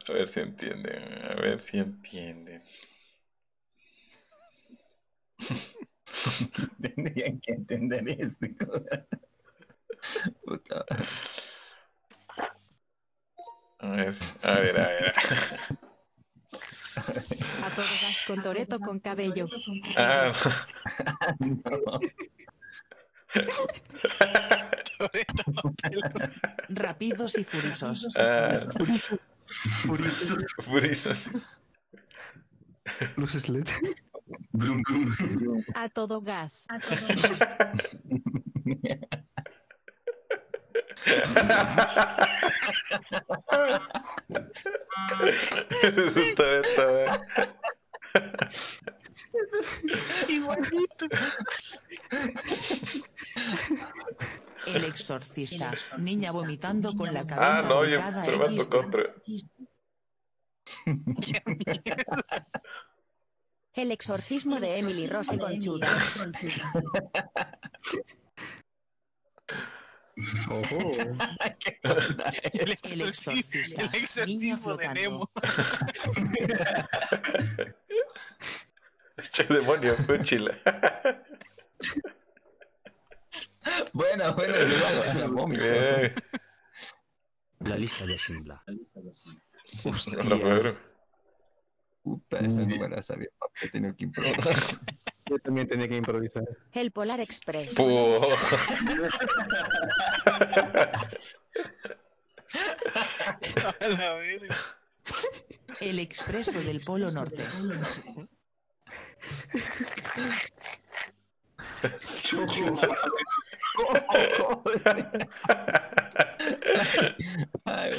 A ver si entienden. A ver si entienden. Tendrían que entender esto. Puta. A ver, a ver, a ver. A todo gas con Toreto con cabello. Ah, Rápidos y furiosos. ah. Furizos. Luces LED. A todo gas. Es un Toretto, güey. Igualito. El exorcista. Niña vomitando con la cabeza Ah, no, yo, volcada pero me tocó otro. El exorcismo de Emily Rossi Conchuda. (laughs) (laughs) El El exorcismo, el Niña exorcismo de flotando. Nemo. (laughs) Che demonio, fuchila. Bueno, bueno, igual a la lista de Schindler. Lo peor. Puta, esa no me la sabía, papi. He tenido que (laughs) improvisar. Yo también tenía que improvisar. El Polar Express. Puh. (laughs) A la verga. El expreso del Polo Norte. Ay,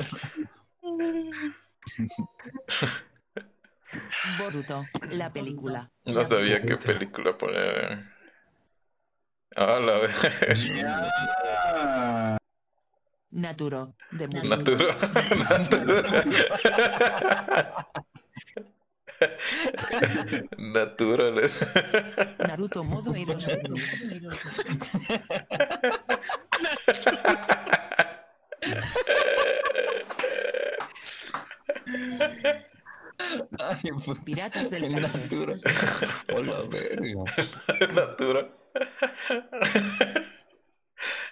Boruto. La película. No sabía qué película poner. Ah, la vez. Naturo. De. Naturo. (laughs) (laughs) Naturales. Naruto modo Eros. Ay, puta. Piratas del. Natura. Hola, verga. Natura.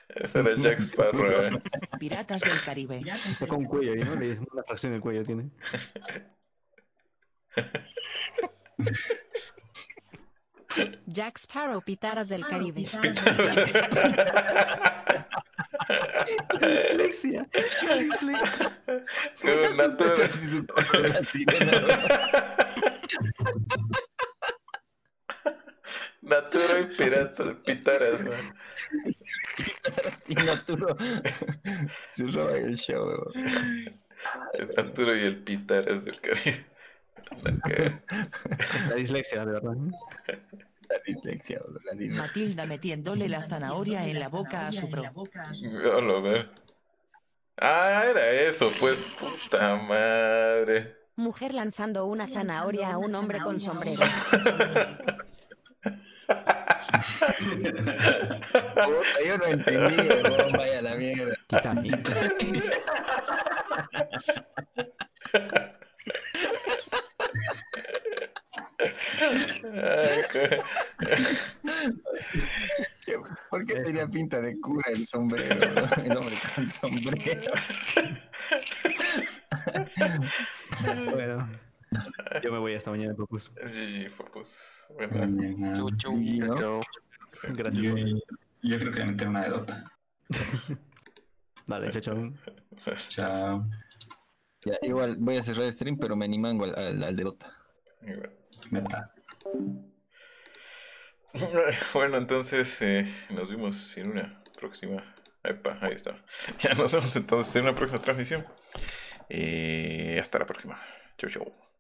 Ese era Jack Sparrow. eh. Piratas del Caribe. Está con cuello ahí, ¿no? Le una fracción del cuello tiene. Jack Sparrow, Pitaras del Caribe. Alexia. Como Natura. Y pirata, pitaras, man. Y Naturo se roba el show. El Natura y el pitaras del Caribe. Ok. La dislexia, de verdad. La dislexia, la dislexia. Matilda metiéndole la zanahoria en la boca a su pro. Yo lo veo. Ah, era eso, pues, puta madre. Mujer lanzando una zanahoria a un hombre con sombrero. (laughs) Puta, yo no entendí, weón, vaya la mierda. Ay, qué- (laughs) ¿Por qué tenía pinta de cura el sombrero? (laughs) El hombre con sombrero. Bueno. Yo me voy hasta mañana, Popus. GG, Focus. Bueno, Chau, chau. Y, ¿no? sí. Gracias. Yo, creo que meter una de Dota. (laughs) Dale, chao, chao. Chao. Ya, igual voy a cerrar el stream, pero me animango al, al, al de Dota. Igual. (laughs) Bueno, entonces eh, nos vemos en una próxima. Epa, ahí está. (laughs) Ya nos vemos entonces en una próxima transmisión. Eh, hasta la próxima. Chau, chau.